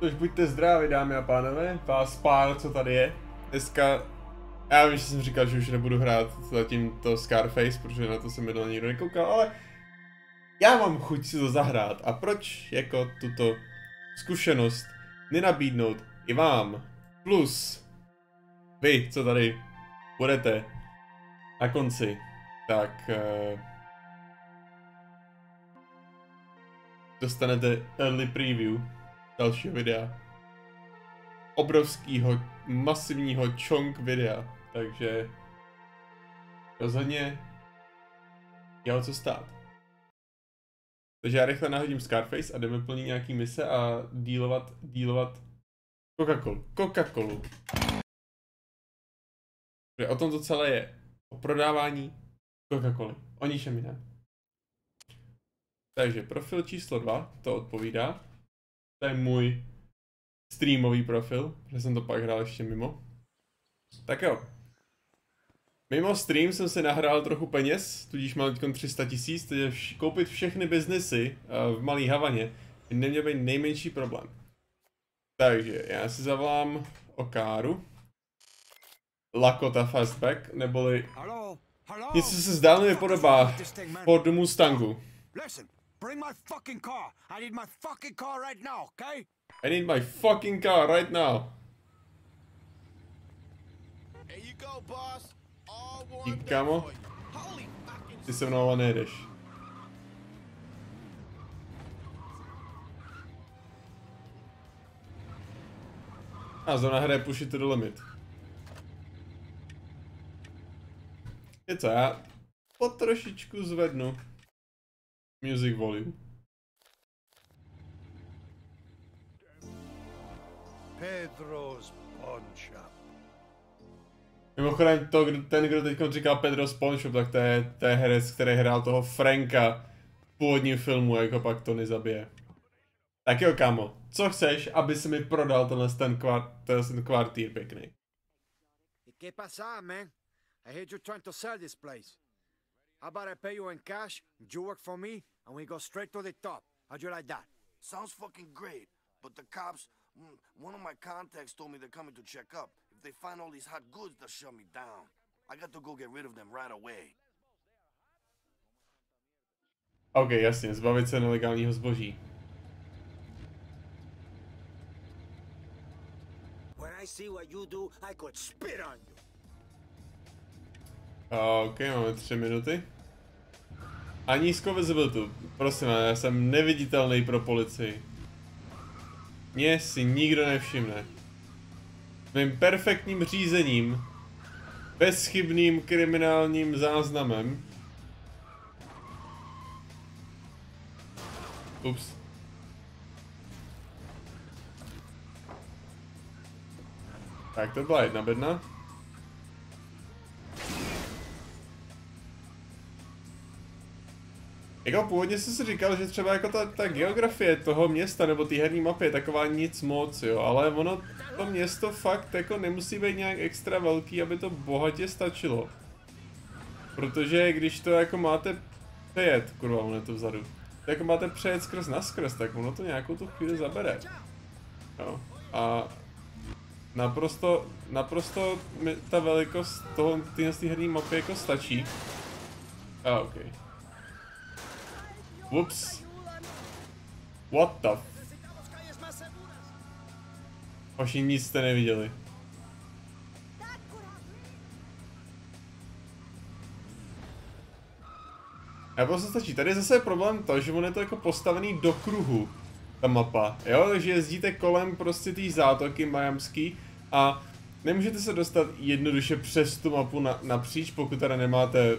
Tož buďte zdraví, dámy a pánové, vás pár, co tady je. Dneska, já vím, že jsem říkal, že už nebudu hrát zatím to Scarface, protože na to jsem mi nikdo nekoukal, ale já mám chuť si to zahrát. A proč jako tuto zkušenost nenabídnout i vám? Plus, vy, co tady budete na konci, tak uh, dostanete early preview dalšího videa. Obrovskýho, masivního chunk videa, takže rozhodně je o co stát. Takže já rychle nahodím Scarface a jdeme plnit nějaký mise a dílovat, dílovat Coca-Colu. Coca-Colu. O tom to celé je. O prodávání Coca-Coly. O ničem jiném. Takže profil číslo 2, to odpovídá. To je můj streamový profil, protože jsem to pak hrál ještě mimo. Tak jo. Mimo stream jsem si nahrál trochu peněz, tudíž mám teď 300 tisíc, takže vš- koupit všechny biznesy uh, v Malý Havaně by neměl být nejmenší problém. Takže já si zavolám Okáru. Lakota Fastback, neboli něco se zdálně podobá pod Mustangu. Bring my fucking car. I need my fucking car right now, okay? I need my fucking car right now. Here you go, boss. All Díky, kámo. Ty se mnou ale nejdeš. A zóna hraje push it to the limit. Je co, já po trošičku zvednu. Music volume. Pedro's Pawn Shop. Mimochodem, to, ten, kdo teď říká Pedro's Pawn Shop, tak to je, to je herec, který hrál toho Franka v původním filmu, jak ho pak Tony zabije. Tak jo, kámo, co chceš, aby si mi prodal tenhle ten, kvart, ten kvartýr pěkný? How about I pay you in cash, you work for me, and we go straight to the top. How'd you like that? Sounds fucking great, but the cops, mm, one of my contacts told me they're coming to check up. If they find all these hot goods, they'll shut me down. I got to go get rid of them right away. OK, jasně, zbavit se nelegálního zboží. When I see what you do, I could spit on you. OK, máme tři minuty. A nízko visibilitu. Prosím, já jsem neviditelný pro policii. Mě si nikdo nevšimne. Mým perfektním řízením, bezchybným kriminálním záznamem. Ups. Tak to byla jedna bedna. Jako původně jsem si říkal, že třeba jako ta, ta geografie toho města nebo té herní mapy je taková nic moc, jo, ale ono, to město fakt jako nemusí být nějak extra velký, aby to bohatě stačilo. Protože když to jako máte přejet, kurva, ono je to vzadu, jako máte přejet skrz na skrz, tak ono to nějakou tu chvíli zabere. Jo. A naprosto, naprosto ta velikost toho, téhle herní mapy jako stačí. A ah, okay. Whoops. What the Hoši, nic jste neviděli. A prostě stačí. Tady je zase problém to, že on je to jako postavený do kruhu, ta mapa, jo, takže jezdíte kolem prostě té zátoky majamský a nemůžete se dostat jednoduše přes tu mapu na, napříč, pokud tady nemáte,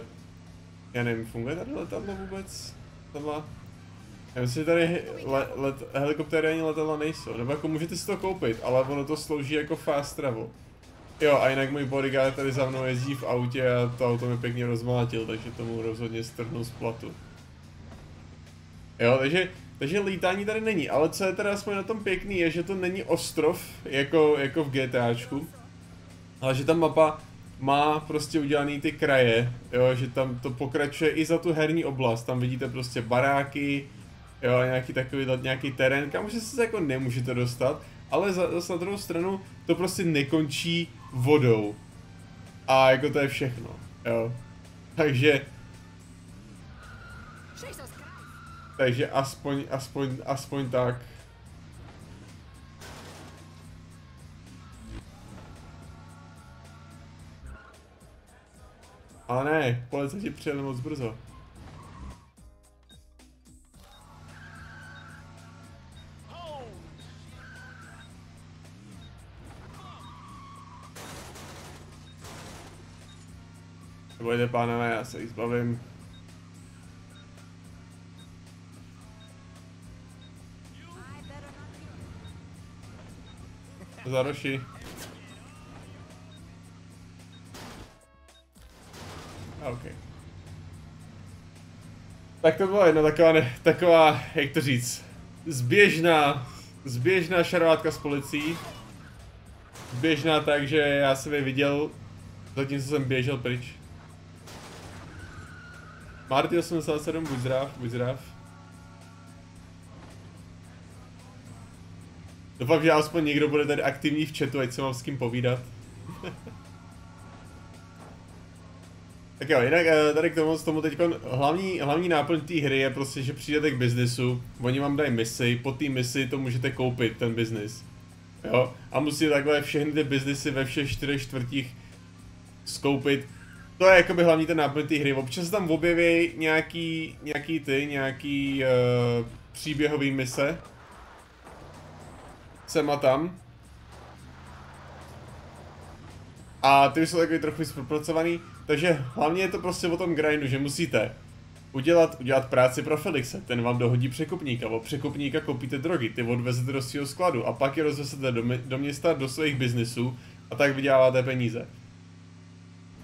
já nevím, funguje tady letadlo vůbec? Tohle. Já myslím, že tady le, let, helikoptéry ani letadla nejsou, nebo jako můžete si to koupit, ale ono to slouží jako fast travel. Jo, a jinak můj bodyguard tady za mnou jezdí v autě a to auto mi pěkně rozmlátil, takže tomu rozhodně strhnu z platu. Jo, takže, takže lítání tady není, ale co je teda aspoň na tom pěkný je, že to není ostrov, jako, jako v GTAčku, ale že ta mapa má prostě udělaný ty kraje, jo, že tam to pokračuje i za tu herní oblast, tam vidíte prostě baráky, jo, nějaký takový nějaký terén, kam už se jako nemůžete dostat, ale za, zase na druhou stranu to prostě nekončí vodou. A jako to je všechno, jo. Takže, takže aspoň, aspoň, aspoň tak. Ale ne, policajti přijeli moc brzo. Nebojte pánové, já se jich zbavím. I better not be. Zaroši. OK. Tak to byla jedna taková, ne, taková, jak to říct, zběžná, zběžná šarvátka s policií. Zběžná tak, že já jsem je viděl, zatímco jsem běžel pryč. Marty 87, buď zdrav, buď zdrav. Doufám, že aspoň někdo bude tady aktivní v chatu, ať se mám s kým povídat. tak jo, jinak eh, tady k tomu, tomu teď hlavní, hlavní náplň té hry je prostě, že přijdete k biznisu, oni vám dají misi, po té misi to můžete koupit, ten biznis. Jo, a musíte takhle všechny ty biznisy ve všech čtyřech čtvrtích skoupit. To je jakoby hlavní ten náplň té hry. Občas tam objeví nějaký, nějaký ty, nějaký uh, příběhový mise, sem a tam. A ty jsou takový trochu zpropracovaný, takže hlavně je to prostě o tom grindu, že musíte udělat, udělat práci pro Felixe, ten vám dohodí překupníka, o překupníka koupíte drogy, ty odvezete do svého skladu a pak je rozvezete do, do města, do svých biznisů a tak vyděláváte peníze.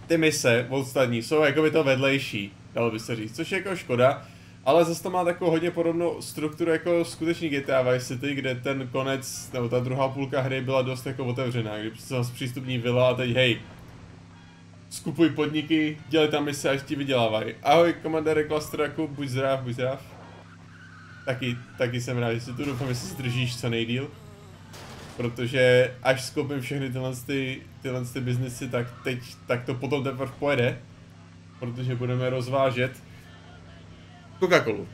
Ty mise ostatní jsou jakoby to vedlejší, dalo by se říct, což je jako škoda, ale zase to má takovou hodně podobnou strukturu jako skutečný GTA Vice City, kde ten konec, nebo ta druhá půlka hry byla dost jako otevřená, kdy se vás přístupní vila a teď hej, skupuj podniky, dělej tam mise, až ti vydělávají. Ahoj, komandére Klastraku, buď zdrav, buď zdrav. Taky, taky jsem rád, že si tu doufám, že se zdržíš co nejdíl. Protože až skoupím všechny tyhle, ty, tyhle ty biznesy, tak teď, tak to potom teprve pojede. Protože budeme rozvážet Coca-Colu.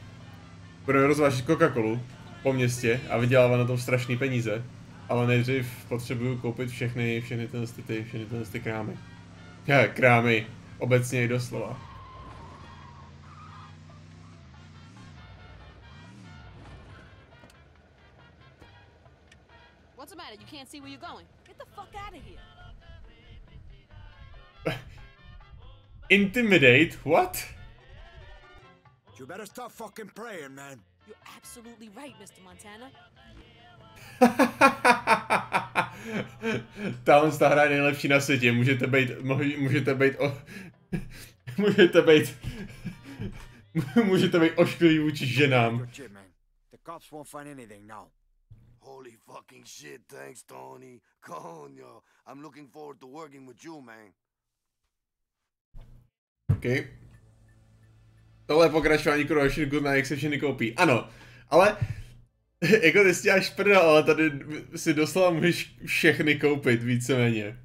Budeme rozvážet Coca-Colu po městě a vydělávat na tom strašný peníze. Ale nejdřív potřebuju koupit všechny, všechny tyhle, ty, všechny tyhle ty krámy. Ja, krámy, obecně i doslova. What's the matter? You can't see where you're going. Get the fuck out of here. Intimidate? What? You better stop fucking praying, man. You're absolutely right, Mr. Montana. Tahle ta hra je nejlepší na světě, můžete být, můžete být, o, můžete být, můžete být ošklivý vůči ženám. Now. Holy fucking shit, thanks, Tony. Coño. I'm looking forward to working with you, man. OK. Tohle je pokračování Corrosion Good na jak se všechny koupí. Ano, ale jako ty si děláš prdel, ale tady si doslova můžeš všechny koupit, víceméně.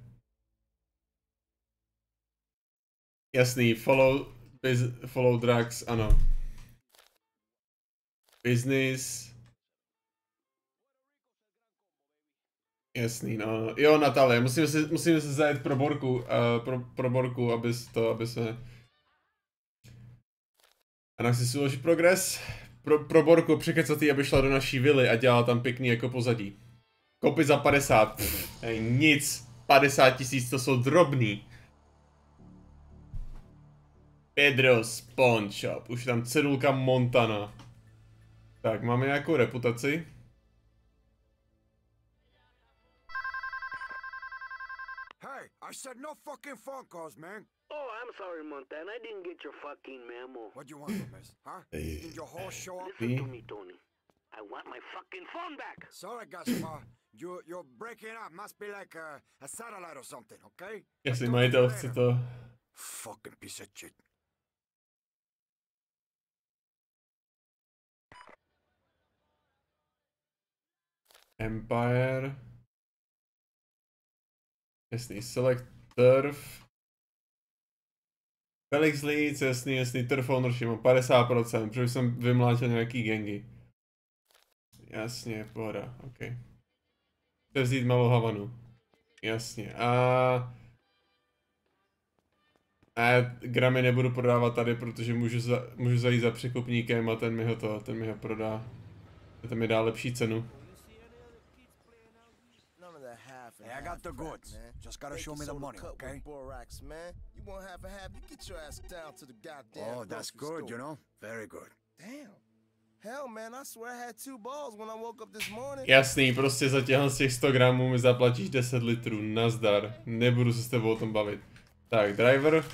Jasný, follow, biz, follow drugs, ano. Business. Jasný, no. Jo, Natalie, musíme se, musíme se zajet pro Borku, uh, pro, pro Borku, aby to, aby se... A si uložit progres. Pro, pro Borku překecatý, aby šla do naší vily a dělala tam pěkný jako pozadí. Koupit za 50. Pff, nic. 50 tisíc, to jsou drobný. Pedro's Pawn Shop. Už tam cedulka Montana. Tak, máme nějakou reputaci. Said no fucking phone calls, man. Oh, I'm sorry, Montana. I didn't get your fucking memo. What do you want from us, huh? Hey. Did your horse show up? Listen to Me? me, Tony. I want my fucking phone back. Sorry, Gaspar. You you're breaking up. Must be like a, a satellite or something, okay? Yes, Talk to majitel you chce to... Fucking piece of shit. Empire. Jasný, select turf. Felix Leeds, jasný, jasný, turf ownership, mám 50%, protože jsem vymlátil nějaký gengy. Jasně, pohoda, ok. Převzít malou Havanu. Jasně, a... A gramy nebudu prodávat tady, protože můžu, za, můžu zajít za překupníkem a ten mi ho to, ten mi ho prodá. Ten mi dá lepší cenu. None of that half and Hey, I got the goods. man. Just gotta Make show me the money, okay? Borax, man. You want half and half? You get your ass down to the goddamn. Oh, that's good, store. you know? Very good. Damn. Hell, man, I swear I had two balls when I woke up this morning. Jasný, prostě za těchhle z těch 100 gramů mi zaplatíš 10 litrů, nazdar. Nebudu se s tebou o tom bavit. Tak, driver.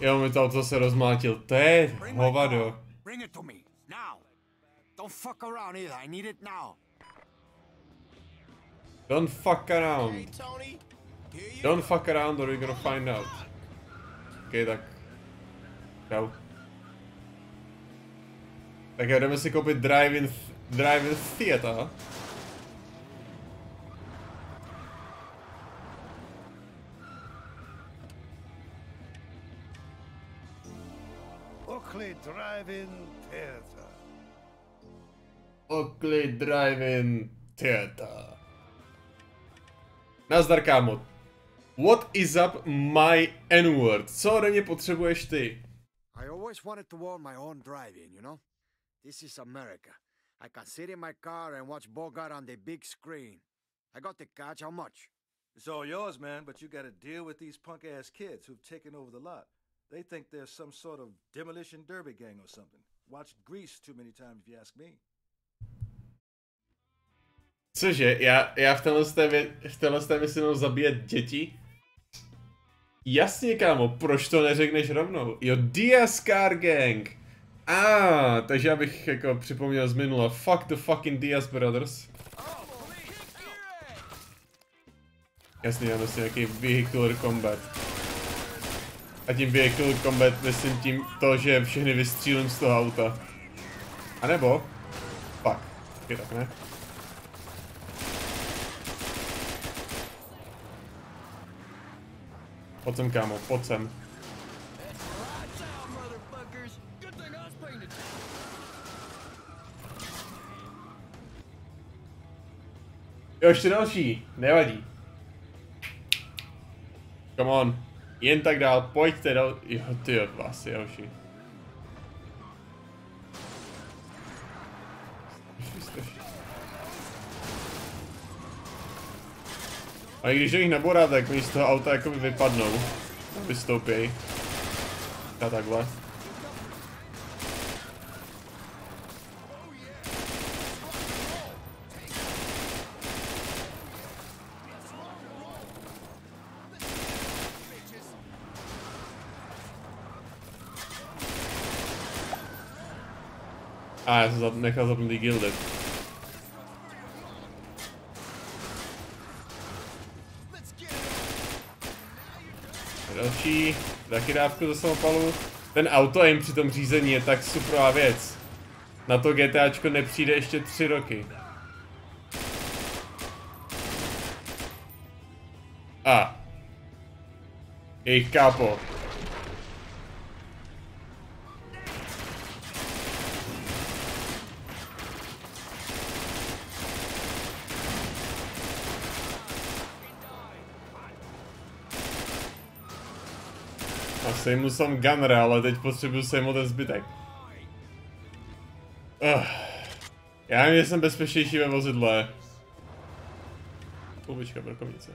Jo, mi to auto se rozmlátil, to je hovado. Bring it to me. Now. Don't fuck around either. I need it now. Don't fuck around. Don't fuck around or you're gonna find out. Ok, tak. Čau. Tak jdeme si koupit Drive-in drive Theater. Oakley Drive-In Theater. Oakley Drive-in Theater. Nazdar kámo. What is up my N-word? Co ode mě potřebuješ ty? I always wanted to own my own drive-in, you know? This is America. I can sit in my car and watch Bogart on the big screen. I got the catch. How much? It's all yours, man, but you gotta deal with these punk ass kids who've taken over the lot. They think they're some sort of demolition derby gang or something. Watched Grease too many times, if you ask me. Cože, já, já v téhle v téhle si jenom zabíjet děti? Jasně kámo, proč to neřekneš rovnou? Jo, Diaz Car Gang. A, ah, takže abych jako připomněl z minula, fuck the fucking Diaz Brothers. Jasně, já myslím nějaký vehicular combat. A tím vehicular combat myslím tím to, že všechny vystřílím z toho auta. A nebo? Fuck. Je tak ne? Pojď sem, kámo, pojď sem. Jo, ještě další, nevadí. Come on, jen tak dál, pojďte dal... Jo, ty jo, vás je A i když do nich naborá, tak oni z toho auta jako vypadnou. Vystoupěj. A takhle. A já jsem nechal zapnutý gildy. Další, taky dávku do samopalu. Ten auto aim při tom řízení je tak superová věc. Na to GTAčko nepřijde ještě tři roky. A. Jejich kápo. Sejmu jsem gunner, ale teď potřebuju sejmout ten zbytek. Uh. Já vím, že jsem bezpečnější ve vozidle. Půlbička brokovnice.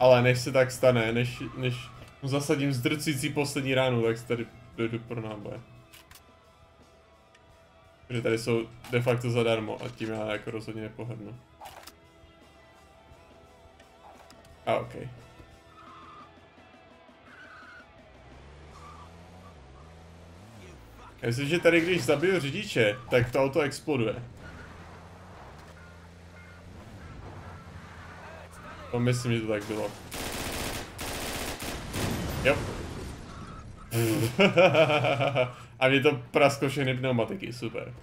Ale než se tak stane, než, než mu zasadím zdrcující poslední ránu, tak se tady dojdu pro náboje. Protože tady jsou de facto zadarmo a tím já jako rozhodně nepohrdnu. A ok. Já myslím, že tady když zabiju řidiče, tak to auto exploduje. To myslím, že to tak bylo. Jo. A mě to prasklo všechny pneumatiky, super.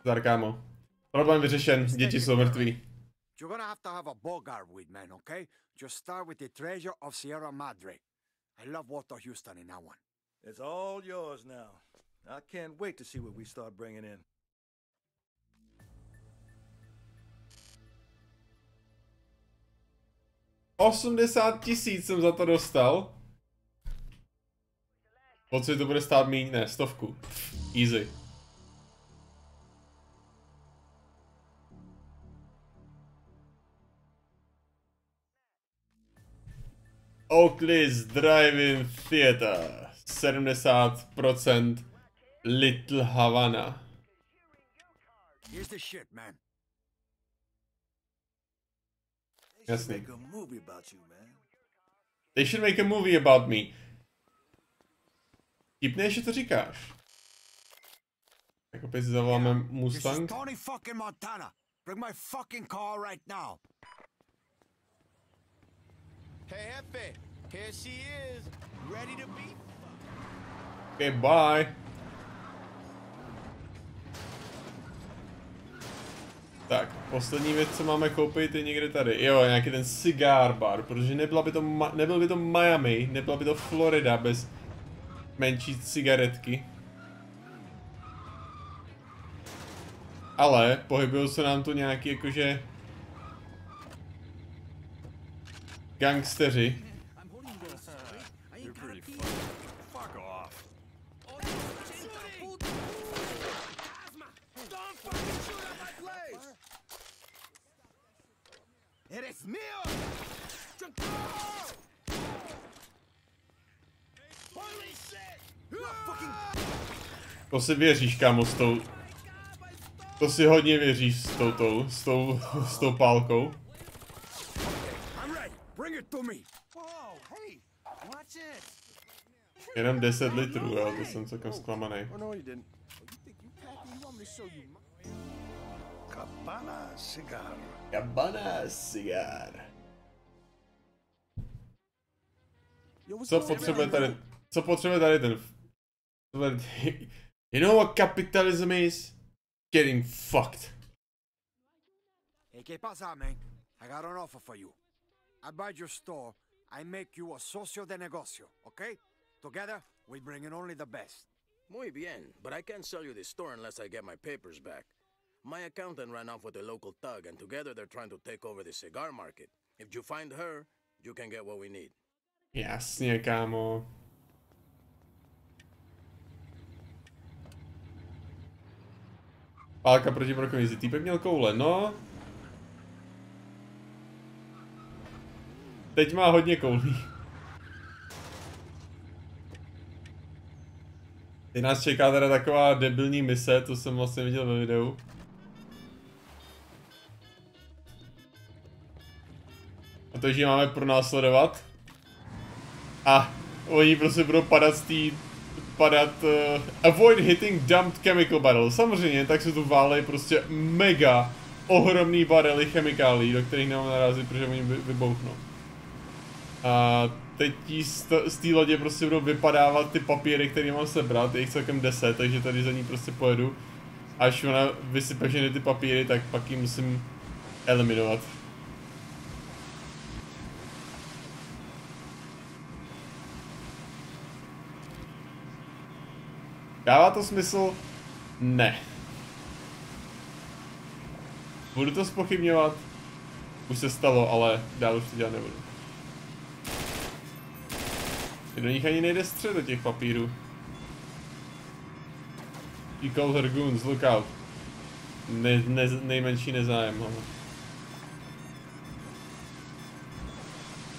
Zdar, kámo. Problém vyřešen, děti jsou mrtví. You're gonna have to have a Bogart with, man, okay? Just start with the treasure of Sierra Madre. I love Walter Houston in that one. It's all yours now. I can't wait to see what we start bringing in. Osmdesát tisíc jsem za to dostal. Pocit to bude stát méně, ne, stovku. Easy. Oakley's Drive-In Theater. 70% Little Havana. Here's the shit, man. They should make a movie about you, man. They should make a movie about me. Tipně, že to říkáš. Tak opět si zavoláme This is Mustang. Tony fucking Montana. Bring my fucking car right now. Hey, Jefe, here she is, ready to be. Okay, bye. Tak, poslední věc, co máme koupit, je někde tady. Jo, nějaký ten cigar bar, protože nebyla by to nebyl by to Miami, nebyla by to Florida bez menší cigaretky. Ale pohybují se nám tu nějaký jakože gangsteři. Eres mío! Holy shit! To si věříš, kámo, s tou... To si hodně věříš s tou, tou, s tou, s tou pálkou. Jenom 10 litrů, jo, to jsem celkem zklamaný. Oh, no, didn't. Oh, my... Cabana cigar. Cabana cigar. Co potřebuje tady, co potřebuje tady ten... You know what capitalism is? Getting fucked. Hey, ¿qué pasa, man? I got an offer for you. I buy your store. I make you a socio de negocio, okay? Together, we bring in only the best. Muy bien, but I can't sell you this store unless I get my papers back. My accountant ran off with a local thug, and together they're trying to take over the cigar market. If you find her, you can get what we need. Jasně, kámo. Pálka proti brokovnici. Týpek měl koule, no. Teď má hodně koulí. Teď nás čeká teda taková debilní mise, to jsem vlastně viděl ve videu. A to, že máme pronásledovat. A oni prostě budou padat z té padat uh, avoid hitting dumped chemical barrel. Samozřejmě, tak se tu válej prostě mega ohromný barely chemikálií, do kterých nemám narazit, protože oni vy, vybouchnou. A teď z té lodě prostě budou vypadávat ty papíry, které mám sebrat, je jich celkem 10, takže tady za ní prostě pojedu. Až ona vysype všechny ty papíry, tak pak ji musím eliminovat. Dává to smysl? Ne. Budu to spochybňovat? Už se stalo, ale dál už to dělat nebudu. Do nich ani nejde střed do těch papírů. She called her goons, look out. Ne, ne, nejmenší nezájem, ale.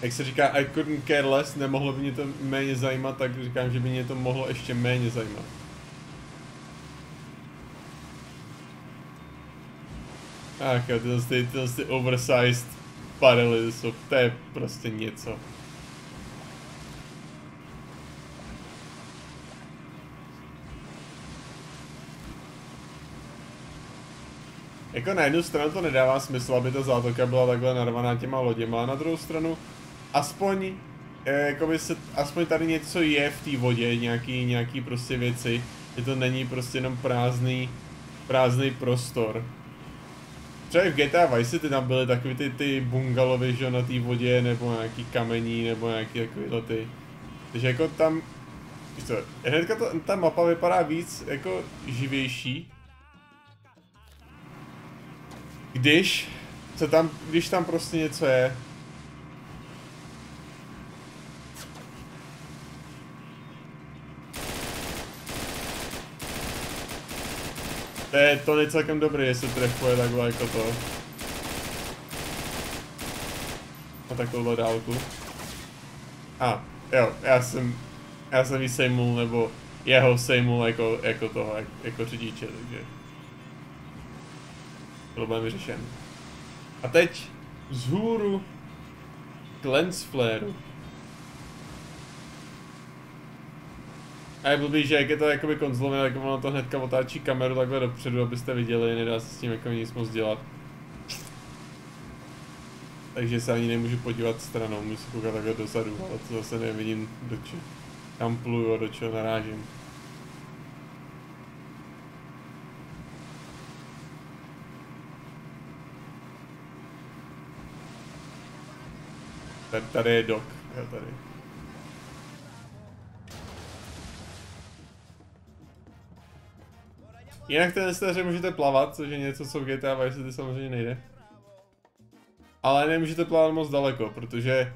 Jak se říká, I couldn't care less, nemohlo by mě to méně zajímat, tak říkám, že by mě to mohlo ještě méně zajímat. Ach jo, tyhle, ty, tyhle ty oversized barely, jsou, to je prostě něco. Jako na jednu stranu to nedává smysl, aby ta zátoka byla takhle narvaná těma loděma, a na druhou stranu aspoň eh, jako by se, aspoň tady něco je v té vodě, nějaký, nějaký prostě věci, že to není prostě jenom prázdný, prázdný prostor. Třeba i v GTA Vice City tam byly takový ty, ty bungalovy, že na té vodě, nebo nějaký kamení, nebo nějaký takovýhle ty. Takže jako tam, víš co, hnedka to, ta mapa vypadá víc jako živější. Když se tam, když tam prostě něco je. To je, to je celkem dobrý, jestli trefuje takhle jako to. Na takovouhle dálku. A, jo, já jsem, já jsem jí sejmul, nebo jeho sejmul jako, jako toho, jako, řidiče, takže problém vyřešen. A teď vzhůru k lens flareu. A je blbý, že jak je to jakoby konzolové, tak ono to hnedka otáčí kameru takhle dopředu, abyste viděli, nedá se s tím jako nic moc dělat. Takže se ani nemůžu podívat stranou, musím koukat takhle dozadu, ale to zase nevidím do če. Tam pluju do čeho narážím. Tady, tady je dok, jo tady. Jinak ten staře můžete plavat, což je něco, co v GTA Vice City samozřejmě nejde. Ale nemůžete plavat moc daleko, protože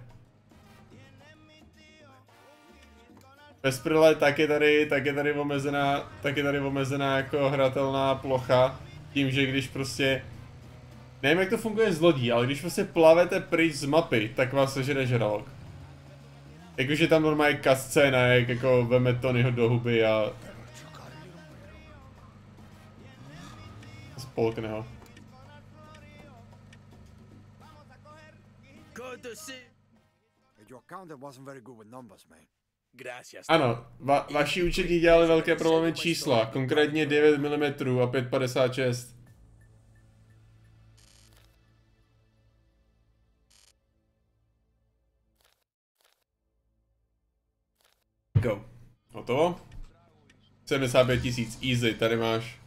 bez prle tak je tady, tak je tady omezená, tak je tady omezená jako hratelná plocha, tím, že když prostě Nevím, jak to funguje z lodí, ale když prostě plavete pryč z mapy, tak vás sežene žralok. Jakože tam normálně kascéna, jak jako veme Tonyho do huby a... man. Gracias. Ano, va vaši účetní dělali velké problémy čísla, konkrétně 9 mm a 5,56. Go. Hotovo? 75 tisíc, easy, tady máš.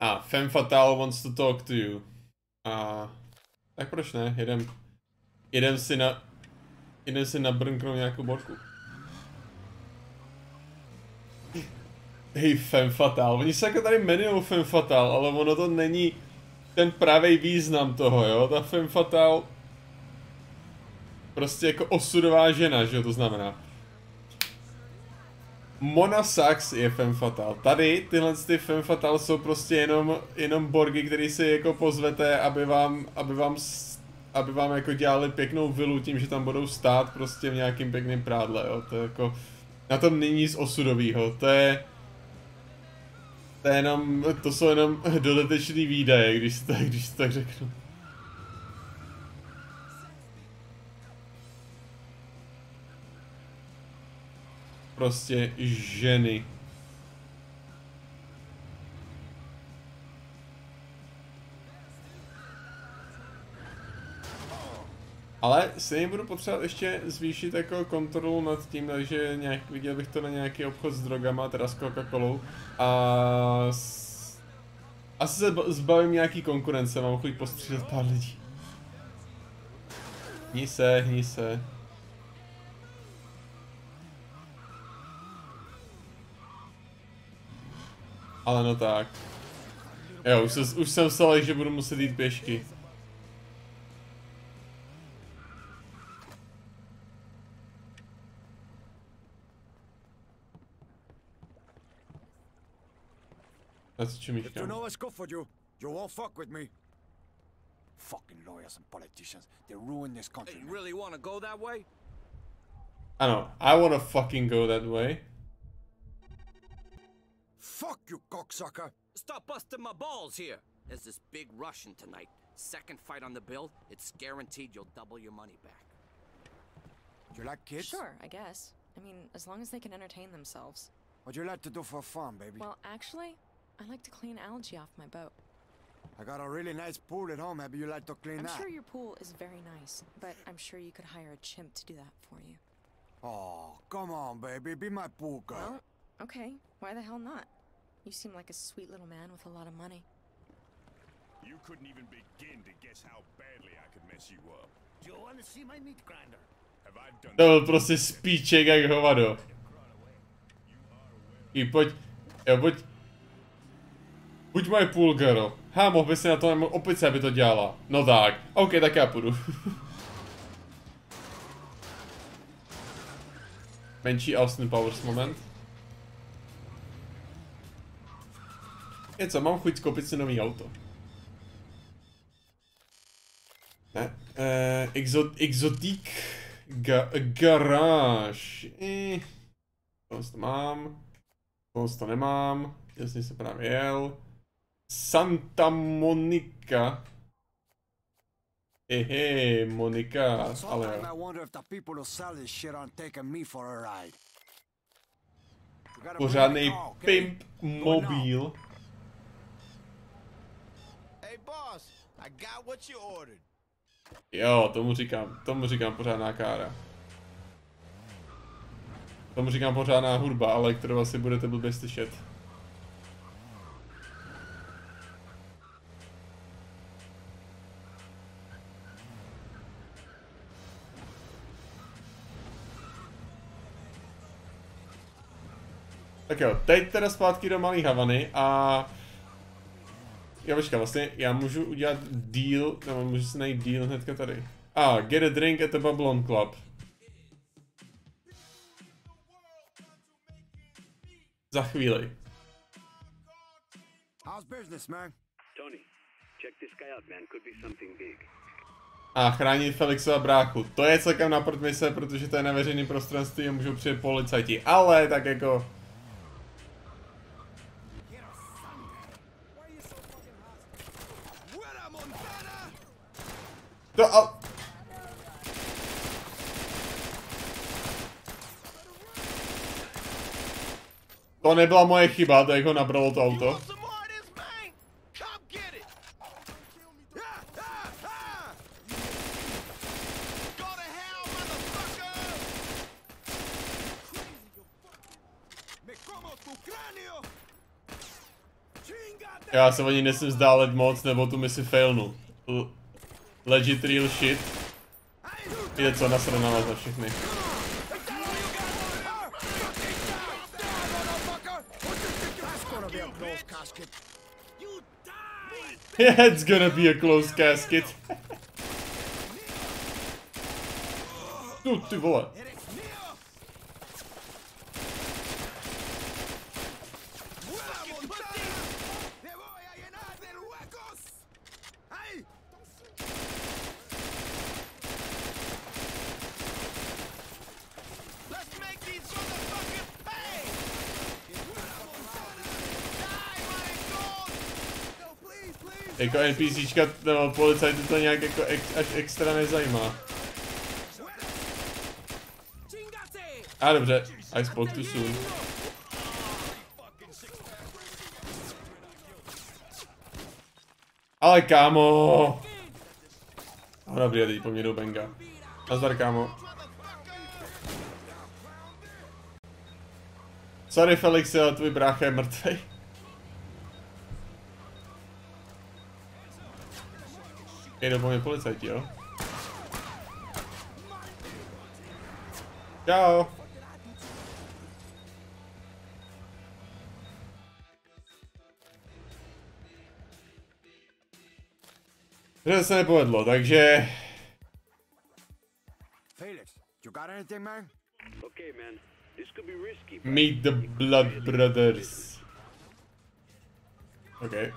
A Femme Fatale wants to talk to you. A tak proč ne, jedem, jedem si na, jedem si nabrnknout nějakou borku. Hej, Femme Fatale, oni se jako tady jmenují Femme Fatale, ale ono to není ten pravý význam toho, jo, ta Femme Fatale prostě jako osudová žena, že jo, to znamená. Mona Sax je Femme Fatale. Tady tyhle ty Femme Fatale jsou prostě jenom, jenom borgy, který si jako pozvete, aby vám, aby vám, aby vám jako dělali pěknou vilu tím, že tam budou stát prostě v nějakým pěkným prádle, jo. To je jako, na tom není nic osudového, to je, to je jenom, to jsou jenom dodatečný výdaje, když tak, když si tak řeknu. Prostě ženy. Ale stejně budu potřebovat ještě zvýšit jako kontrolu nad tím, takže nějak, viděl bych to na nějaký obchod s drogama, teda s Coca-Colou. A s... asi se zbavím nějaký konkurence, mám chuť postřílet pár lidí. Hní se, hní se. Ale no tak. Jo, už, se, už jsem vstal, že budu muset jít pěšky. Co čumíš, If you know what's good for you, you won't fuck with me. Fucking lawyers and politicians, they ruin this country. man. really want to go that way? Ano, I wanna fucking go that way. Fuck you, cocksucker. Stop busting my balls here. There's this big Russian tonight. Second fight on the bill, it's guaranteed you'll double your money back. You like kids? Sure, I guess. I mean, as long as they can entertain themselves. What'd you like to do for fun, baby? Well, actually, I like to clean algae off my boat. I got a really nice pool at home. Maybe you like to clean I'm that. sure your pool is very nice, but I'm sure you could hire a chimp to do that for you. Oh, come on, baby. Be my pool girl. Well, okay. Why the hell not? You seem like a sweet little man with a lot of money. You couldn't even begin to guess how badly I could mess you up. Do you want to see my meat grinder? Have I done To byl prostě spíček jak hovado. I pojď, jo, pojď. Buď moje půl girl. Ha, mohl by si na to nebo opice, aby to dělala. No tak, ok, tak já půjdu. Menší Austin Powers moment. Je co, mám chuť koupit si nový auto. Ne, eh, exot, exotik ga, garáž. Eh, to mám. To nemám. Jasně se právě jel. Santa Monica. Ehe, Monika, ale Sometimes I jo. wonder if the people who sell this shit aren't taking me for a ride. Okay? pimp mobil. Hey, boss, I got what you ordered. Jo, tomu říkám, tomu říkám pořádná kára. Tomu říkám pořádná hudba, ale kterou asi budete blbě slyšet. Tak jo, teď teda zpátky do Malý Havany a... Já počkám, vlastně já můžu udělat deal, nebo můžu si najít deal hnedka tady. A, ah, get a drink at the Babylon Club. Za chvíli. How's business, man? Tony, check this guy out, man. Could be something big. A chránit Felixova bráchu. To je celkem na mise, protože to je na veřejném prostranství a můžou přijet policajti. Ale tak jako... To a... To nebyla moje chyba, to jak ho nabralo to auto. Já se o ní vzdálet moc, nebo tu misi failnu. Legit real shit. Je co nasrat na vás na všechny. Yeah, it's gonna be a close casket. Tu, ty vole. ¡Te voy a llenar de huecos! ¡Ay! Let's make these motherfuckers pay! Die, my God! No, please, please! Jako NPCčka nebo policajty to nějak jako ex, až extra nezajímá. A dobře, I spoke too soon. Ale kámo! No dobrý, teď po mě jdou benga. Nazdar kámo. Sorry Felix, tvůj brácha je mrtvej. Jedou po mě policajti, jo? Čau. Že se nepovedlo, takže... Felix, you got anything, man? Okay, man. This could be risky. but- Meet the Blood Brothers. Okay.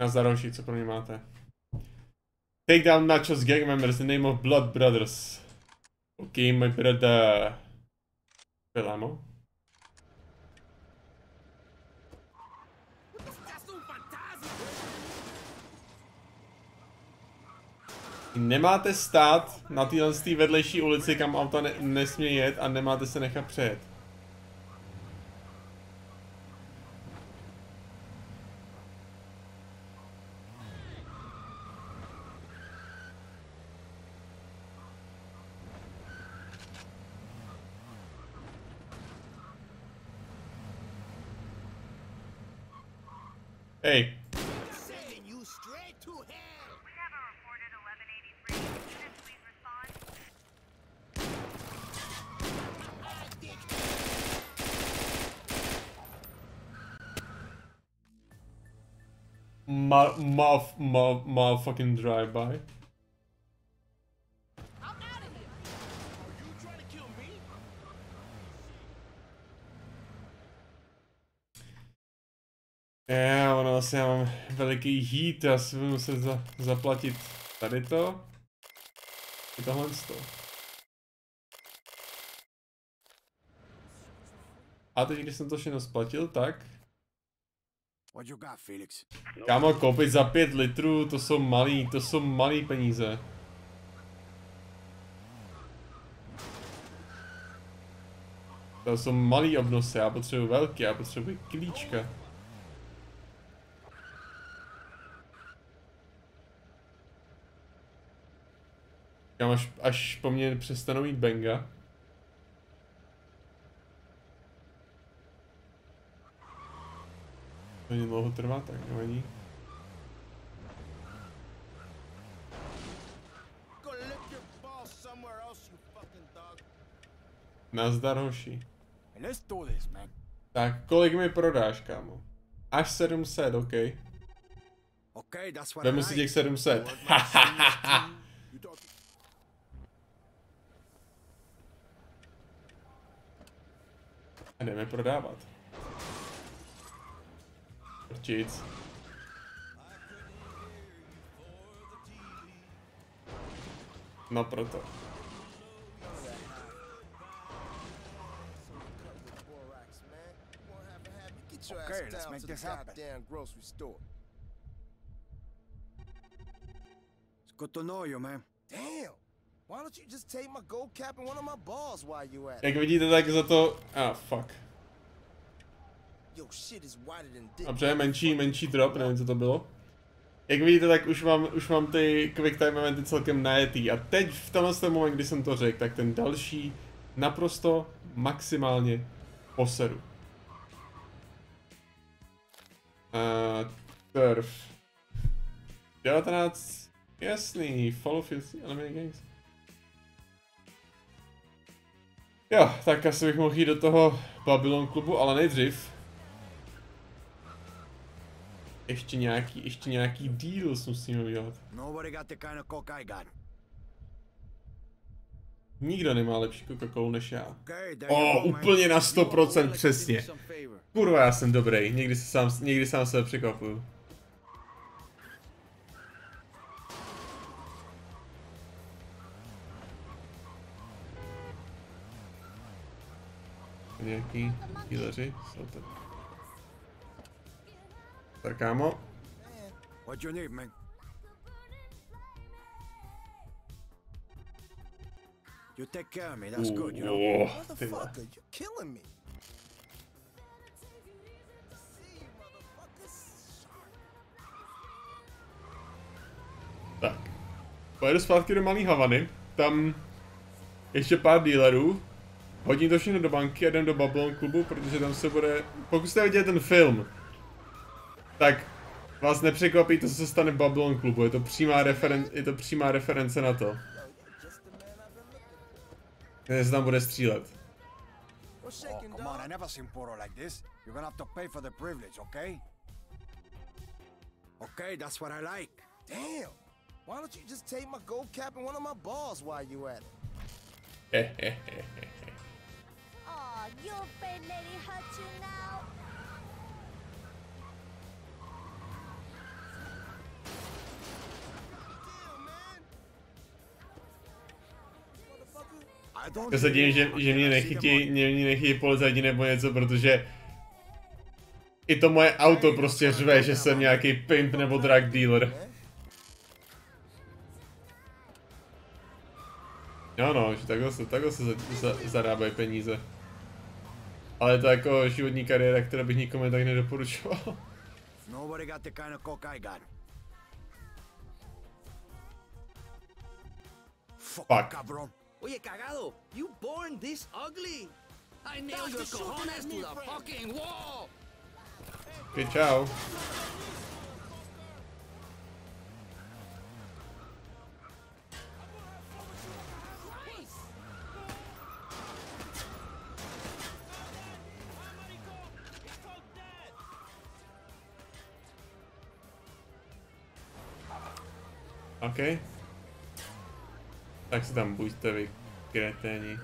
Nazdar hoši, co pro mě máte? Take down nachos gang members in the name of Blood Brothers. Okay, my brother. Pelamo? Nemáte stát na téhle té vedlejší ulici, kam auta ne nesmí jet a nemáte se nechat přejet. Hey, Sending you straight to hell. ma ma ma motherfucking drive-by. Já, ono asi já mám veliký heat, já si budu muset za, zaplatit tady to. I tohle to. A teď, když jsem to všechno splatil, tak... What you got, Felix? Kámo, koupit za 5 litrů, to jsou malý, to jsou malý peníze. To jsou malý obnosy, já potřebuji velký, já potřebuji klíčka. Kam až, až po mně přestanou jít benga. Není dlouho trvá, tak nevadí. Nazdar hoši. Tak, kolik mi prodáš, kámo? Až 700, OK. Vemu si těch 700. You talk A jdeme prodávat. Habit. Get your Okay, let's make this happen. goddamn grocery store. It's good to know you, man. Damn. Why don't you just take my gold cap and one of my balls while you at it? Jak vidíte, tak za to... Ah, fuck. Dobře, menší, menší drop, nevím, co to bylo. Jak vidíte, tak už mám, už mám ty quick time eventy celkem najetý. A teď v tenhle ten moment, kdy jsem to řekl, tak ten další naprosto maximálně poseru. Uh, turf. 19, jasný, follow filthy enemy gangs. Jo, tak asi bych mohl jít do toho Babylon klubu, ale nejdřív ještě nějaký, ještě nějaký deals musíme udělat. Nikdo nemá lepší Coca-Colu než já. O, úplně na You 100% always like to do přesně. Kurva, já jsem dobrý, někdy, se sám, někdy sám sebe překvapuju. Nějaký dealeři jsou to. Tak kámo, What you need, man? You take care of me, that's good, you know? Oh. Motherfucker, you're killing me. Tak. Pojedu zpátky do Malý Havany, tam ještě pár dealerů, hodím to všechno do banky a jdem do Babylon klubu, protože tam se bude, pokud jste viděli ten film, tak vás nepřekvapí to, co se stane v Babylon klubu, je to přímá, referen, je to přímá reference na to. Že se tam bude střílet. Oh, shaking, come on, dog? I never seen Poro like this. You're gonna have to pay for the privilege, okay? Okay, that's what I like. Damn. Why don't you just take my gold cap and one of my balls while you at it? Aw, your lady hurt you now? Já se divím, že, že mě nechytí, mě, mě nechytí polizadí nebo něco, protože i to moje auto prostě řve, že jsem nějaký pimp nebo drug dealer. Jo no, že takhle se, takhle se za, za, zarábají peníze. Ale je to jako životní kariéra, která bych nikomu tak nedoporučoval. Fuck. Cabron. Oye, cagado, you born this ugly? I nailed your cojones to the fucking wall! Okay, čau. OK. Tak se tam buďte vy, kreténi.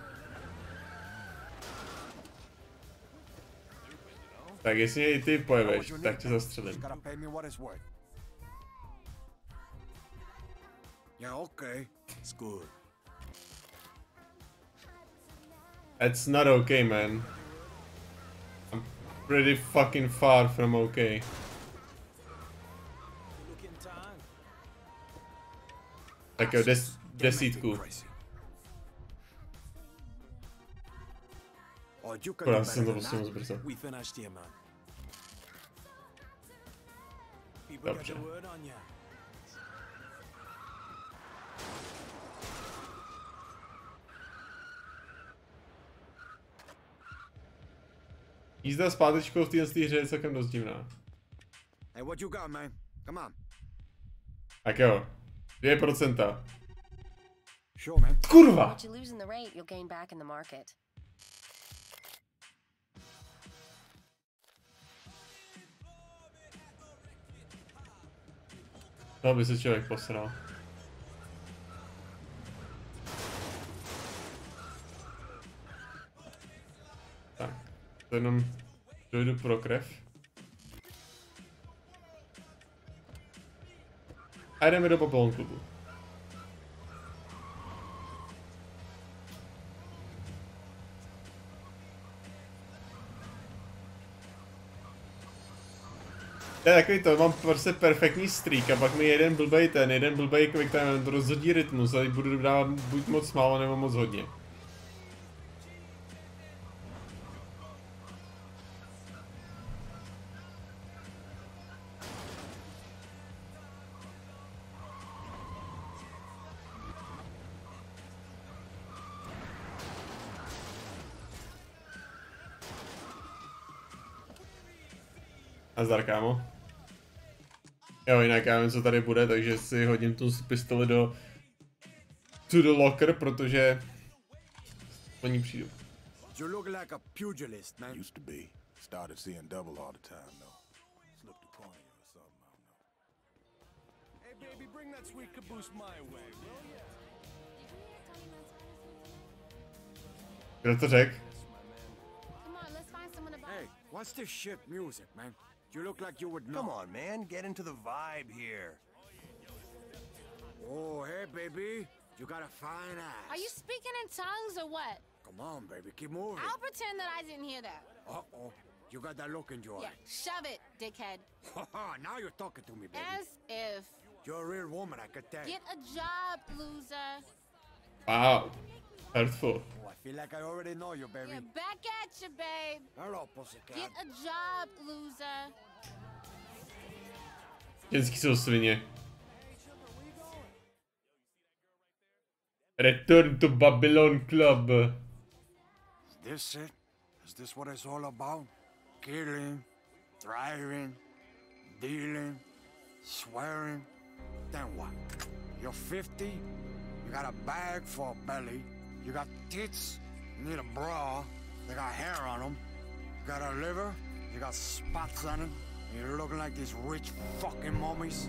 Tak jestli mě i ty pojeveš, tak tě zastřelím. Yeah, okay. It's good. That's not okay, man. I'm pretty fucking far from okay. Tak jo, des, desítku. Do jsem to prostě moc brzo. Dobře. Jízda s pátečkou v téhle hře je celkem dost divná. Hey, what you got, man? Come on. Tak jo, 2%. Sure, man. Kurva! What you lose in the rate, you'll gain back in the market. To by se člověk posral. Tak, to jenom dojdu pro krev. A jdeme do Babylon klubu. To je takový to, mám prostě perfektní streak a pak mi jeden blbej ten, jeden blbej quick time rozhodí rytmus a budu dávat buď moc málo nebo moc hodně. Nazdar, kámo. Jo, jinak já vím, co tady bude, takže si hodím tu pistoli do... To the locker, protože... Po ní přijdu. You look like a pugilist, man. Used to be. Started seeing double all the time, though. Slipped a cornea or something, I don't know. Hey, baby, bring that sweet caboose my way, will ya? Kdo to řekl? Come on, let's find someone to buy. Hey, what's this shit music, man? You look like you would know. Come on, man. Get into the vibe here. Oh, hey, baby. You got a fine ass. Are you speaking in tongues or what? Come on, baby. Keep moving. I'll pretend that I didn't hear that. Uh-oh. You got that look in your Yeah, eye. shove it, dickhead. now you're talking to me, baby. As if. You're a real woman, I could tell. Get a job, loser. Wow. Hurtful. Oh, I feel like I already know you, baby. Yeah, back at you, babe. Hello, pussycat. Get a job, loser. Return to Babylon Club. Is this it? Is this what it's all about? Killing, driving, dealing, swearing. Then what? You're 50, you got a bag for a belly, you got tits, you need a bra, they got hair on them, you got a liver, you got spots on and you're looking like these rich fucking mummies.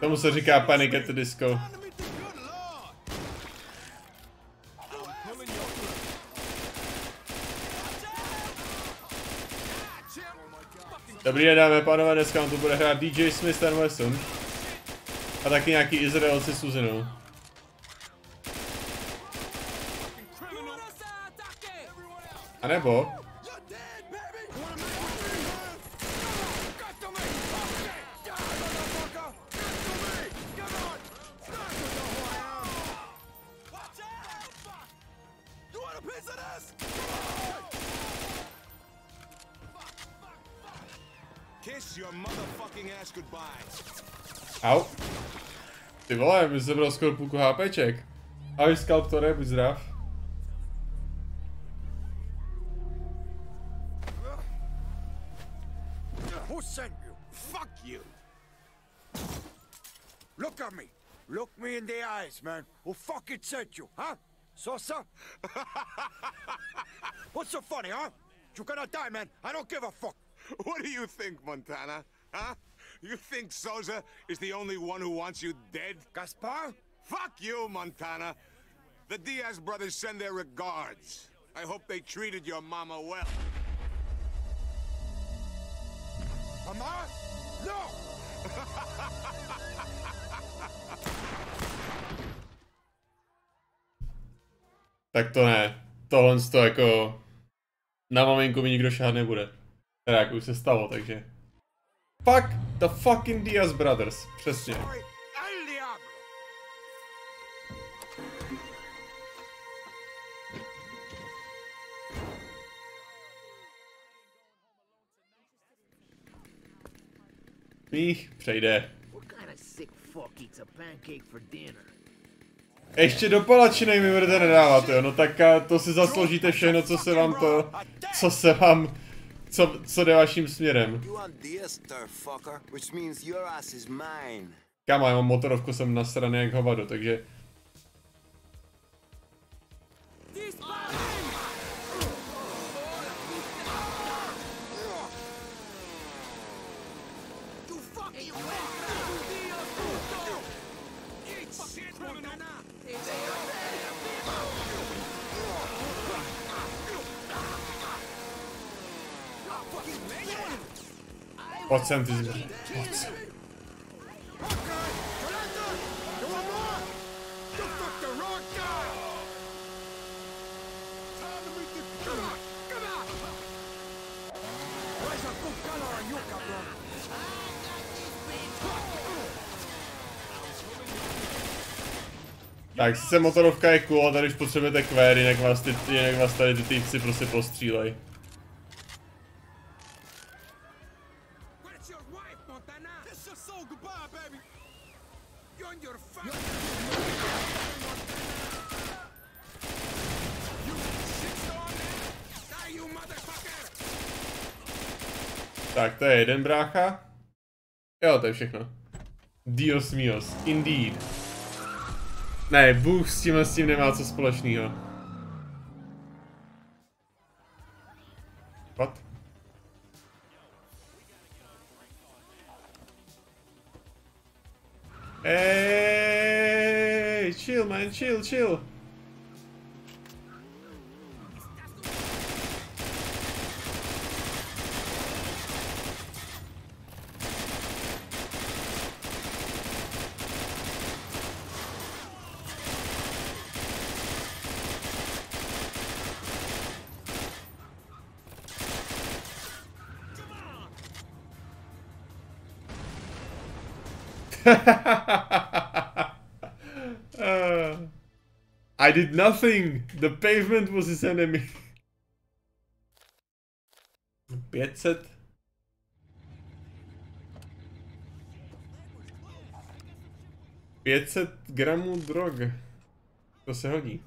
Tomu se říká Panic at the Disco. Dobrý den, dámy a pánové, dneska vám tu bude hrát DJ Smith and Wesson. A taky nějaký Izraelci s Uzinou. A nebo... Ty vole, mi sebral skoro půlku HPček. Ahoj Sculptore, buď zdrav. Who sent you? Fuck you! Look at me! Look me in the eyes, man! Who fucking sent you, huh? Sosa? What's so funny, huh? You're gonna die, man! I don't give a fuck! What do you think, Montana? Huh? You think Souza is the only one who wants you dead? Gaspar? Fuck you, Montana! The Diaz brothers send their regards. I hope they treated your mama well. Mama? No! Tak to ne. Tohle to jako... Na maminku mi nikdo šáhat nebude. Teda jako už se stalo, takže... Fuck the fucking Diaz Brothers. Přesně. Mých přejde. Ještě do palačinej mi budete nedávat, jo, no tak to si zasloužíte všechno, co se vám to, co se vám, co, co jde vaším směrem. Kámo, já mám motorovku, jsem nasraný jak hovado, takže... Pojď sem, ty zbraň. Pojď sem. Tak sice motorovka je cool, a tady už potřebujete kvéry, jinak vás, ty, jinak vás tady ty týpci prostě postřílej. Je jeden brácha. Jo, to je všechno. Dios míos, indeed. Ne, Bůh s tím s tím nemá co společného. What? Hey, chill man, chill, chill. Uh, I did nothing. The pavement was his enemy. 500. Pětset gramů drog. To se hodí.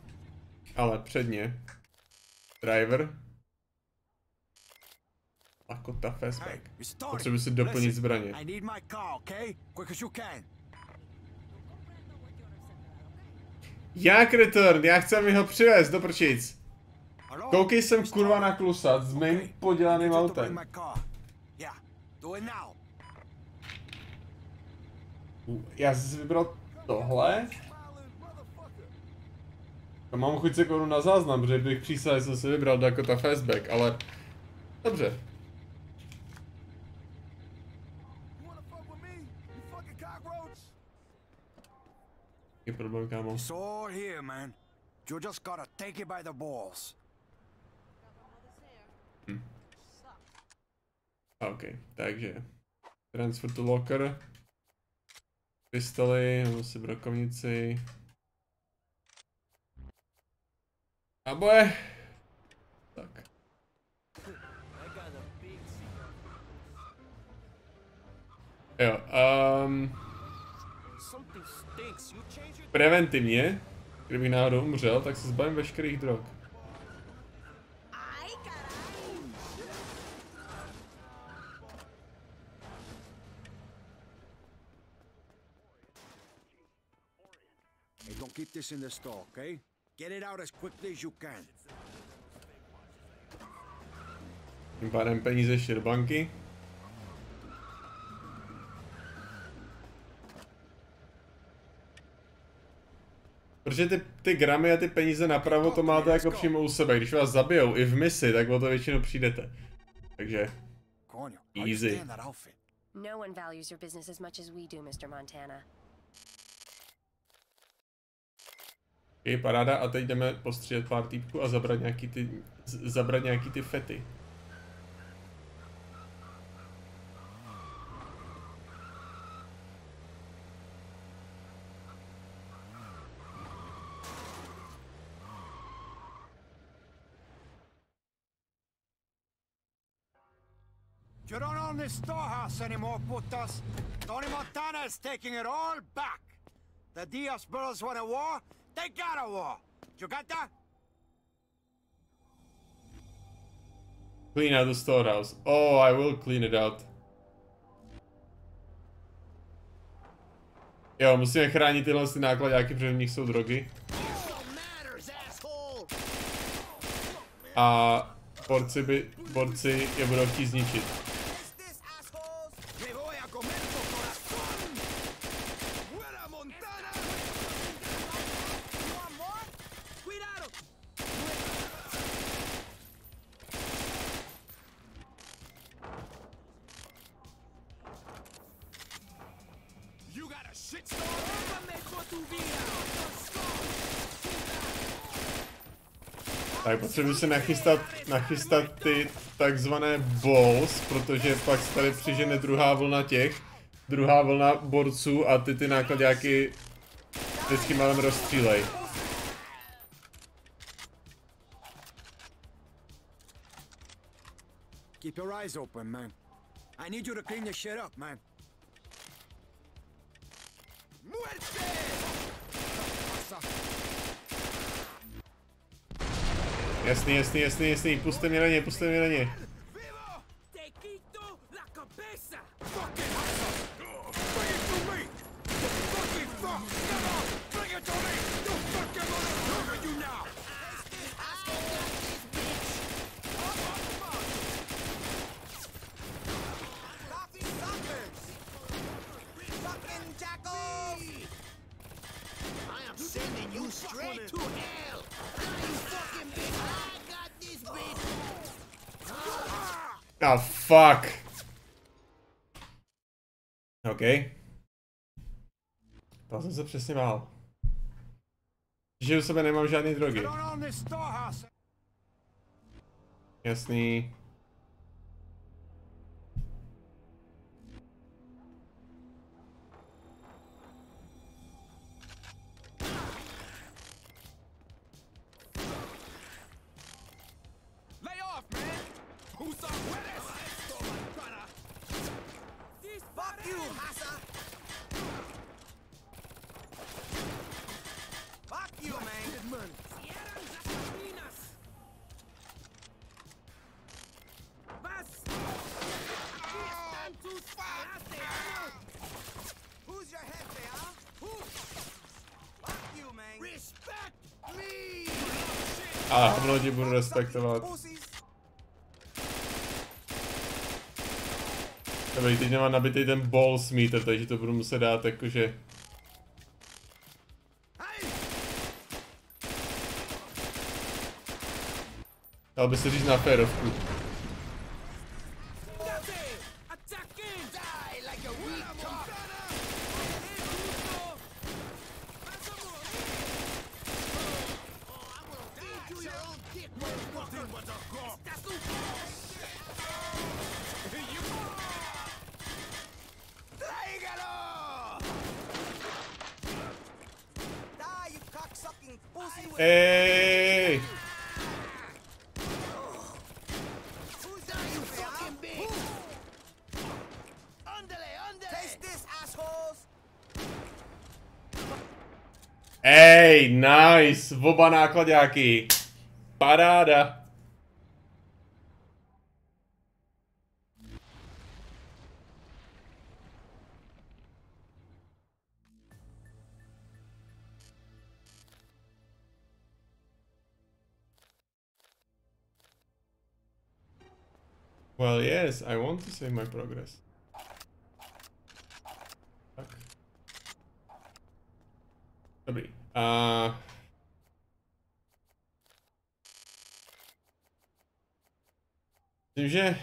Ale předně. Driver. Lakota fastback. Potřebuji si doplnit zbraně. Jak return? Já chci mi ho přivést do prčic. Koukej jsem kurva na klusat s mým podělaným autem. Já jsem si vybral tohle. A mám chuť se na záznam, protože bych přísahal, že jsem si vybral Dakota Fastback, ale... Dobře. Je problém, kámo. It's all here, man. You just gotta take it by the balls. OK, takže transfer to locker. Pistoli, nebo si brokovnici. A boje. Tak. Jo, um, preventivně, kdybych náhodou umřel, tak se zbavím veškerých drog. Hey, don't keep this in the store, okay? Get it out as quickly as you can. Tím pádem peníze ještě do banky. Protože ty, ty gramy a ty peníze napravo to máte jako přímo u sebe. Když vás zabijou i v misi, tak o to většinou přijdete. Takže easy. No one values your business as much as we do, Mr. Montana. Je paráda a teď jdeme postřílet pár týpků a zabrat nějaký ty, zabrat nějaký ty fety. Own this storehouse anymore, putas. Tony Montana is taking it all back. The Diaz brothers want a war, they got a war. You got that? Clean out the storehouse. Oh, I will clean it out. Jo, musíme chránit tyhle ty nákladáky, protože v nich jsou drogy. A borci by, borci je budou chtít zničit. Potřebuji se nachystat, nachystat ty takzvané balls, protože pak se tady přižene druhá vlna těch, druhá vlna borců a ty ty nákladáky vždycky málem rozstřílej. Keep your eyes open, man. I need you to clean your shit up, man. Jasný, jasný, jasný, jasný, puste mě na ně, puste mě na ně. Fuck. OK. To jsem se přesně bál. Že u sebe nemám žádný drogy. Jasný. Respektovat. Dobrý, teď nemám nabitý ten balls meter, takže to budu muset dát jakože... Dal by se říct na férovku. Oba. Paráda. Well, yes, I want to save my progress. Dobrý. A... Uh, Myslím, že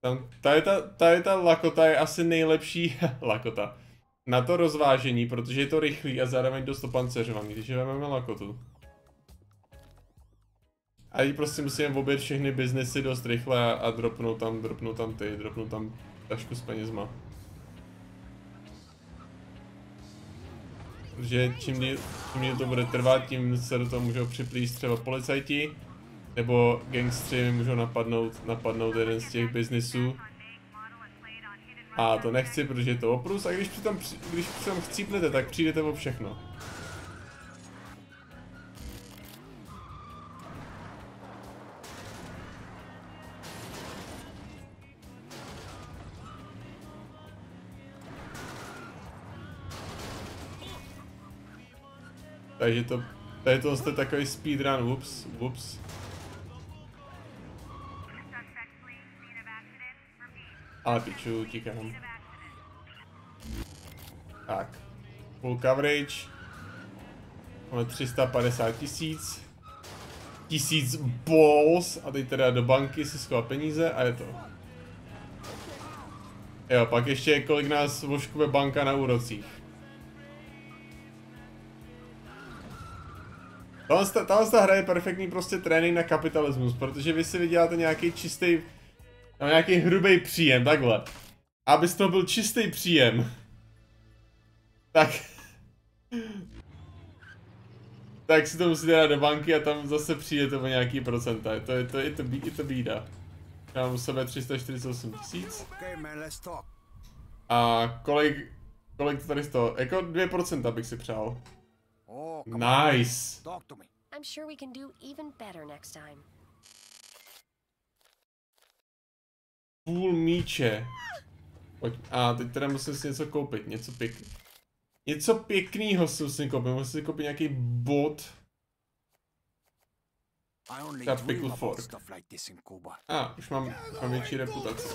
tam, tady, ta, tady ta lakota je asi nejlepší lakota na to rozvážení, protože je to rychlý a zároveň dost opanceřovaný, takže vezmeme lakotu. A teď prostě musíme obět všechny biznesy dost rychle a, a dropnout tam, dropnout tam ty, dropnout tam tašku s penězma. Protože čím díl, čím díl to bude trvat, tím se do toho můžou připlíst třeba policajti, nebo gangstři můžou napadnout, napadnout jeden z těch biznisů. A to nechci, protože je to oprus a když přitom, když přitom chcípnete, tak přijdete o všechno. Takže to, tady to jste takový speedrun, ups, ups. Ale piču, utíkám. Tak. Full coverage. Máme 350 tisíc. Tisíc balls. A teď teda do banky si schovat peníze a je to. Jo, pak ještě kolik nás voškuje banka na úrocích. Tahle, ta- tahle ta hra je perfektní prostě trénink na kapitalismus, protože vy si vyděláte nějaký čistý, no, nějaký hrubý příjem, takhle. Aby z toho byl čistý příjem, tak, tak si to musíte dát do banky a tam zase přijde to o nějaký procenta, to je to, je to, bí- je to bída. Já mám u sebe 348 tisíc a kolik, kolik to tady z toho, jako 2% bych si přál. Oh. Nice. I'm sure we can do even better next time. Půl míče. Pojď. A teď teda musím si něco koupit, něco pěkný. Něco pěkného si musím koupit, musím si koupit nějaký bot. Dream pickle fork. A, už mám, mám větší reputaci.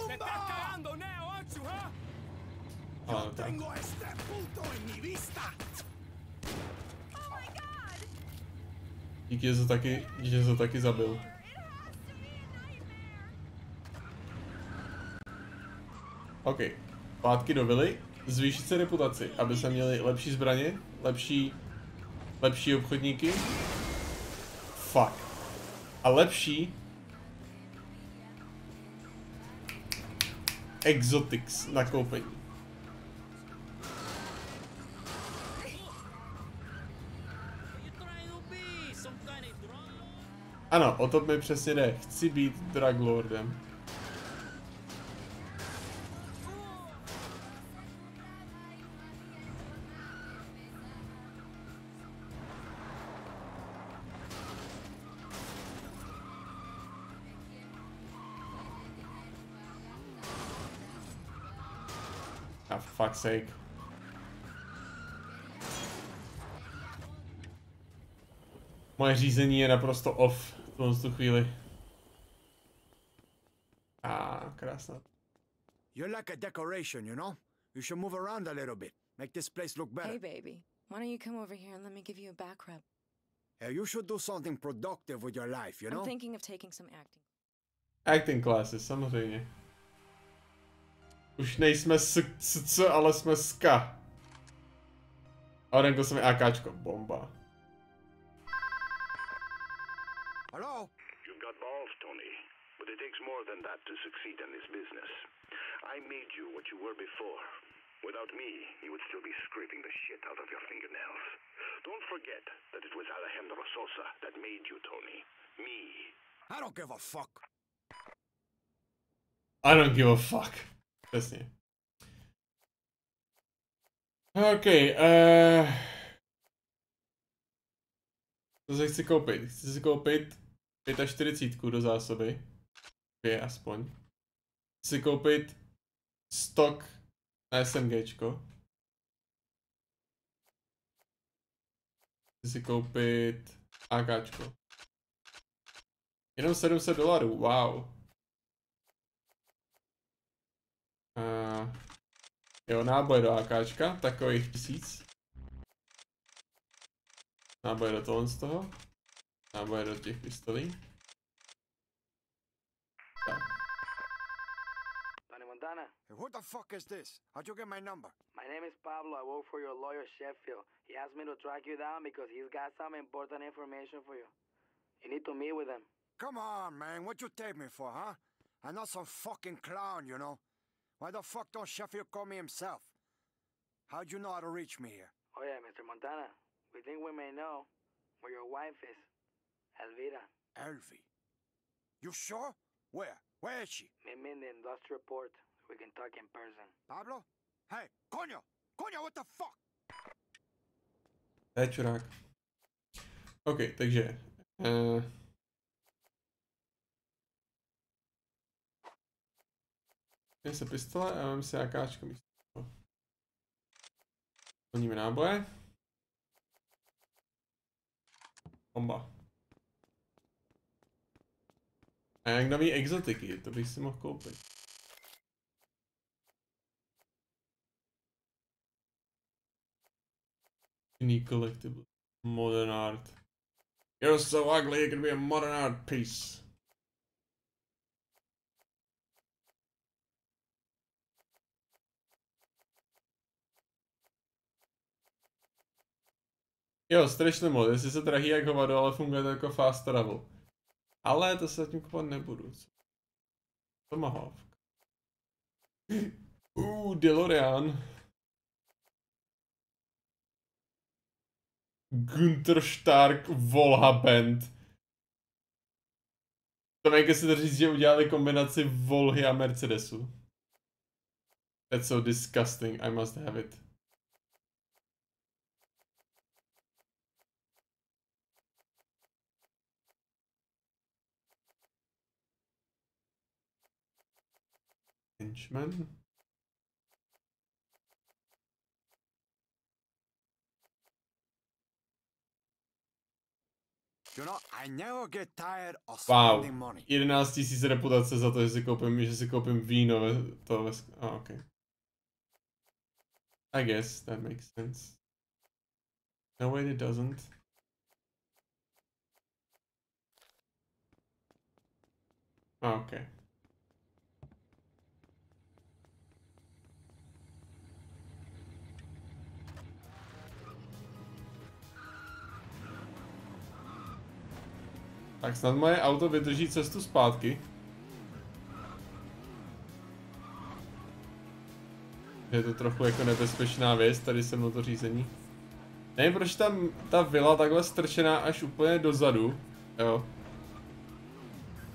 Díky, že to taky, že to taky zabil. OK. Pátky do vily, zvýšit se reputaci, aby se měli lepší zbraně, lepší, lepší obchodníky. Fuck. A lepší exotics na koupení. Ano, o to mi přesně jde. Chci být Draglordem. Fuck's sake. Moje řízení je naprosto off v tuhle tu chvíli. A krásná. You're like a decoration, you know? You should move around a little bit. Make this place look better. Hey, baby. Why don't you come over here and let me give you a back rub? Hey, you should do something productive with your life, you know? I'm thinking of taking some acting. Acting classes, samozřejmě. Už nejsme s, s, c, ale jsme ska. A odemkl se mi AKčko, bomba. Hello? You've got balls, Tony, but it takes more than that to succeed in this business. I made you what you were before. Without me, you would still be scraping the shit out of your fingernails. Don't forget that it was Alejandro Sosa that made you, Tony. Me. I don't give a fuck. I don't give a fuck. Přesně. OK, uh... Co si chci koupit? Chci si koupit 45 do zásoby. Dvě aspoň. Chci si koupit stok na SMGčko. Chci si koupit AKčko. Jenom 700 dolarů, wow. Uh, jo, náboje do AKčka, takových tisíc. Náboje do tohle z toho. Náboje do těch pistolí. Tak. Tony Montana, who the fuck is this? How'd you get my number? my name is Pablo. I work for your lawyer Sheffield. He asked me to track you down because he's got some important information for you. You need to meet with him. Come on, man. What you take me for, huh? I'm not some fucking clown, you know. Why the fuck don't Sheffield call me himself? How'd you know how to reach me here? Oh yeah, Mr. Montana. We think we may know where your wife is, Elvira. Elvie. You sure? Where? Where is she? Meet me in the industrial port we can talk in person. Pablo? Hey, coño! Coño, what the fuck? To je čurák. OK, takže... Uh, Jdeme se pistole a mám si AKčko toho. Plníme náboje. Bomba. A jak nový exotiky, to bych si mohl koupit. Unique collectible. Modern art. You're so ugly you could be a modern art piece. Jo, strašný mod, jestli se drahý jak hovado, ale funguje to jako fast travel. Ale to se zatím kupovat nebudu. co? Tomahawk. Uh, DeLorean. Günther Stark Volha Band. To jak se to říct, že udělali kombinaci Volhy a Mercedesu. That's so disgusting, I must have it. Henchman? I never get tired of Wow, spending money. 11 tisíc reputace za to, že si koupím, že si koupím víno ve, to ve, oh, okay. I guess that makes sense. No wait, it doesn't. Okay. Tak snad moje auto vydrží cestu zpátky. Je to trochu jako nebezpečná věc, tady se mnou to řízení. Nevím, proč tam ta vila takhle strčená až úplně dozadu, jo.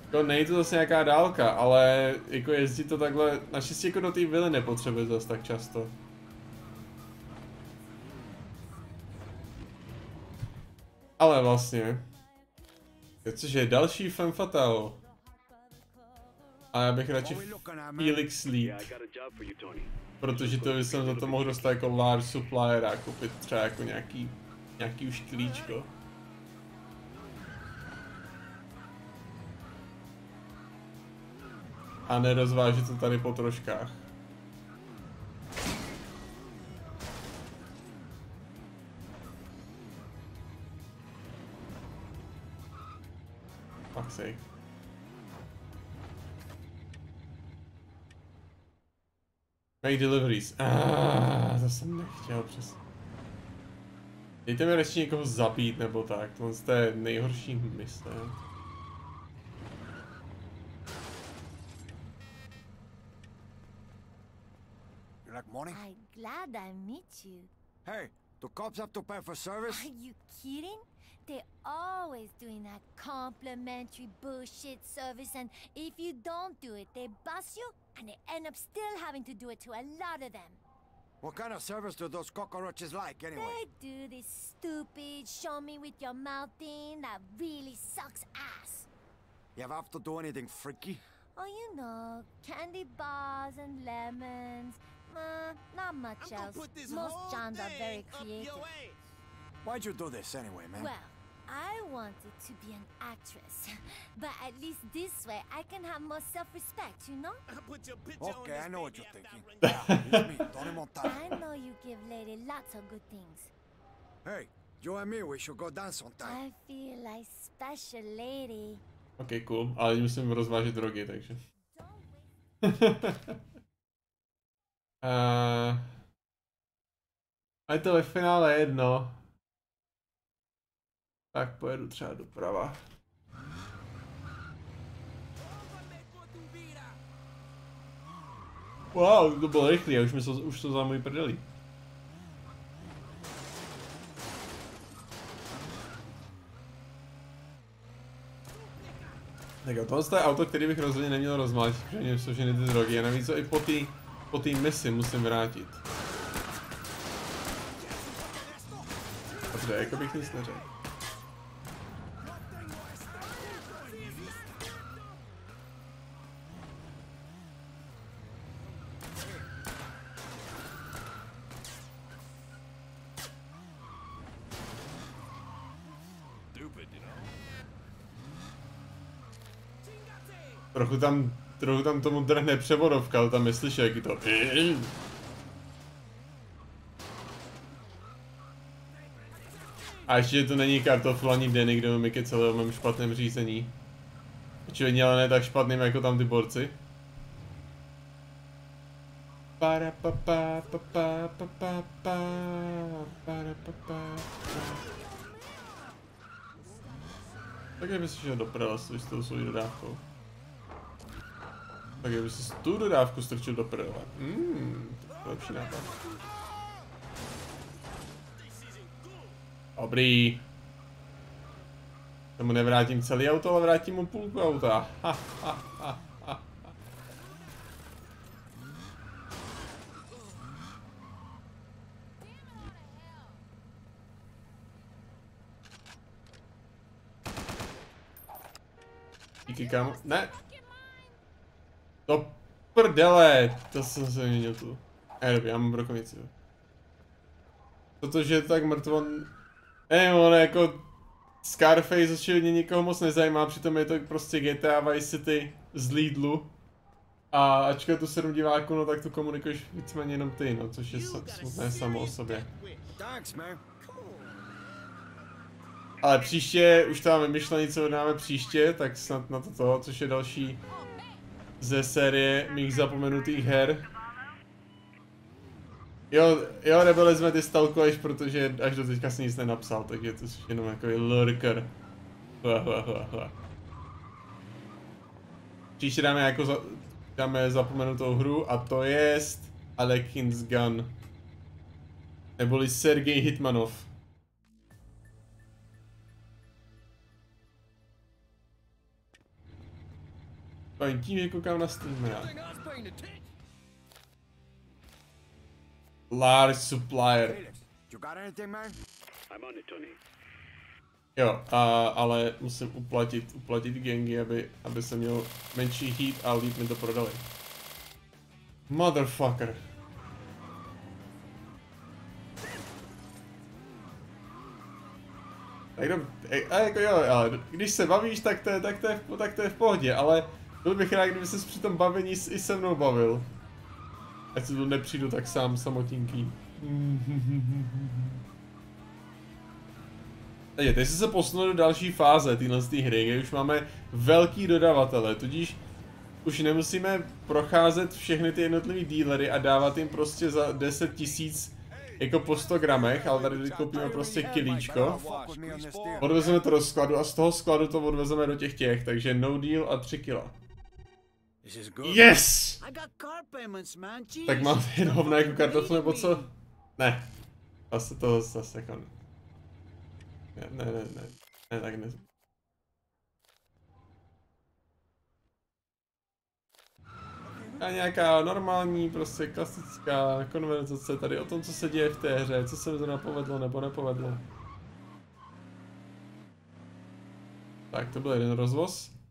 Jako není to zase nějaká dálka, ale jako jezdit to takhle, naštěstí jako do té vily nepotřebuje zase tak často. Ale vlastně, Což je další femme fatale. A já bych radši Felix Lead. Protože to by jsem za to mohl dostat jako large supplier a koupit třeba jako nějaký, nějaký už klíčko. A nerozvážet to tady po troškách. Fuck's sake. Make deliveries. Ah, to jsem nechtěl přes. Dejte mi radši někoho zabít nebo tak, to je nejhorší mise. You You like money? I'm glad I meet you. Hey, do cops have to pay for service? Are you kidding? They're always doing that complimentary bullshit service, and if you don't do it, they bust you, and they end up still having to do it to a lot of them. What kind of service do those cockroaches like, anyway? They do this stupid show me with your mouth thing that really sucks ass. You ever have to do anything freaky? Oh, you know, candy bars and lemons. Uh, not much I'm else. put this Most whole Johns are very creative. Why'd you do this anyway, man? Well, I wanted to be an actress, but at least this way I can have more self-respect, you know? Put your picture Okay, I know what you're thinking. Tony Montana. I know you give lady lots of good things. Hey, you and me, we should go dance sometime. I feel like special lady. Ok, cool. Ale musím rozvážet drogy, takže. uh, a je to ve finále jedno. Tak pojedu třeba doprava. Wow, to bylo rychlý, už, myslel, už to za můj prdelí. Tak jo, tohle je auto, který bych rozhodně neměl rozmáčet, protože mě složeny ty drogy. A navíc to i po té po tý misi musím vrátit. Dobře, jako bych nic neřekl. Trochu tam, trochu tam tomu drhne převodovka, ale tam slyšet, jak je to... A ještě to není kartofl ani Denny, kde mi kecel o mém špatném řízení. Očividně ale ne tak špatným jako tam ty borci. Para pa pa pa pa pa pa pa pa pa. Tak by si šel do prdele s s tou svojí dodávkou. Tak by si tu dodávku strčil do prdele. Mmm, to je lepší nápad. Dobrý. Tomu nevrátím celý auto, ale vrátím mu půlku auta. Ha, ha, ha, ha. Díky kámo. Ne. To prdele. To jsem se měnil tu. Ne, dobrý, já mám brokovnici. Protože je tak mrtvo... Ne, on jako... Scarface očividně nikoho moc nezajímá, přitom je to prostě GTA Vice City z Lidlu. A ačkoliv tu sedm diváků, no tak tu komunikuješ víceméně jenom ty, no, což je smutné samo o sobě. Ale příště, už tam vymyšlený, co dáme příště, tak snad na to toho, což je další ze série mých zapomenutých her. Jo, jo, nebyli ty stalkuješ, protože až do teďka si nic nenapsal, takže to je jenom jako lurker. Hua, hua, hua, hua. Příště dáme jako za, dáme zapomenutou hru a to je Alekin's Gun. Neboli Sergej Hitmanov. Paní tím, že koukám na streamera. Large supplier. Jo, a, ale musím uplatit, uplatit gangy, aby, aby jsem měl menší heat a líp mi to prodali. Motherfucker. Tak a jako jo, ale když se bavíš, tak to, je, tak, to je, tak to je v pohodě, ale byl bych rád, kdyby se při tom bavení i se mnou bavil. Ať se tu nepřijdu tak sám samotinký. Takže teď se posunuli do další fáze téhle hry, kde už máme velký dodavatele, tudíž už nemusíme procházet všechny ty jednotlivý dílery a dávat jim prostě za 10 tisíc jako po 100 gramech, ale tady koupíme prostě kilíčko. Odvezeme to do skladu a z toho skladu to odvezeme do těch těch, takže no deal a 3 kila. This is good. Yes! I got car payments, man. Jeez. Tak mám jen hovna jako kartofle, nebo co? Ne. Zase to zase jako... Ne, ne, ne, ne, ne tak ne. A nějaká normální, prostě klasická konverzace tady o tom, co se děje v té hře, co se mi zrovna povedlo nebo nepovedlo. Tak, to byl jeden rozvoz.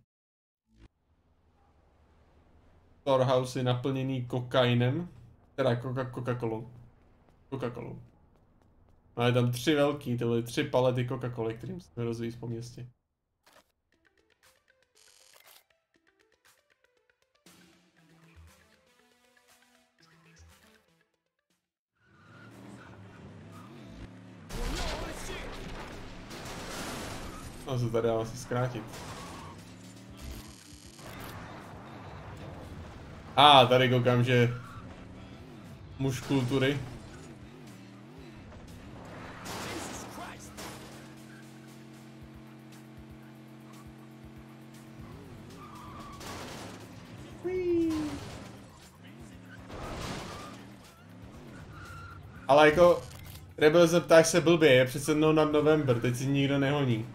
Storehouse je naplněný kokainem, teda coca Coca-Colou. Coca-Colou. Máme tam tři velký, ty byly tři palety Coca-Coly, kterým se rozvíjí po městě. No se tady dá asi zkrátit. A ah, tady koukám, že muž kultury. Ale jako, Rebel zeptáš se blbě, je přece mnou nad November, teď si nikdo nehoní.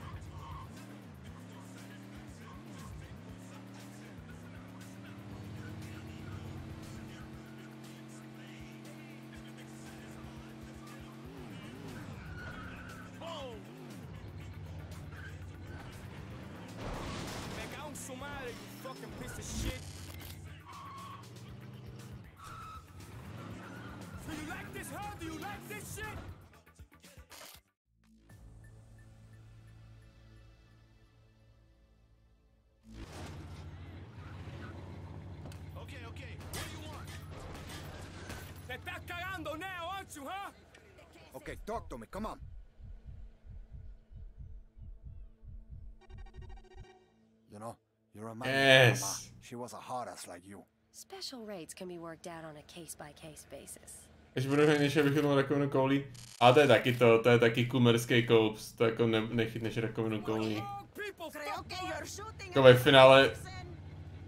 Was a hot ass like you. Special rates can be worked out on a case-by-case basis. Když budu hned něčeho vychytnout rakovinu koulí. A to je taky to, to je taky kumerský koups, to jako ne, nechytneš rakovinu koulí. Jako ve finále,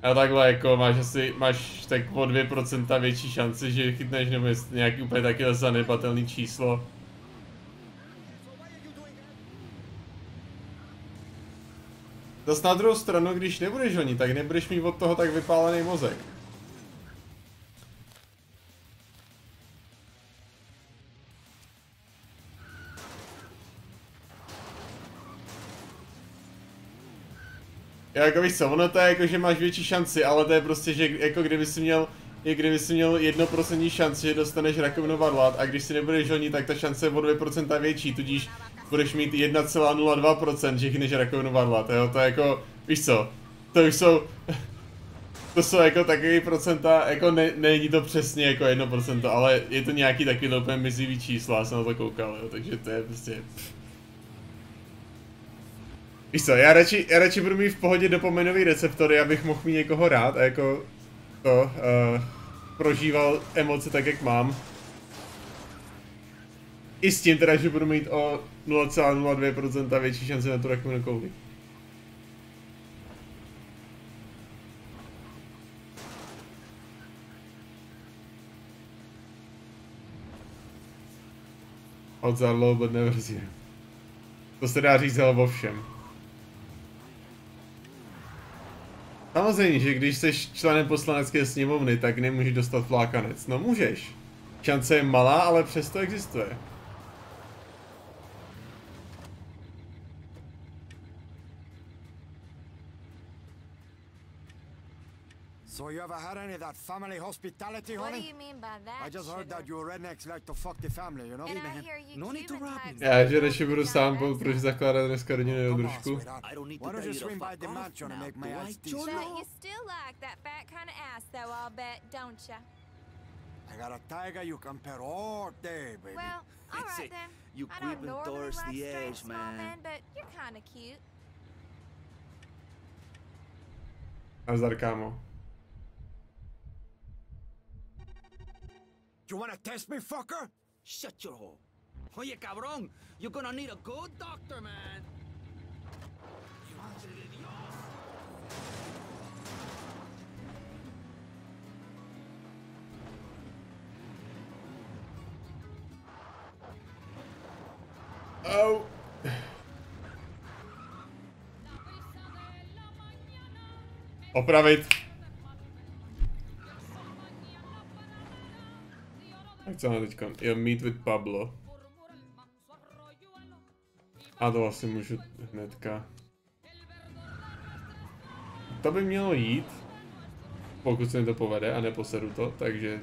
a takhle jako máš asi, máš tak o 2% větší šanci, že chytneš nebo jestli nějaký úplně taky zanedbatelný číslo. Zas na druhou stranu, když nebudeš honit, tak nebudeš mít od toho tak vypálený mozek. Jako víš co, ono to je jako, že máš větší šanci, ale to je prostě, že jako kdyby si měl, je kdyby si měl 1% šanci, že dostaneš rakovinu varlat a když si nebudeš honit, tak ta šance je o 2% větší, tudíž budeš mít 1,02%, že chytneš rakovinu varlat, jo, to je jako, víš co, to už jsou, to jsou jako takový procenta, jako ne, není to přesně jako 1%, ale je to nějaký taky úplně mizivý čísla, jsem na to koukal, jo, takže to je prostě. Víš co, já radši, já radši budu mít v pohodě dopomenový receptory, abych mohl mít někoho rád a jako to uh, prožíval emoce tak, jak mám. I s tím teda, že budu mít o 0,02% větší šanci na tu rakovinu kouli. Odds are low, but never zero. To se dá říct ale o všem. Samozřejmě, že když jsi členem poslanecké sněmovny, tak nemůžeš dostat flákanec. No můžeš. Šance je malá, ale přesto existuje. So you ever had any of that family hospitality, What do honey? you mean by that? I just heard that you rednecks like to fuck the family, you know? And I hear you No need to rob me. Já, že radši budu sám, proč zakládat dneska družku. Don't need to Why don't you swing by the mansion and now, make my eyes tease? But you still like that fat kind of ass, though, I'll bet, don't ya? I got a tiger you can pet all day, baby. Well, all right then. you I don't creeping normally towards the edge, man. but you're kind of cute. Nazdar, kámo. You wanna test me, fucker? Shut your hole. Oye, cabrón, you're gonna need a good doctor, man. Oh. Opravit. Co teďka? Jo, meet with Pablo. A to asi můžu hnedka. To by mělo jít. Pokud se mi to povede a neposedu to, takže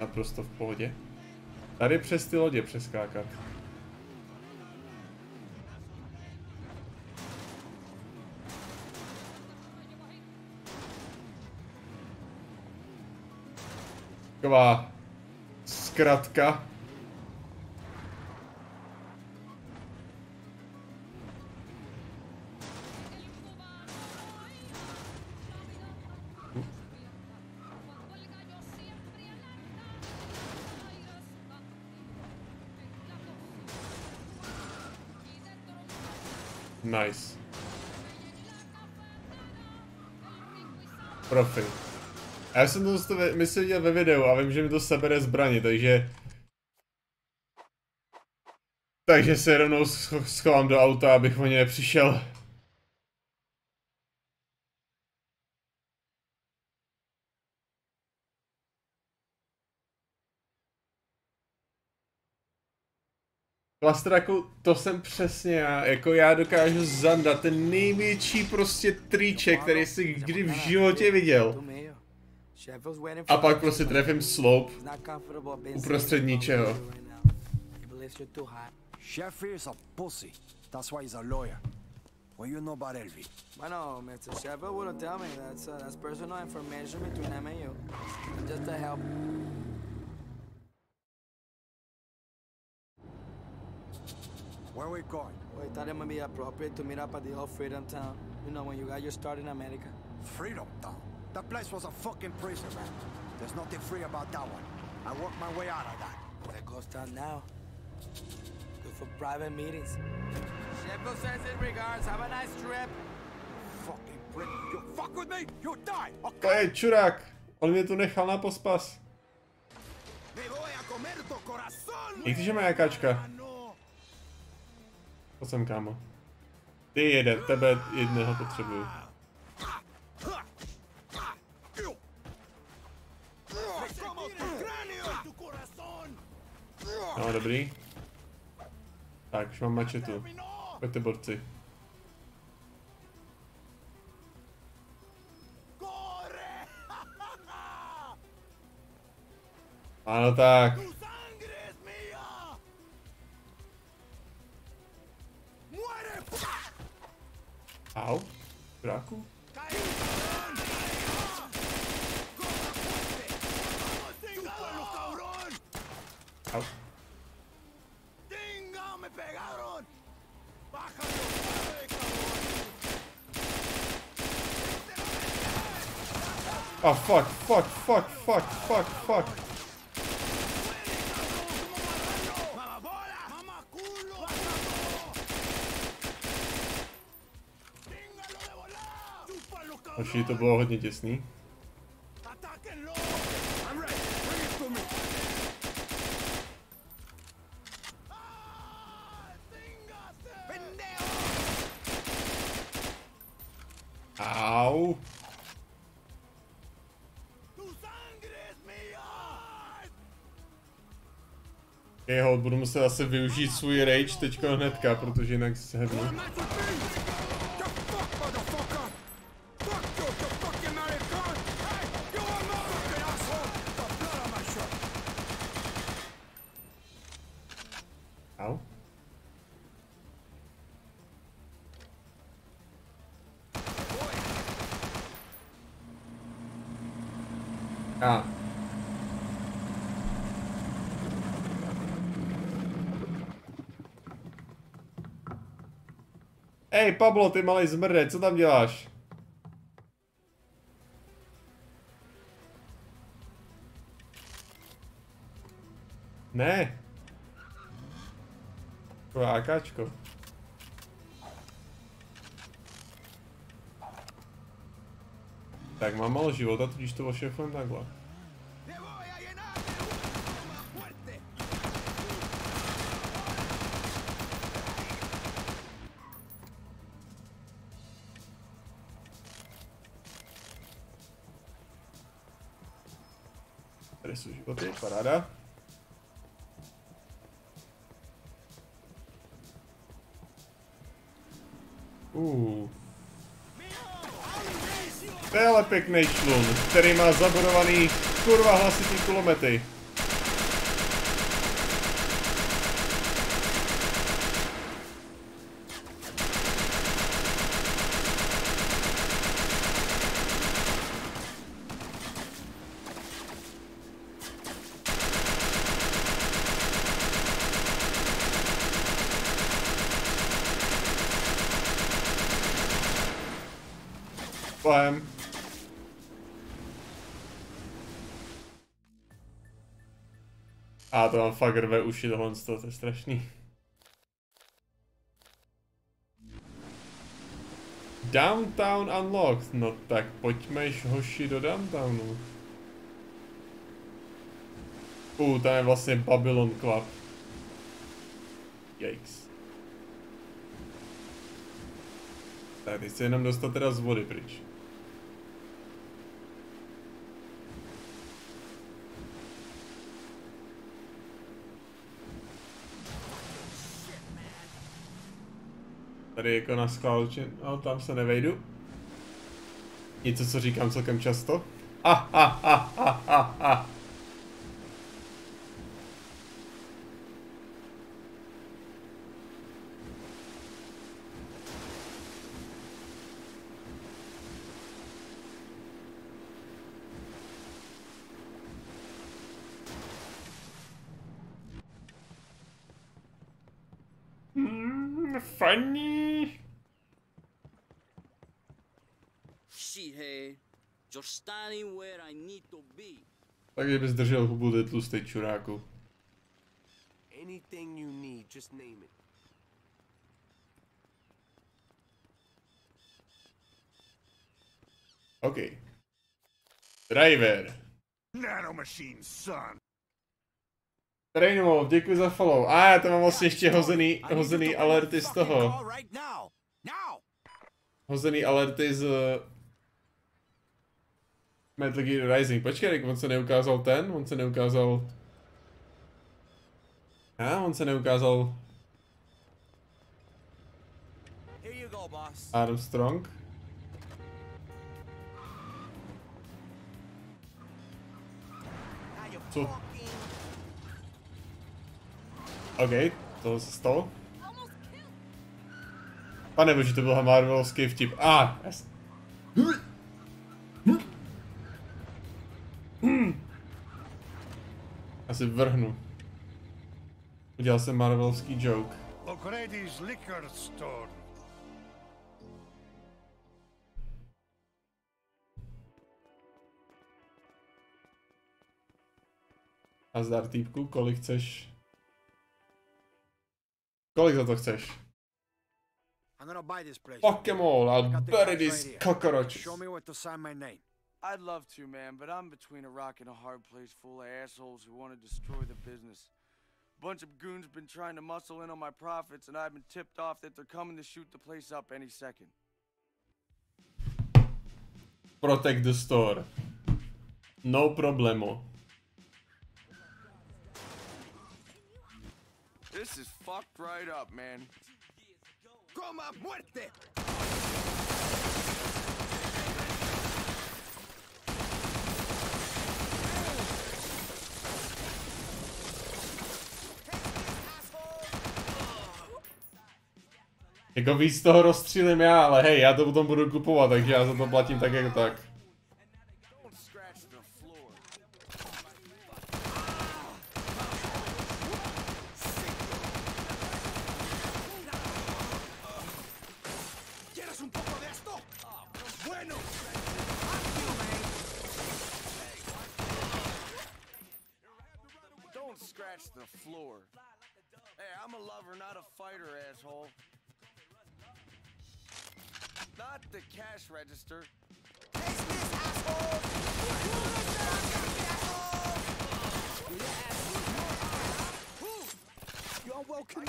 naprosto v pohodě. Tady přes ty lodě přeskákat. Taková zkratka. Nice. Profi. Já jsem to zase myslím viděl ve videu a vím, že mi to sebere zbraně, takže... Takže se rovnou scho- schovám do auta, abych o ně nepřišel. Plastraku, to jsem přesně já, jako já dokážu zandat ten největší prostě triček, který jsi kdy v životě viděl. A pak prostě trefím slope He's not comfortable being uprostřed ničeho. right now. He believes you're too hot. Sheffield's a pussy. That's why he's a lawyer. What you know about Elvi? Bueno, Mr. Sheffield wouldn't tell me. That's, uh, that's personal information between him and you. Just to help. Where we going? Well, I thought it might be appropriate to meet up at the old Freedom Town. You know, when you got your start in America. Freedom Town. That place was a fucking prison, man. There's nothing free about that one. I worked my way out of that. That ghost town now. Good for private meetings. Sheffield sends his regards. Have a nice trip. Fucking prick. You fuck with me, you die. To je čurák, on mě tu nechal na pospas. I když má jakáčka. Pojď sem, kámo. Ty jede, tebe jedného potřebuju. No, dobrý. Tak, už mám mačetu. Pojďte, borci. Ano, tak. Au. Dráku? Au. ¡Me pegaron! Oh, fuck, fuck, fuck, fuck, fuck, fuck. Hoši, to bylo hodně těsný. Hold, budu muset zase využít svůj rage teďko hnedka, protože jinak se hebnu. Au. A. Ej, Pablo, ty malý zmrde, co tam děláš? Ne. To je AKčko. Tak mám malo života, tudíž to ošefujeme takhle. Paráda. Uh. To pěkný člun, který má zabudovaný kurva hlasitý kulomety. To mám fakt rve uši tohle, to je strašný. Downtown unlocked, no tak pojďme hoši do downtownu. Uh, tam je vlastně Babylon Club. Yikes. Tak, teď se jenom dostat teda z vody pryč. Tady jako na skláluči, no tam se nevejdu. Něco, co říkám celkem často. Ha, ha, ha, ha, ha, ha. Mm, funny. You're standing where I need to be. Tak kdybys držel hubu, ty tlustý čuráku. Anything you need, just name it. OK. Driver. Nanomachine, son. Trainmo, děkuji za follow. A já tam mám vlastně ještě hozený, hozený alerty z toho. Hozený alerty z... Metal Gear Rising. Počkej, on se neukázal ten? On se neukázal... A, on se neukázal... Armstrong. Co? OK, to se stalo. Pane bože, to byl Marvelovský vtip. A, ah, jasně. Asi vrhnu. Udělal jsem Marvelovský joke. O'Grady's liquor store. A zdar týpku, kolik chceš? Kolik za to chceš? This. Fuck em all, I'll bury these here. cockroaches. Show me where to sign my name. I'd love to, man, but I'm between a rock and a hard place full of assholes who want to destroy the business. A bunch of goons been trying to muscle in on my profits, and I've been tipped off that they're coming to shoot the place up any second. Protect the store. No problemo. This is fucked right up, man. Coma muerte! Jako víc toho rozstřílím já, ale hej, já to potom budu kupovat, takže já za to platím tak jako tak. Scratch the floor. Hey, I'm a lover, not a fighter, asshole. Not the cash register. You are welcome.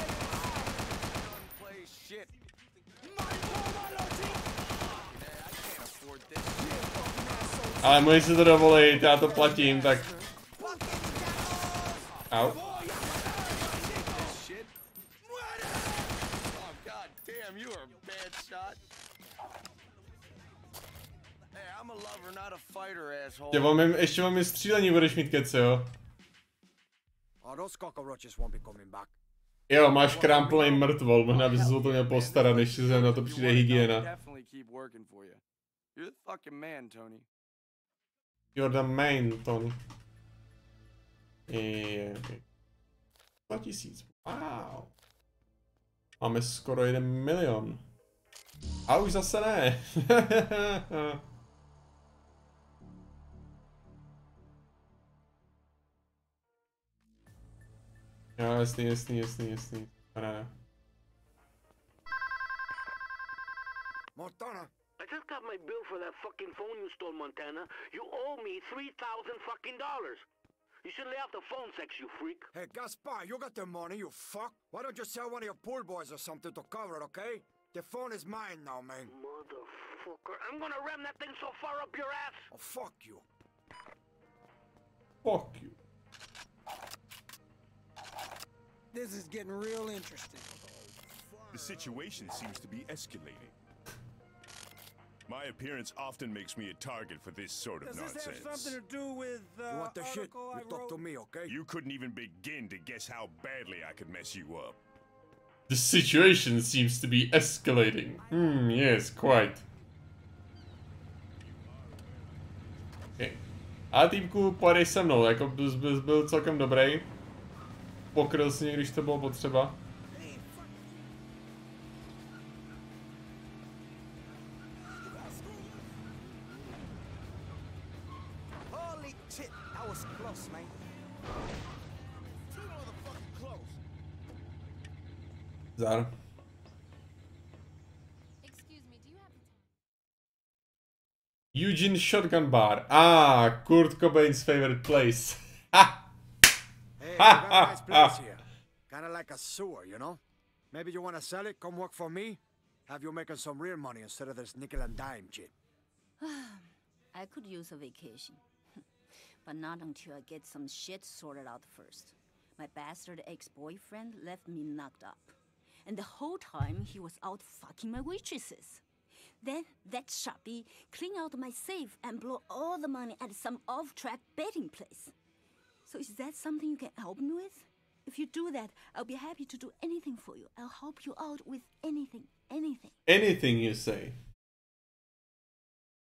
Play shit. Ale můžeš si to dovolit, já to platím, tak Au. Fighter, asshole. Ještě mám, jen- ještě mám jen střílení, budeš mít kece, jo? Those cockroaches won't be coming back. Jo, máš krám plný mrtvol, možná bys se o to měl postarat, než se na to přijde hygiena. You're the fucking man, Tony. You're the main, Tony. Je, okay. 100 tisíc. Wow. Máme skoro jeden milion. A už zase ne. jo, jasný, jasný, jasný, jasný. Paráda. Montana, I just got my bill for that fucking phone you stole, Montana. You owe me three thousand fucking dollars. You should lay off the phone sex, you freak. Hey, Gaspar, you got the money, you fuck. Why don't you sell one of your pool boys or something to cover it, okay? The phone is mine now, man. Motherfucker, I'm gonna ram that thing so far up your ass. Oh, fuck you. Fuck you. This is getting real interesting. The situation seems to be escalating. My appearance often makes me a target for this sort of Does this nonsense. have something to do with uh, You want the shit? article I You talk wrote? to me, okay? You couldn't even begin to guess how badly I could mess you up. The situation seems to be escalating. Hmm, yes, quite. Okay. A týmku, pojedej se mnou, jako bys, bys byl celkem dobrý. Pokryl si mě, když to bylo potřeba. Zar. Eugene Shotgun Bar. Ah, Kurt Cobain's favorite place. Hey, you got a nice place here. Kind of like a sewer, you know? Maybe you want to sell it, come work for me? Have you making some real money instead of this nickel and dime shit. I could use a vacation. but not until I get some shit sorted out first. My bastard ex boyfriend left me knocked up. And the whole time he was out fucking my waitresses. Then that sharpie clean out my safe and blow all the money at some off track betting place. So is that something you can help me with? If you do that, I'll be happy to do anything for you. I'll help you out with anything, anything. Anything you say.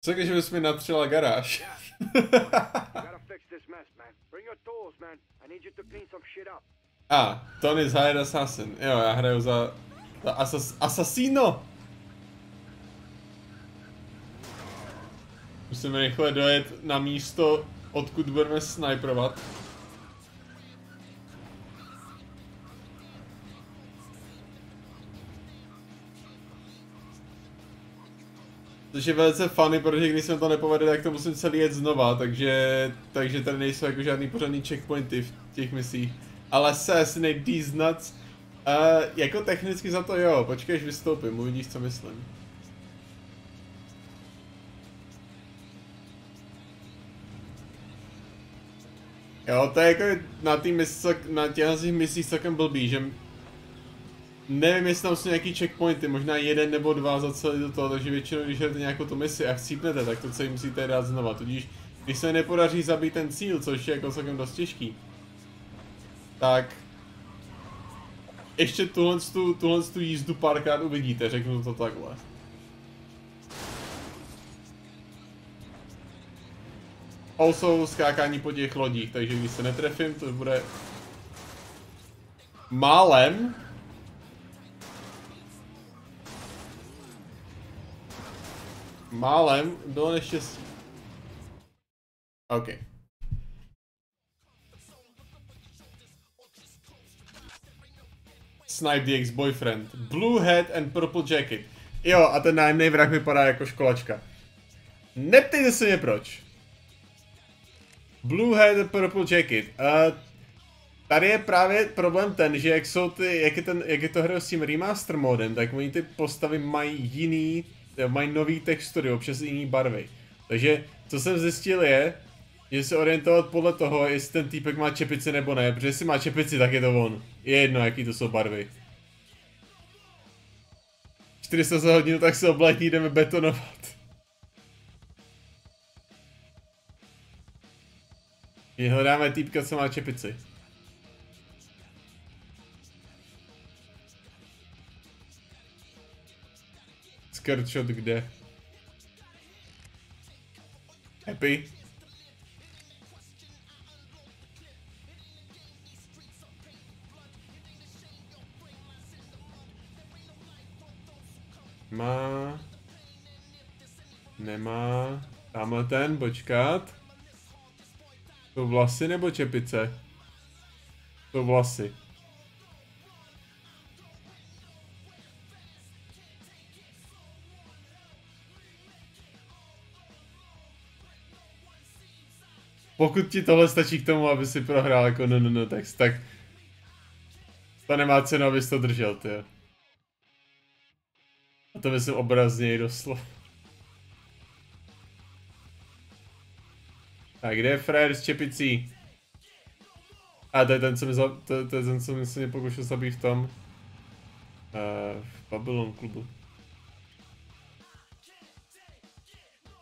Co když bys mi natřela garáž? gotta fix this mess, man. Bring your tools, man. I need you to clean some shit up. A, Tony's Hired Assassin. Jo, já hraju za, za asas, Assassino. Musíme rychle dojet na místo, odkud budeme sniperovat. Což je velice funny, protože když jsme to nepovedli, tak to musím celý jet znova, takže, takže tady nejsou jako žádný pořádný checkpointy v těch misích. Ale Assassinate These Nuts, uh, jako technicky za to jo, počkej, až vystoupím, uvidíš, co myslím. Jo, to je jako na tý misi, na těch misích celkem blbý, že Nevím, jestli tam jsou nějaký checkpointy, možná jeden nebo dva za celý do toho, takže většinou, když jdete nějakou tu misi a chcípnete, tak to celý musíte dát znova. Tudíž, když se nepodaří zabít ten cíl, což je jako celkem dost těžký, tak ještě tuhle, tu, tuhle tu jízdu párkrát uvidíte, řeknu to takhle. Also skákání po těch lodích, takže když se netrefím, to bude málem Málem bylo neštěstí. OK. Snipe the ex-boyfriend. Blue head and purple jacket. Jo, a ten nájemný vrah vypadá jako školačka. Neptejte se mě proč. Blue head and purple jacket. Uh, tady je právě problém ten, že jak jsou ty, jak je, ten, jak je to hra s tím remaster modem, tak oni ty postavy mají jiný, mají nový textury, občas jiný barvy. Takže co jsem zjistil je, Můžu se orientovat podle toho, jestli ten týpek má čepici nebo ne, protože jestli má čepici, tak je to on. Je jedno, jaký to jsou barvy. 400 za hodinu, tak se oblétní, jdeme betonovat. Je hledáme týpka, co má čepici. Shot kde? Happy? Má. Nemá. Tamhle ten, počkat. To vlasy nebo čepice? To vlasy. Pokud ti tohle stačí k tomu, aby si prohrál jako no, no, no text, tak to nemá cenu, abys to držel, ty. A to myslím obrazněji doslov. Tak kde je frajer s čepicí? A to je ten, co mi, to, to je ten, co mi se pokoušel zabít v tom. Uh, v Babylon klubu.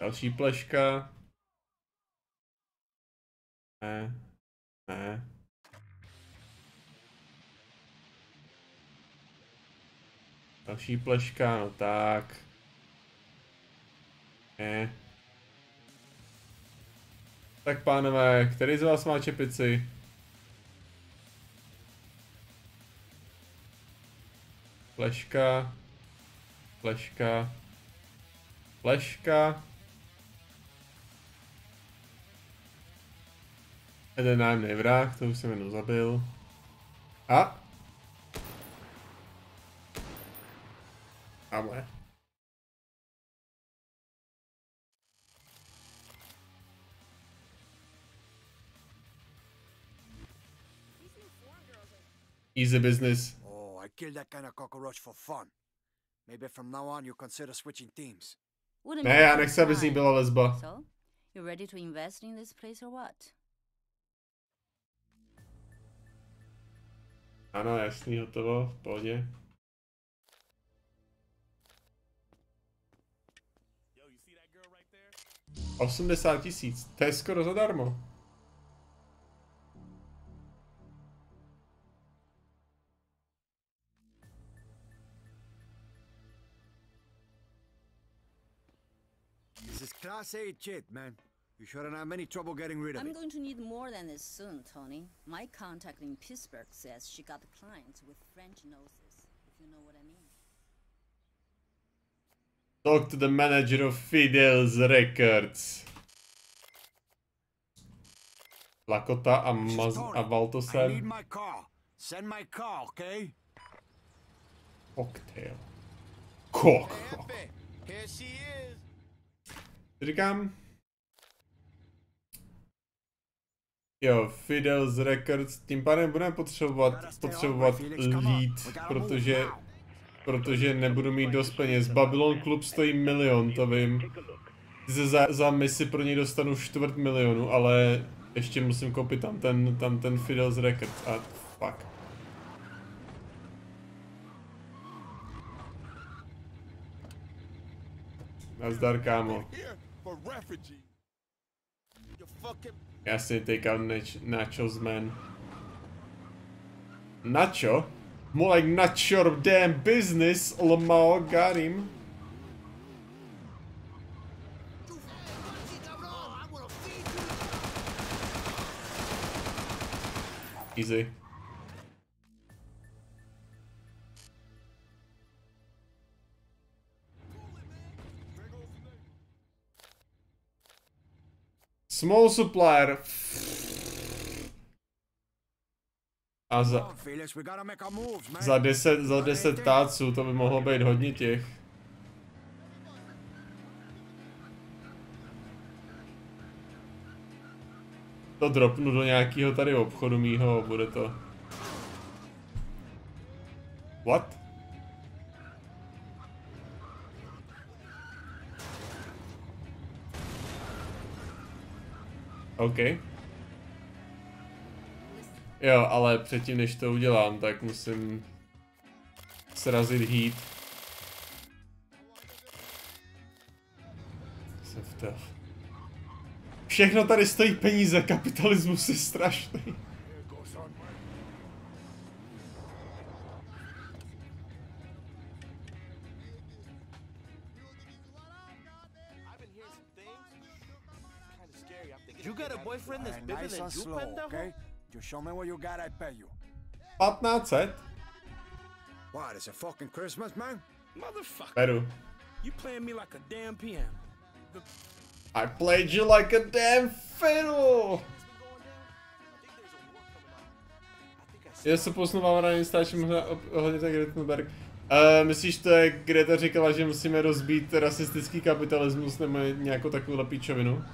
Další pleška. Ne. Ne. Další pleška, no tak. Ne. Tak pánové, který z vás má čepici? Pleška. Pleška. Pleška. Jeden nájemný vrah, to už jsem jenom zabil. A? Tamhle. Easy business. Oh, I killed that kind of cockroach for fun. Maybe from now on you consider switching teams. Wouldn't Ne, be já nechci, aby z ní byla lesba. So, you ready to invest in this place or what? Ano, jasný, hotovo, v pohodě. Osmdesát tisíc, to je skoro zadarmo. This is class A shit, man. You shouldn't have any trouble getting rid of it. I'm going to need more than this soon, Tony. My contact in Pittsburgh says she got clients with French noses, if you know what I mean. Talk to the manager of Fidel's Records. Lakota a, Maz a I need my car. Send my car, okay? Cocktail. Kok. Here she is. Říkám. Jo, Fidel's Records, tím pádem budeme potřebovat, potřebovat lead, protože, protože nebudu mít dost peněz. Babylon Club stojí milion, to vím. Za, za, misi pro něj dostanu čtvrt milionu, ale ještě musím koupit tam ten, tam ten Fidel's Records a fuck. Nazdar, kámo. Fucking Jasně, take out nach nachos, man. Nacho? More like your damn business, Lamar got him. Easy. Small supplier. A za, za 10, za 10 táců to by mohlo být hodně těch. To dropnu do nějakého tady obchodu mýho, bude to. What? OK. Jo, ale předtím, než to udělám, tak musím srazit heat. Jsem v. Všechno tady stojí peníze, kapitalismus je strašný. Nice and you, slow, pendejo? okay? Just show me what you got, I pay you. 1500? What, it's a fucking Christmas, man? Motherfucker. Beru. You playing me like a damn piano. I played you like a damn fiddle! Já se posunul na Instačem ohledně tak Greta Uh, myslíš to je, Greta říkala, že musíme rozbít rasistický kapitalismus nebo nějakou takovou píčovinu?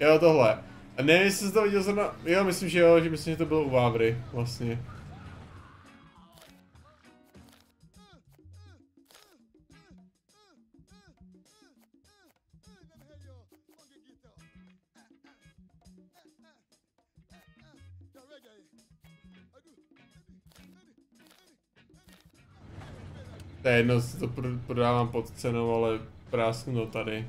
Jo, tohle. A nevím, jestli jsi to viděl zrovna... Jo, myslím, že jo, že myslím, že to bylo u Vávry, vlastně. To je jedno, to pr- prodávám pod cenou, ale prásknu to tady.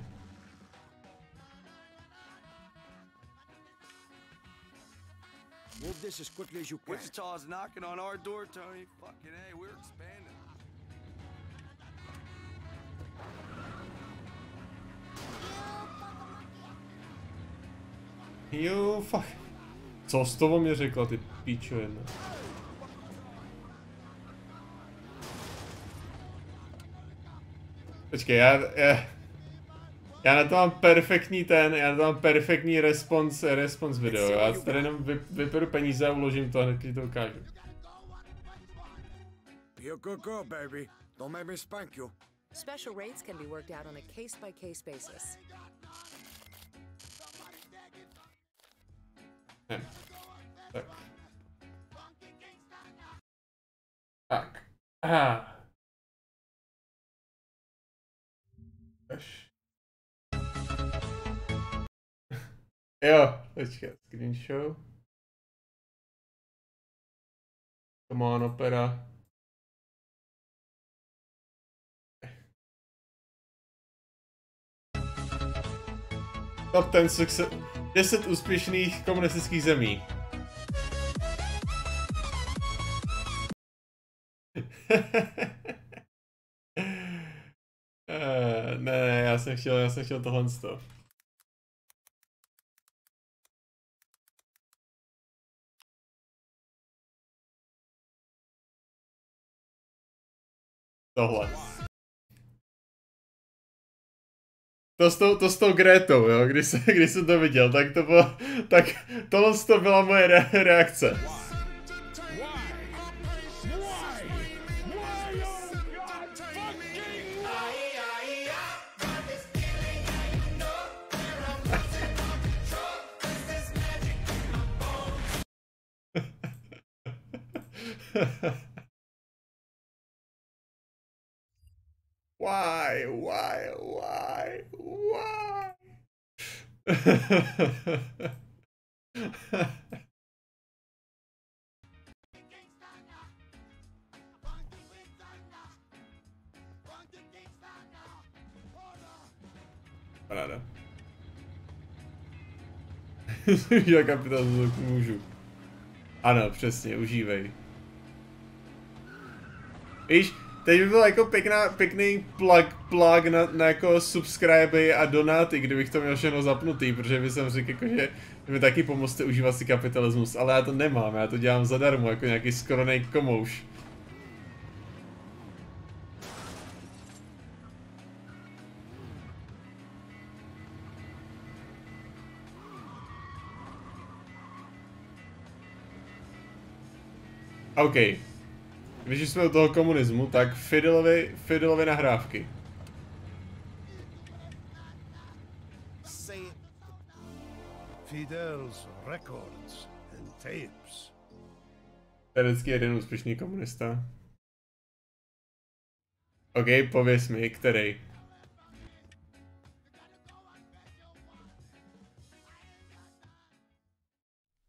Move this as quickly as you can. Wichita's knocking on our door, Tony. Fucking hey, we're expanding. Jo, fuck. Co z toho mě řekla, ty píčovina? Počkej, já, já, já na to mám perfektní ten, já na to mám perfektní response, response video, já tady jenom vy, vyperu peníze a uložím to a hned ti to ukážu. Girl, baby. Don't make me spank you. Special rates can be worked out on a case by case basis. Ne. Tak. Tak. Ah. Jo, počkat, screen show. Come on, opera. Top 10 success... 10 úspěšných komunistických zemí. Eh, ne, ne, já jsem chtěl, já jsem chtěl tohle z Tohle. To s tou, to s tou Grétou, jo, když, se, když jsem to viděl, tak to bylo, tak tohle to byla moje re, reakce. Why? Why? Why? Why? Paráda. Já kapitál můžu. Ano, přesně, užívej. Víš, teď by byl jako pěkná, pěkný plug, plug na, na jako subscriby a donáty, kdybych to měl všechno zapnutý, protože by jsem řekl jako, že mi taky pomozte užívat si kapitalismus, ale já to nemám, já to dělám zadarmo, jako nějaký skoronej komouš. OK. Když jsme do toho komunismu, tak Fidelovi, Fidelovi nahrávky. Fidel's records and tapes. To je vždycky jeden úspěšný komunista. OK, pověs mi, který.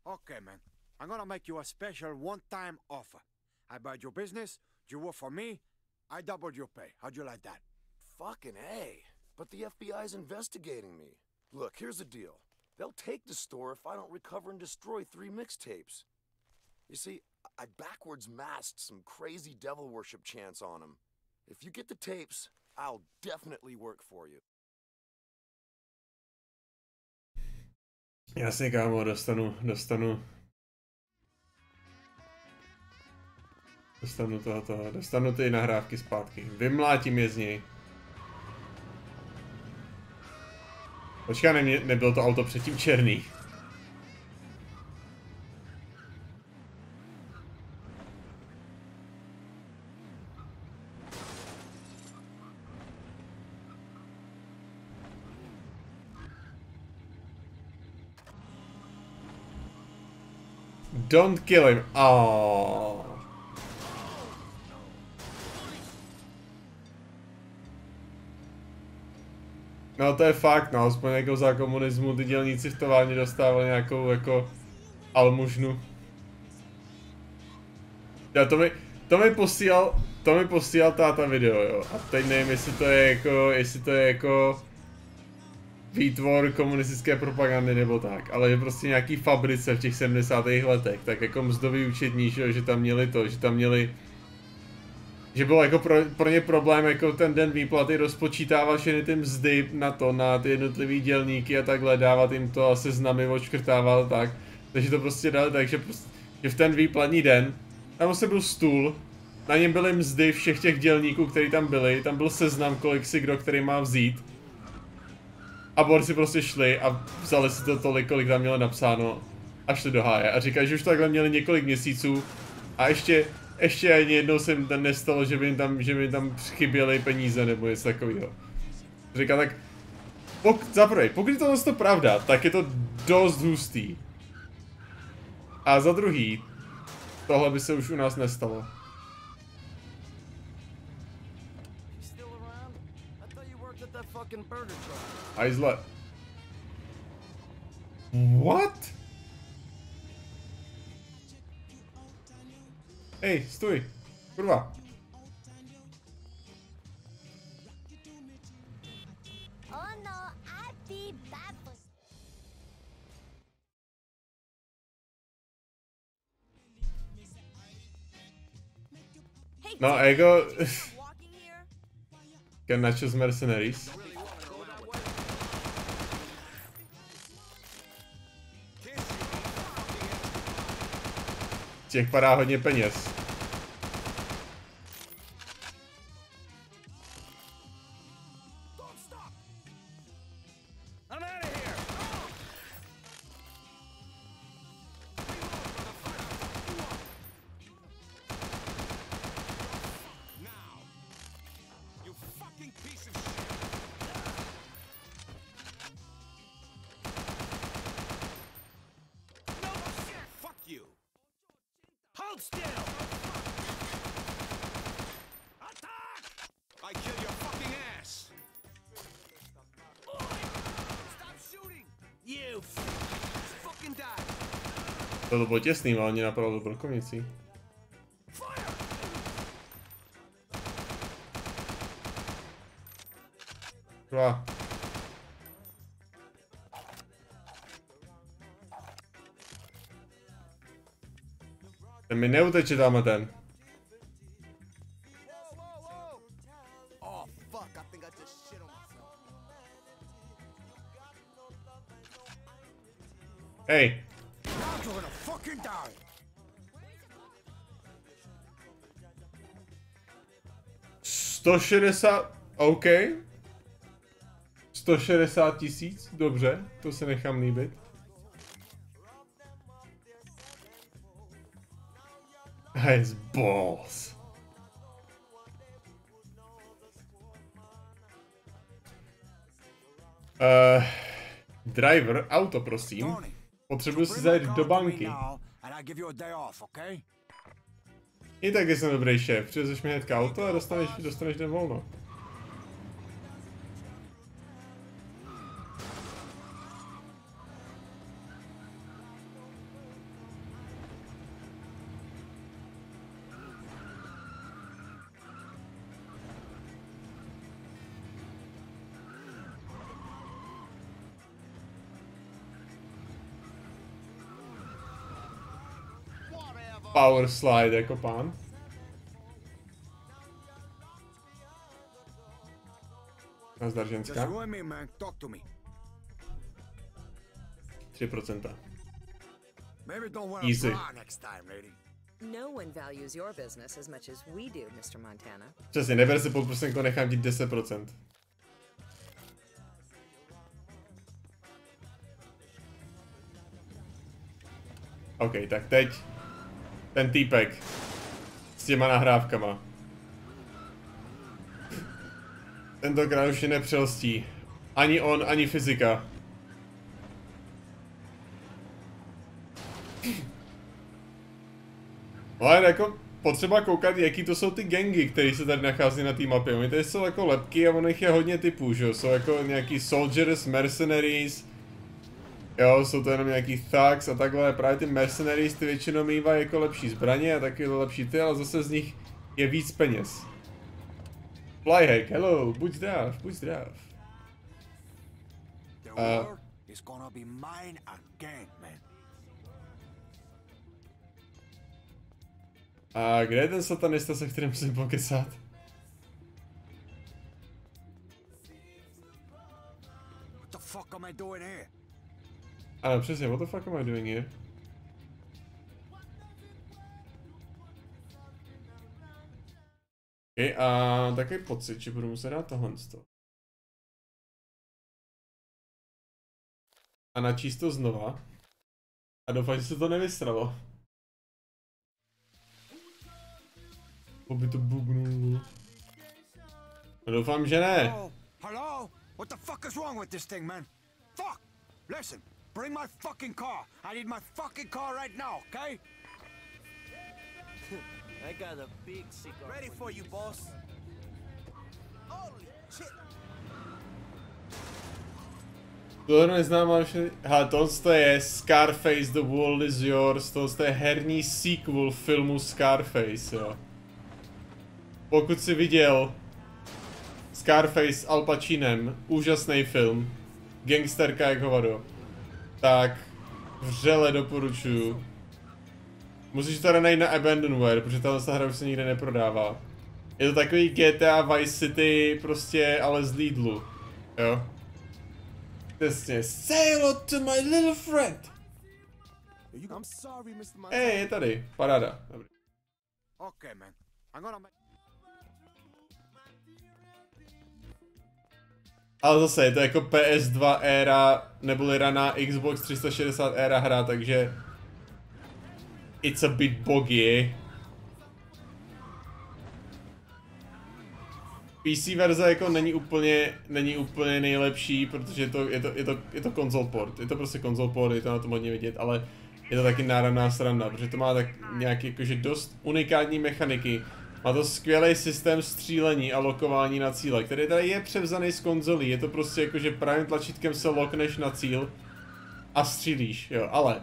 Okay, man. I'm gonna make you a special one-time offer. I buy your business, you work for me, I doubled your pay. How'd you like that? Fucking A. But the FBI's investigating me. Look, here's the deal. They'll take the store if I don't recover and destroy three mixtapes. You see, I backwards masked some crazy devil worship chants on them. If you get the tapes, I'll definitely work for you. Jasně, kámo, dostanu, dostanu. Dostanu tohoto, dostanu ty nahrávky zpátky. Vymlátím je z něj. Počká, ne, nebylo to auto předtím černý. Don't kill him. Oh. No to je fakt, no, aspoň jako za komunismu ty dělníci v továrně dostávali nějakou jako almužnu. Já to mi, to mi posílal, to mi posílal táta video, jo. A teď nevím, jestli to je jako, jestli to je jako výtvor komunistické propagandy nebo tak, ale je prostě nějaký fabrice v těch 70. letech, tak jako mzdový účetní, že, že tam měli to, že tam měli že bylo jako pro, pro ně problém jako ten den výplaty rozpočítávat všechny ty mzdy na to, na ty jednotlivý dělníky a takhle, dávat jim to a seznamy odškrtával tak. Takže to prostě dali tak, že, prostě, že v ten výplatní den tam se byl stůl, na něm byly mzdy všech těch dělníků, kteří tam byli, tam byl seznam, kolik si kdo který má vzít. A borci prostě šli a vzali si to tolik, kolik tam mělo napsáno a šli do háje. A říkají, že už to takhle měli několik měsíců a ještě ještě ani jednou se mi tam nestalo, že by jim tam, že by jim tam chyběly peníze nebo něco takového. Říká tak, pok, za prvé, pokud je to to pravda, tak je to dost hustý. A za druhý, tohle by se už u nás nestalo. Aizle. What? Hej, stůj. Kurva. Oh no, I'd be bad for No, Ego... Can Nachos Mercenaries. Těch padá hodně peněz. Bylo těsný, ale mě napadlo do brokovnicí. Dva. Ten mi neuteče tam ten. 160, OK. 160 tisíc, dobře, to se nechám líbit. That boss. balls. Uh, driver, auto prosím. Potřebuji si zajít do banky. I tak jsem dobrý šéf, přivezeš mi hnedka auto a dostaneš, dostaneš den volno. Power slide jako pán. Nazdar ženská. ruin me, man. Talk to me. 3%. Maybe don't wear Easy. a bra next time, lady. No one values your business as much as we do, Mr. Montana. Přesně, neber si půlprsenko, nechám ti 10%. OK, tak teď ten týpek s těma nahrávkama. Tentokrát už je nepřelstí. Ani on, ani fyzika. Ale jako potřeba koukat, jaký to jsou ty gangy, které se tady nachází na té mapě. Oni tady jsou jako lepky a ono jich je hodně typů, že jo? Jsou jako nějaký soldiers, mercenaries, jo, jsou to jenom nějaký thugs a takhle. Právě ty mercenaries ty většinou mývají jako lepší zbraně a taky lepší ty, ale zase z nich je víc peněz. Flyhack, hello, buď zdrav, buď zdrav. Man. A kde je ten satanista, se kterým musím pokecat? What the fuck am I doing here? Ano, přesně, what the fuck am I doing here? Okay, a takový pocit, že budu muset dát tohle toho. A načíst to znova. A doufám, že se to nevystralo. Aby to bugnulo. No doufám, že ne. Hello? Hello? What the fuck is wrong with this thing, man? Fuck! Listen, bring my fucking car. I need my fucking car right now, okay? I got a big cigar. Ready for you, boss. Holy shit. To neznám, ale vše... Hele, tohle je Scarface The World Is Yours, tohle je herní sequel filmu Scarface, jo. Pokud jsi viděl Scarface s Al Pacinem, úžasný film, gangsterka jak hovado, tak vřele doporučuju. Musíš to teda najít na Abandonware, protože tahle hra už se nikde neprodává. Je to takový GTA Vice City, prostě ale z Lidlu, jo. Přesně. Say hello to my little friend. Hej, je tady. Paráda. Dobrý. Okay, man. I'm gonna make... Ale zase je to jako PS2 éra, neboli raná Xbox 360 éra hra, takže... It's a bit boggy. PC verze jako není úplně, není úplně nejlepší, protože to, je, to, je, to, je to console port, je to prostě console port, je to na tom hodně vidět, ale je to taky náramná sranda, protože to má tak nějaký jakože dost unikátní mechaniky. Má to skvělý systém střílení a lokování na cíle, který tady je převzaný z konzolí, je to prostě jakože pravým tlačítkem se lokneš na cíl a střílíš, jo, ale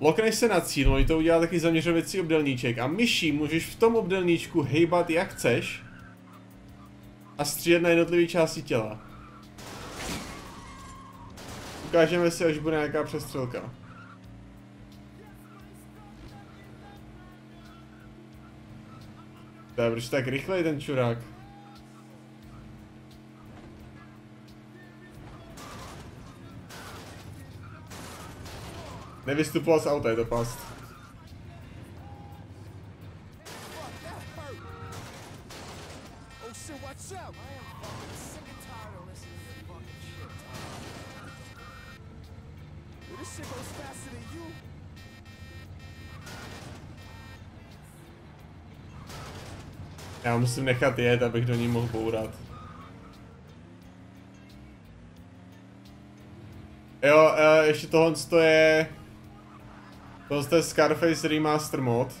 Lokneš se na cíl, oni to udělá taky zaměřovací obdelníček a myší můžeš v tom obdelníčku hejbat jak chceš, a střílet na jednotlivé části těla. Ukážeme si, až bude nějaká přestřelka. To je proč tak rychlej ten čurák? Nevystupoval z auta, je to past. Oh shit, watch Já musím nechat jet, abych do ní mohl bourat. Jo, uh, ještě tohle to je... Tohle je Scarface Remaster mod.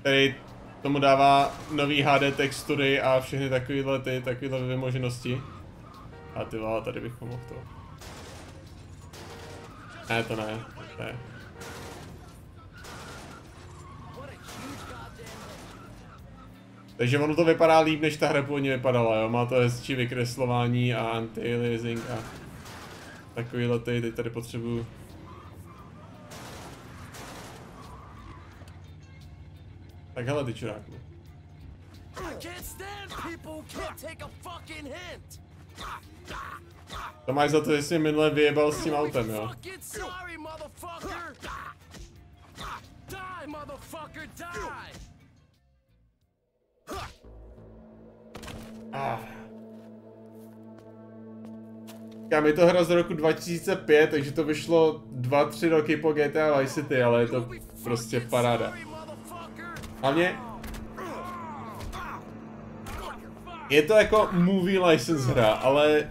Který tomu dává nový HD textury a všechny takovýhle ty, takovýhle vymoženosti. A ty vole, tady bych mohl to. Ne, to ne, ne. Takže ono to vypadá líp, než ta hra původně vypadala, jo? Má to hezčí vykreslování a anti-aliasing a takovýhle ty, teď tady potřebuju Tak hele ty čuráku. To máš za to, že jsi minule vyjebal s tím autem, jo? Die, motherfucker, die. Ah. Kam je to hra z roku 2005, takže to vyšlo 2-3 roky po GTA Vice City, ale je to prostě paráda. Hlavně... Je to jako movie license hra, ale...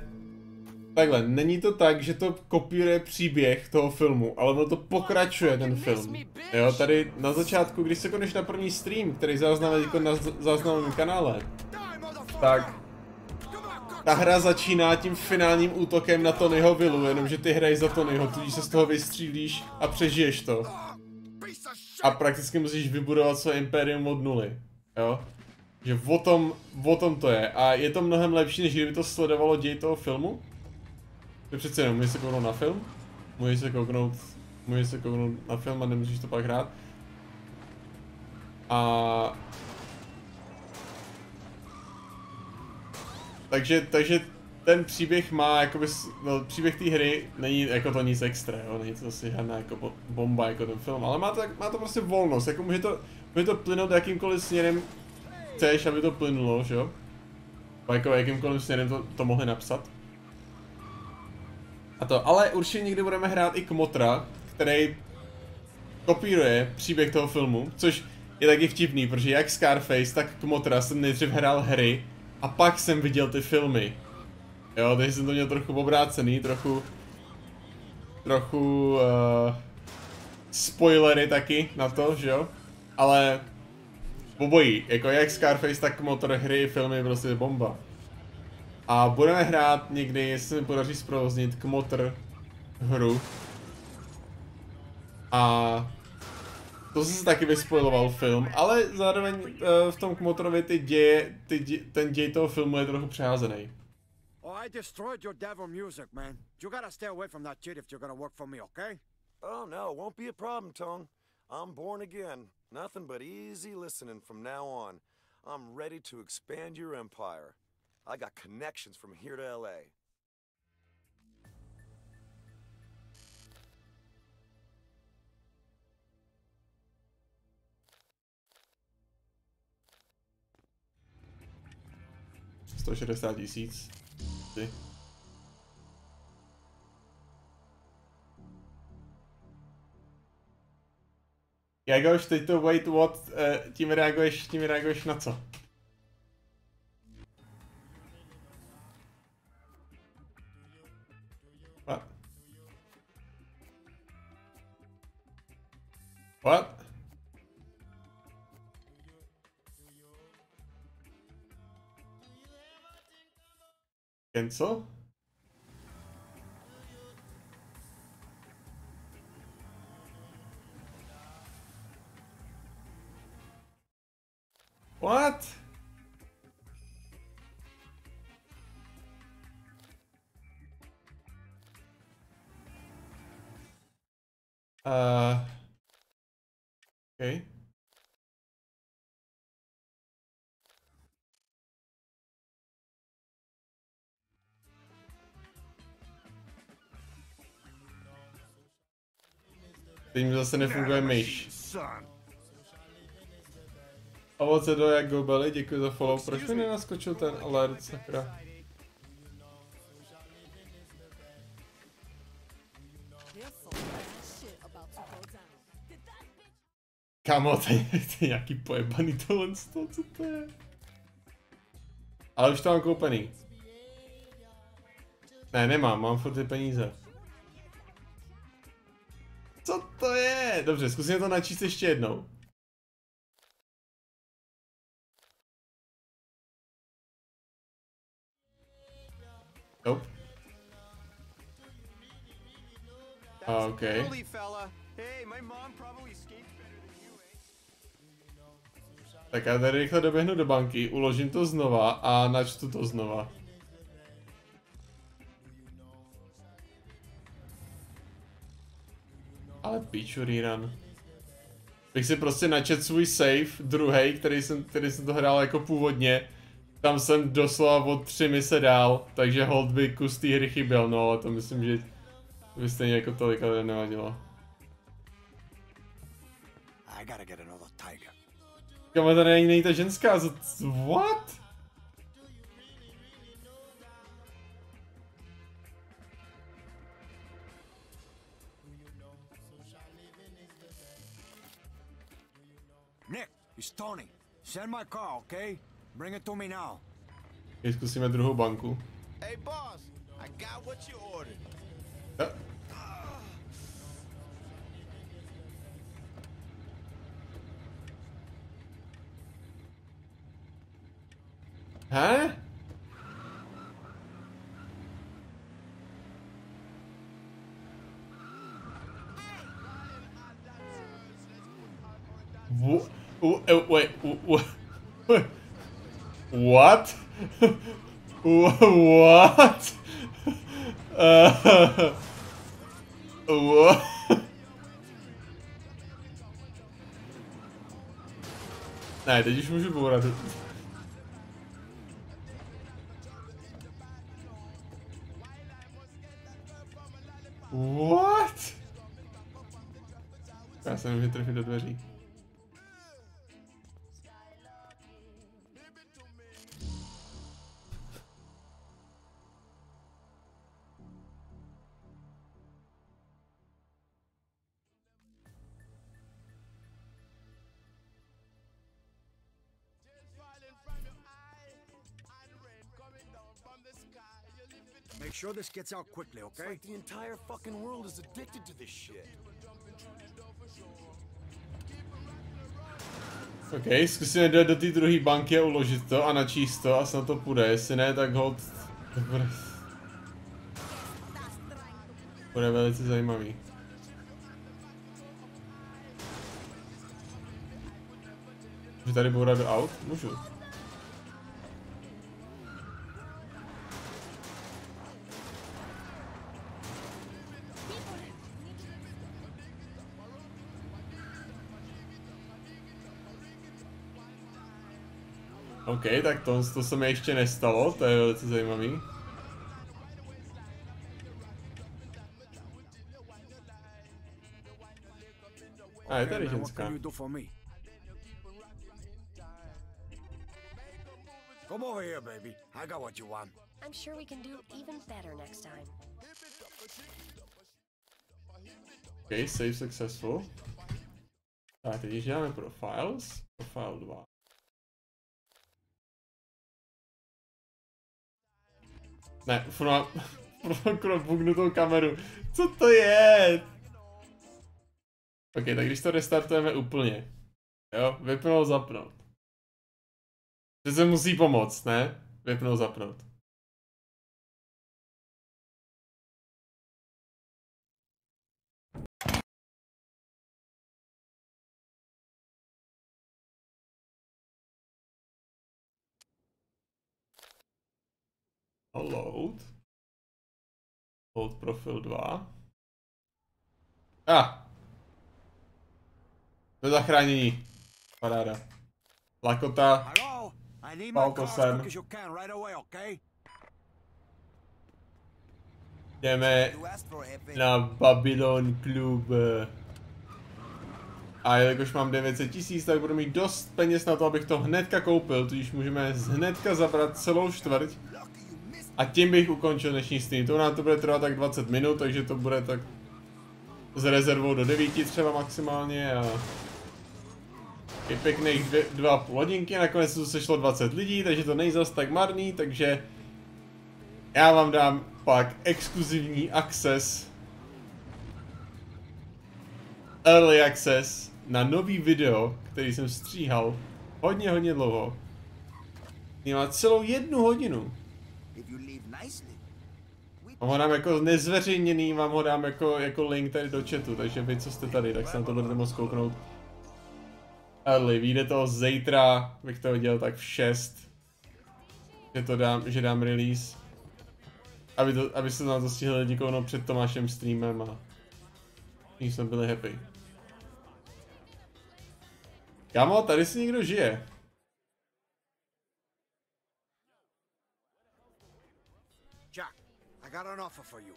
Takhle, není to tak, že to kopíruje příběh toho filmu, ale ono to pokračuje ten film. Jo, tady na začátku, když se koneš na první stream, který záznamuje jako na záznamovém kanále, tak ta hra začíná tím finálním útokem na Tonyho vilu, jenomže ty hraješ za Tonyho, tudíž se z toho vystřílíš a přežiješ to. A prakticky musíš vybudovat své impérium od nuly, jo? Že o tom, o tom to je. A je to mnohem lepší, než kdyby to sledovalo děj toho filmu. To přece jenom, můžeš se kouknout na film, můžeš se kouknout, můžeš se kouknout na film a nemusíš to pak hrát. A takže, takže ten příběh má, jakoby, no, příběh té hry není jako to nic extra, jo, není to asi žádná jako bomba jako ten film, ale má to, má to prostě volnost, jako může to, může to plynout jakýmkoliv směrem chceš, aby to plynulo, že jo? Jako jakýmkoliv směrem to, to mohli napsat. A to, ale určitě někdy budeme hrát i Kmotra, který kopíruje příběh toho filmu, což je taky vtipný, protože jak Scarface, tak Kmotra jsem nejdřív hrál hry, a pak jsem viděl ty filmy. Jo, takže jsem to měl trochu obrácený, trochu... Trochu... Uh, spoilery taky na to, že jo? Ale... Obojí, jako jak Scarface, tak motor hry, filmy, prostě bomba. A budeme hrát někdy, jestli se mi podaří zprovoznit, Kmotr hru. A to se taky vyspojiloval film, ale zároveň uh, v tom Kmotrovi ty děje, ty dě, ten děj toho filmu je trochu přeházený. Oh, I destroyed your devil music, man. You gotta stay away from that shit if you're gonna work for me, okay? Oh, no, won't be a problem, Tone. I'm born again. Nothing but easy listening from now on. I'm ready to expand your empire. I got connections from here to LA. Sto šedesát tisíc. Ty. Jagoš, teď to wait what, uh, tím reaguješ, tím reaguješ na co? What? Cancel? Teď mi zase nefunguje myš. Ovoce do jak gobely, děkuji za follow. Proč mi nenaskočil ten alert, sakra? Kamo, to je, to je nějaký pojebaný tohle z toho, co to je? Ale už to mám koupený. Ne, nemám, mám furt ty peníze. To je? Dobře, zkusím to načíst ještě jednou. Nope. OK. Tak já tady rychle doběhnu do banky, uložím to znova a načtu to znova. Ale piču rerun. bych si prostě načet svůj save, druhý, který jsem, který jsem to hrál jako původně. Tam jsem doslova od tři mise dál, takže hold by kus té hry chyběl, no ale to myslím, že by stejně jako tolik ale nevadilo. I gotta get another tiger. Kam tady není, není ta ženská, co, what? It's Tony. Send my car, okay? Bring it to me now. Okay, zkusíme druhou banku. Hey, boss, I got what you ordered. Ja. Hä? Wo, oh, oh, wait, oh, oh, what? what? Uh, what? Ne, teď už můžu bourat. What? Já se nemůžu trefit do dveří. Sure this gets out quickly, It's okay? like the entire fucking world is addicted to this shit. OK, zkusíme jít do té druhé banky a uložit to a načíst to a snad to půjde, jestli ne, tak hold... To bude... Bude velice zajímavý. Můžu tady bourat do aut? Můžu. OK, tak to, to se mi ještě nestalo, to je velice zajímavý. A je tady ženská. can you do for me? Come over here, baby. I got what you want. I'm sure we can do even better next time. OK, save successful. Tak, teď když dáme profiles, profile 2. Ne, furt mám bugnutou kameru. Co to je? OK, tak když to restartujeme úplně. Jo, vypnout, zapnout. Přece musí pomoct, ne? Vypnout, zapnout. Load. Load profil 2. A! Ah. To je zachránění. Paráda. Lakota. Hello? I need my Pal car to as sem. quick as you can right away, okay? Jdeme na Babylon Club. A jelikož mám 900 tisíc, tak budu mít dost peněz na to, abych to hnedka koupil, tudíž můžeme hnedka zabrat celou čtvrť. A tím bych ukončil dnešní stream. To nám to bude trvat tak 20 minut, takže to bude tak s rezervou do 9 třeba maximálně a je pěkných dvě, dva a půl hodinky, nakonec se sešlo 20 lidí, takže to není zas tak marný, takže já vám dám pak exkluzivní access Early access na nový video, který jsem stříhal hodně, hodně dlouho. Má celou jednu hodinu. If you leave nicely. Mám ho dám jako nezveřejněný, vám ho dám jako, jako link tady do chatu, takže vy, co jste tady, tak se na to budete moct kouknout. Early, vyjde to zítra, bych to viděl tak v 6. Že to dám, že dám release. Aby, to, aby se na to stihli lidi kouknout před Tomášem streamem a všichni jsme byli happy. Kámo, tady si někdo žije. Got an offer for you.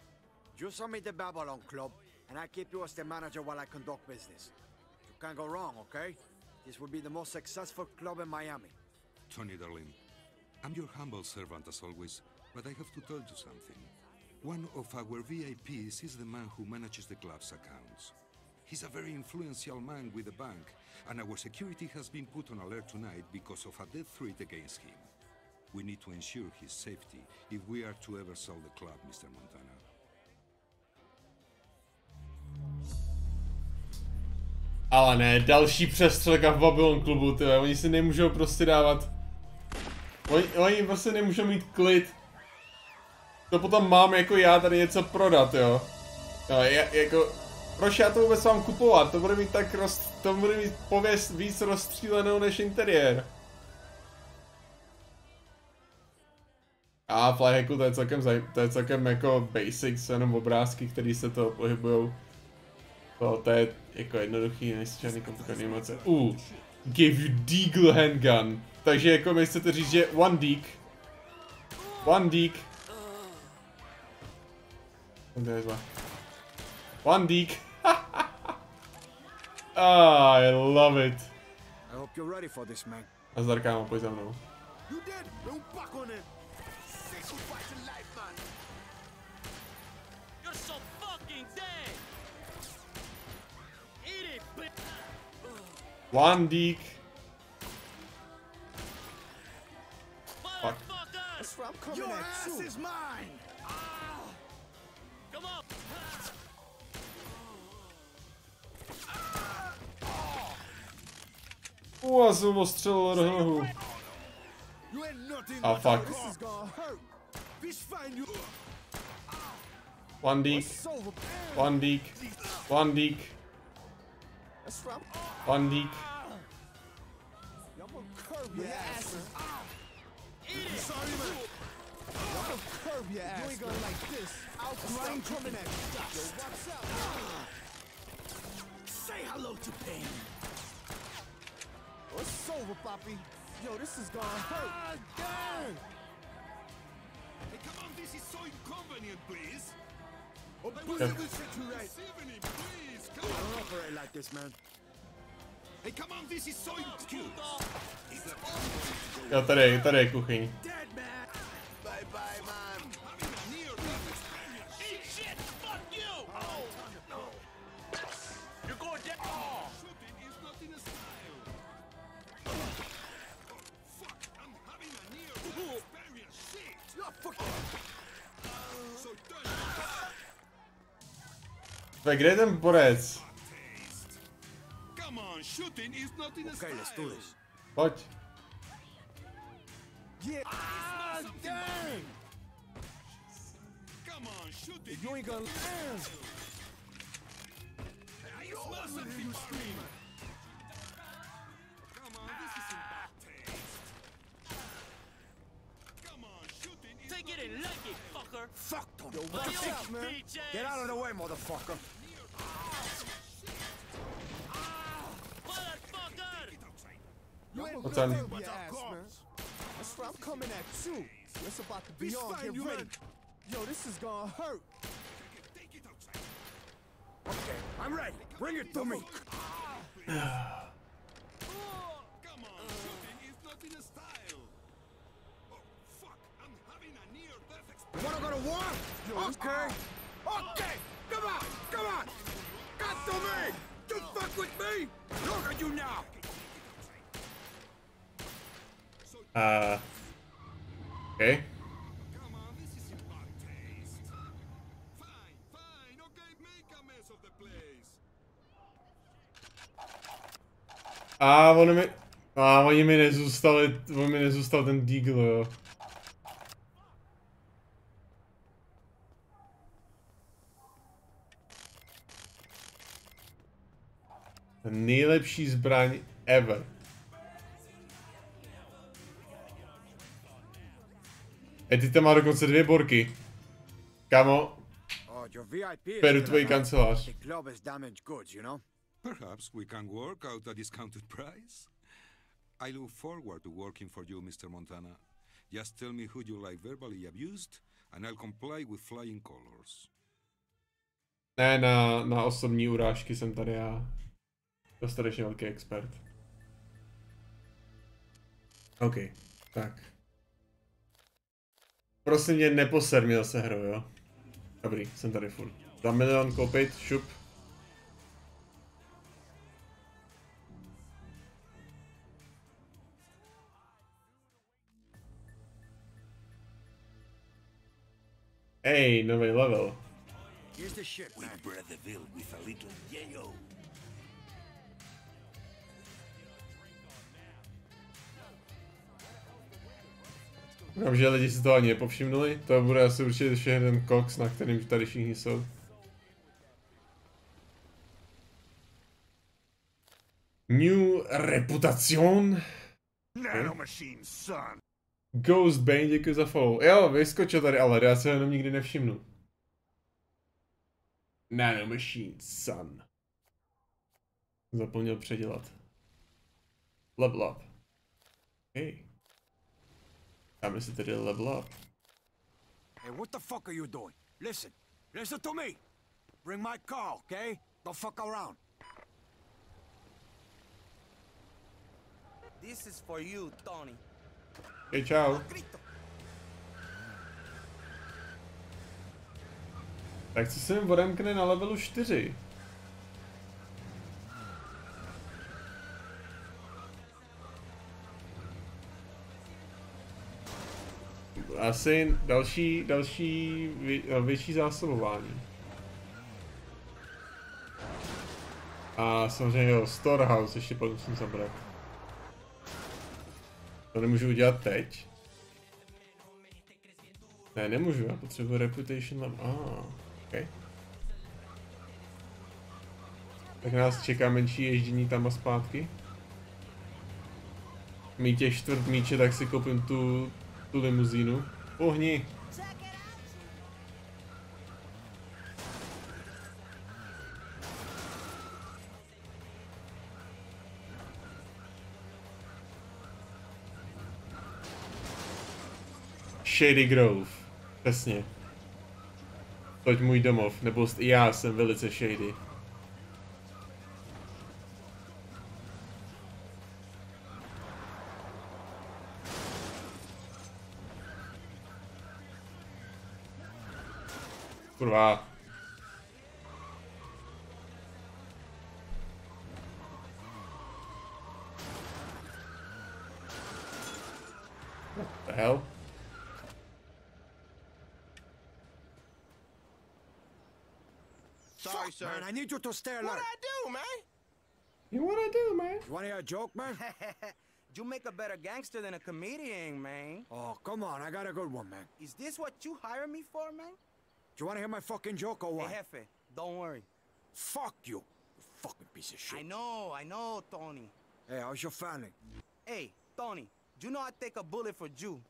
You me the Babylon Club, and I keep you as the manager while I conduct business. You can't go wrong, okay? This will be the most successful club in Miami. Tony, darling, I'm your humble servant as always, but I have to tell you something. One of our VIPs is the man who manages the club's accounts. He's a very influential man with the bank, and our security has been put on alert tonight because of a death threat against him. We need to ensure his safety if we are to ever sell the club, Mr. Montana. Ale ne, další přestřelka v Babylon klubu, ty oni si nemůžou prostě dávat... Oni, oni prostě nemůžou mít klid. To potom mám jako já tady něco prodat, jo. No, já, jako... Proč já to vůbec mám kupovat? To bude mít tak roz... To bude mít pověst víc rozstřílenou než interiér. A flyhacku to je celkem, zaj... to je celkem jako basics, jenom obrázky, které se toho pohybujou. To, to je jako jednoduchý, nejsi žádný komplikovaný emoce. Uh, give you Deagle handgun. Takže jako mi chcete říct, že one deek. One deek. To je zle. One deek. ah, I love it. I hope you're ready for this, man. Nazdar kámo, pojď za mnou. You dead? Don't back on him. One deek. Fuck. That's where I'm coming Your at ass too. is mine! Come on! Ua, jsem ostřelil do hlavu. You ain't nothing Ah, but fuck. This is gonna hurt. Fish find you. One deek. One deek. One deek. On leak. Say hello to pain. What's over, Poppy? Yo, this is gonna hurt. Ah, damn! Hey, come on, this is so inconvenient, please. Oh, Yep. Boozy will set you right. Stephanie, please, I come on. don't operate like this, man. Hey, come on, this is so cute. Jo, tady, tady je kuchyň. Dead, man. Bye, bye, man. Eat shit! Fuck You mustn't be screaming. Come on, this is in bad taste. Come on, shooting is Take it and like it, fucker! Fuck Tony. Yo, what's up, man? Bitch ass. Get out of the way, motherfucker. Ah, motherfucker! You ain't What's gonna on? curb your ass, man. That's where I'm coming at you. It's about to be Fish on. find Get ready. man. Yo, this is gonna hurt. Take it outside. Okay, I'm ready. Bring it to me. Ah. wanna go to war? Okay. Okay. Come on. Come on. Got to me. You fuck with me. Look at you now. Uh. Okay. Come on, this is in bad taste. Fine, fine, okay, make a mess of the place. A oni mi... A oni mi nezůstali, on mi nezůstal ten Deagle, jo. Nejlepší zbraň ever. Edita má dokonce dvě borky. Kamo, Oh, still tvoji kancelář. Perhaps we can work out a discounted price. I look forward to working for you, Mr. Montana. Just tell me who you like verbally abused, and I'll comply with flying colors. Ne, na, na osobní urážky jsem tady já. Dostatečně velký expert. OK, tak. Prosím tě, neposer mě zase hrou, jo? Dobrý, jsem tady furt. Za milion koupit, šup. Ej, nový level. Here's the shit, We ville with a little yayo. Doufám, že lidi si to ani nepovšimnuli. To bude asi určitě ještě jeden koks, na kterým tady všichni jsou. New reputación. Nanomachine, son. Ghost Bane, děkuji za follow. Jo, vyskočil tady ale, já se ho jenom nikdy nevšimnu. Nanomachine Sun. Zapomněl předělat. Level up. Hej. Dáme si tedy level up. Hey, what the fuck are you doing? Listen, listen to me. Bring my car, okay? Don't fuck around. This is for you, Tony. Hey, čau. Tak co se mi odemkne na levelu 4? Asi další, další vě, větší zásobování. A samozřejmě jo, Storehouse ještě potom musím zabrat. To nemůžu udělat teď. Ne, nemůžu, já potřebuji reputation level. Ah, okay. Tak nás čeká menší ježdění tam a zpátky. Mít těch čtvrt míče, tak si koupím tu, tu limuzínu. Pohni. Shady Grove. Přesně. Toť můj domov, nebo já jsem velice shady. Kurva. What the hell? Sorry, Fuck, sir. Man, I need you to stay alert. What I do, man? You wanna do, man? You wanna hear a joke, man? you make a better gangster than a comedian, man. oh, come on, I got a good one, man. Is this what you hire me for, man? Do you wanna hear my fucking joke or what? Hey, Jefe, don't worry. Fuck you, you fucking piece of shit. I know, I know, Tony. Hey, how's your family? Hey, Tony, do you know I take a bullet for you.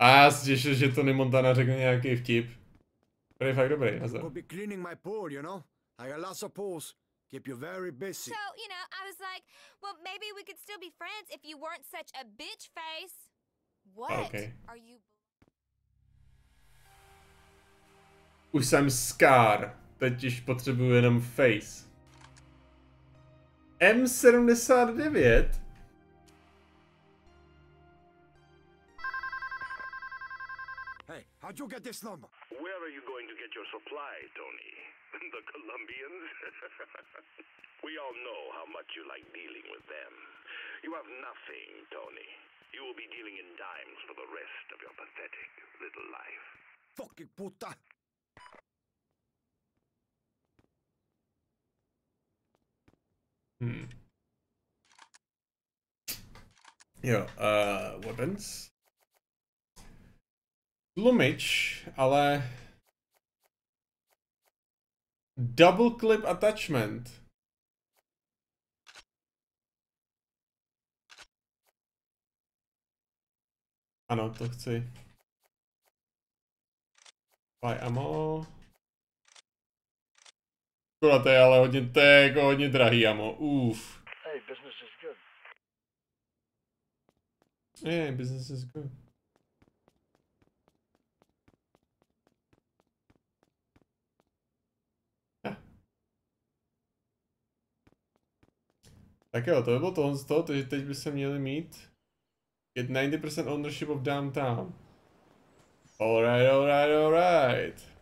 A já se těšil, že Tony Montana řekne nějaký vtip. To je fakt dobrý, nazdar. Could be cleaning my pool, you know? I got lots of pools. Keep you very busy. So, you know, I was like, well, maybe we could still be friends if you weren't such a bitch face. What Okay. are you Už jsem Scar, teď už potřebuju jenom face. M79? Hey, how'd you get this number? Where are you going to get your supply, Tony? the Colombians? we all know how much you like dealing with them. You have nothing, Tony. You will be dealing in dimes for the rest of your pathetic little life. Fucking puta. Hmm. Jo, uh, weapons. Tlumič, ale... Double clip attachment. Ano, to chci. Buy ammo. Škoda, to je ale hodně, to je jako hodně drahý, amo. Uf. Hey, business is good. Yeah, business is good. Eh. Tak jo, to by bylo tohle z toho, takže teď by se měli mít get 90% ownership of downtown. Alright, alright, alright.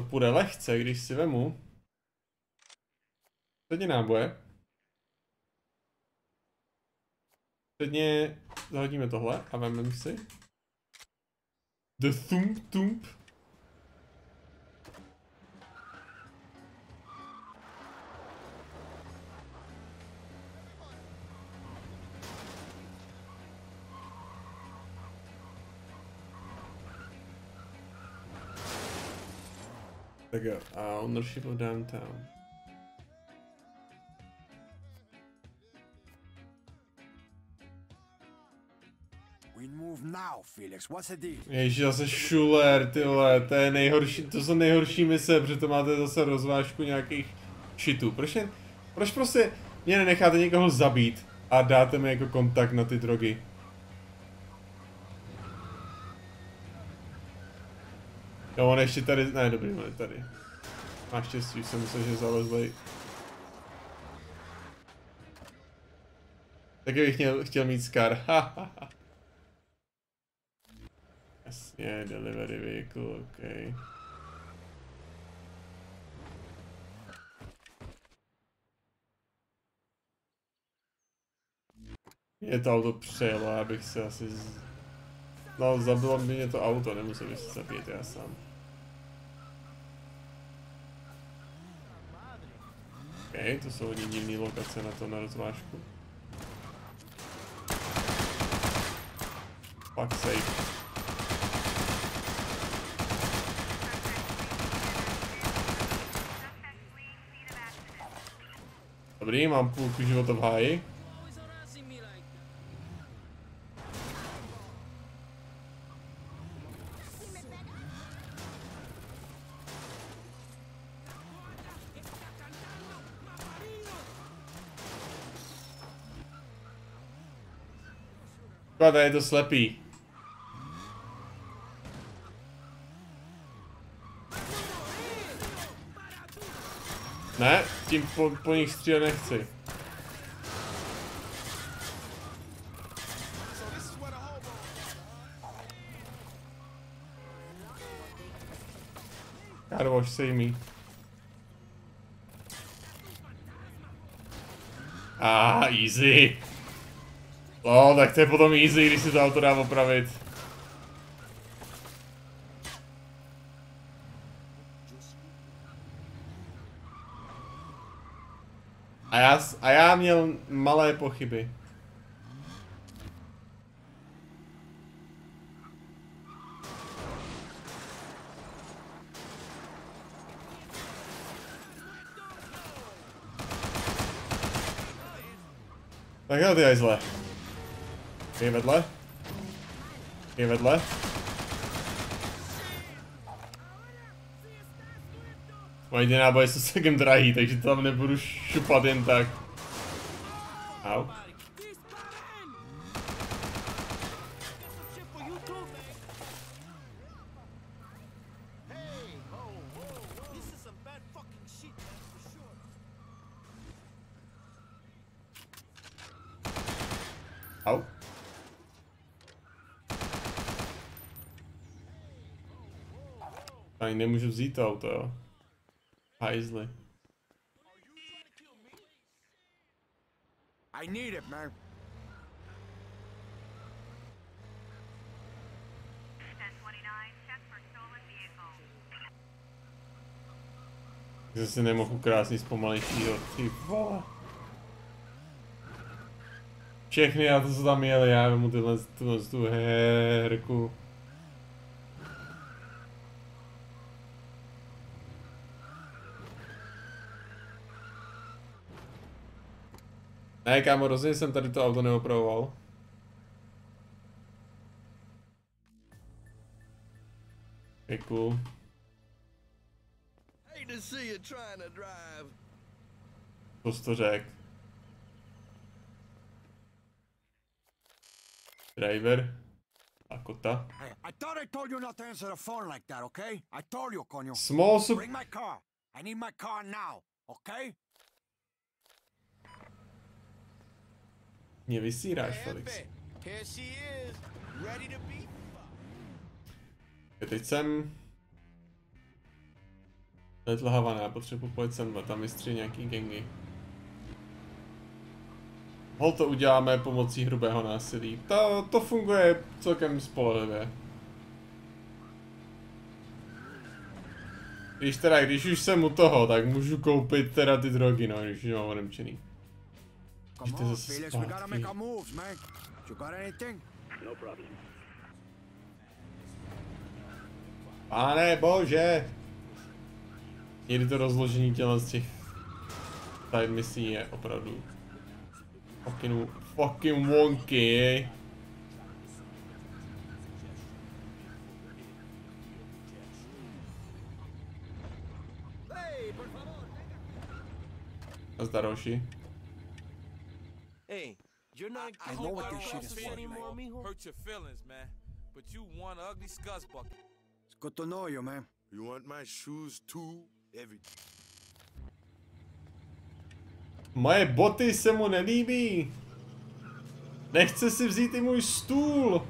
To půjde lehce, když si vemu. Předně náboje. Předně zahodíme tohle a vememe si. The Thump Thump. Tak jo, a ownership of downtown. We move now, Felix. What's the deal? Ježiš, zase šuler, ty vole, to je nejhorší, to jsou nejhorší mise, protože to máte zase rozvážku nějakých shitů. Proč, jen, proč prostě mě nenecháte někoho zabít a dáte mi jako kontakt na ty drogy? Jo, on ještě tady, ne, dobrý, on je tady. Máš štěstí, už jsem myslel, že zalezli. Tak bych měl, chtěl mít Scar. Jasně, delivery vehicle, ok. Je to auto přejelo, já bych se asi... Z... No, zabilo mě to auto, nemusel bych se zabít já sám. To jsou hodně divné lokace na to na rozvážku. Fuck sake. Dobrý, mám půlku života v háji. Škoda, je to slepý. Ne, tím po, po nich střílet nechci. Wash save me. Ah, easy. No, tak to je potom easy, když si to auto dá opravit. A já, a já měl malé pochyby. Tak jo, ty hajzle. Je vedle. Je vedle. Moje ty náboje jsou celkem drahý, takže tam nebudu šupat jen tak. Vzít to auto, jo. Hajzli. I need it, man. Že si nemohu ukrát nic pomalejšího, ty vole. Všechny já to, co tam jeli, já vemu tyhle, tuhle tu herku. Ne, kámo, rozhodně jsem tady to auto neopravoval. Je cool. Hey to see you trying to drive. To jsi to řek. Driver. A kota. I thought I told you not to answer the phone like that, okay? I told you, coño. Small sup- Bring my car. I need my car now, okay? Mě vysíráš, Felix. To. Teď jsem... Letl Havana, já potřebuji pojet sem tam vystří nějaký gangy. Hol to uděláme pomocí hrubého násilí. To, to funguje celkem spolehlivě. Když teda, když už jsem u toho, tak můžu koupit teda ty drogy, no, když už mám odemčený. Come on, Felix, we gotta make our moves, man. You got anything? No problem. Pane bože! Někdy to rozložení těla z těch side misí je opravdu fucking, fucking wonky. Nazdar, hoši. You're not. I know what this shit is for, anymore, man. mijo. Hurt your feelings, man. But you one ugly scuzz bucket. It's good to know you, man. You want my shoes too? Everything. Moje boty se mu nelíbí. Nechce si vzít i můj stůl.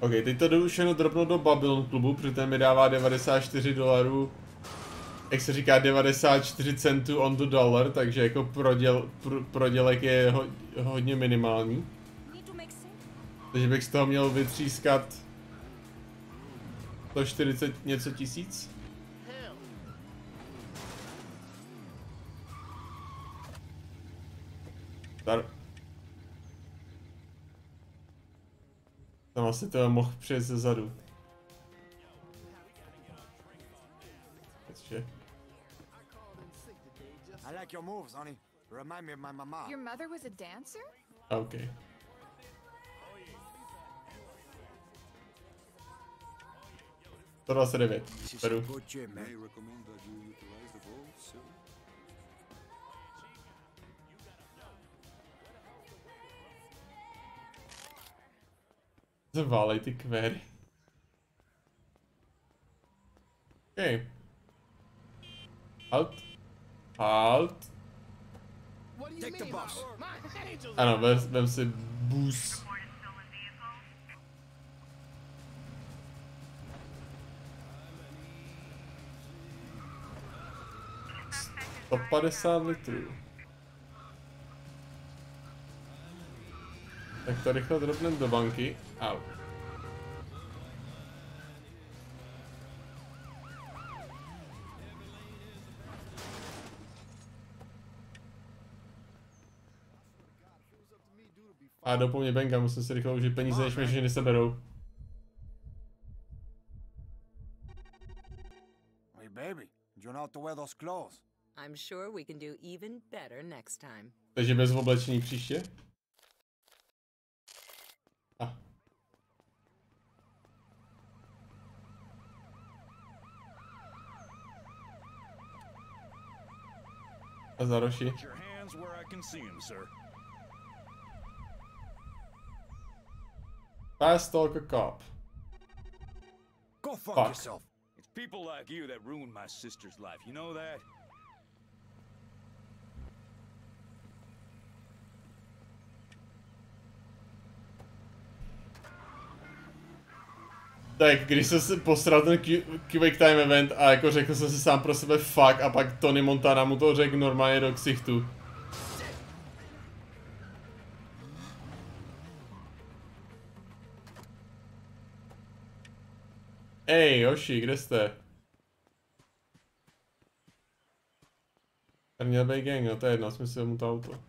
Ok, teď to jdu už jenom dropnout do Babylon klubu, protože ten mi dává 94 dolarů. Jak se říká 94 centů on the dollar, takže jako proděl, pro, prodělek je ho, hodně minimální. Takže bych z toho měl vytřískat 140 něco tisíc. Dar. Tam asi to mohl přijet ze zadu. Your moves, honey. Remind me of my mama. Your mother was a dancer? OK. To 29. Beru. Good gym, man. May I recommend that you utilize the vault, sir? Zaválej ty kvéry. OK. Halt. Halt. Ano, vem, vem si bus. To 50 litrů. Tak to rychle dropneme do banky. Au. A do mě benga, musím si rychle užít peníze, než mi všechny seberou. Hey, baby, you know how to wear those clothes. I'm sure we can do even better next time. Takže bez oblečení příště? A. A za roši. Fast talk a cop. Go fuck, Fuck. yourself. It's people like you that ruined my sister's life. You know that? Tak, když jsem si posral ten Q- Quick Time Event a jako řekl jsem si sám pro sebe fuck a pak Tony Montana mu to řekl normálně do ksichtu. Ej, Joši, kde jste? Tady měl být gang, no to je jedno, jsme si vezmu to auto.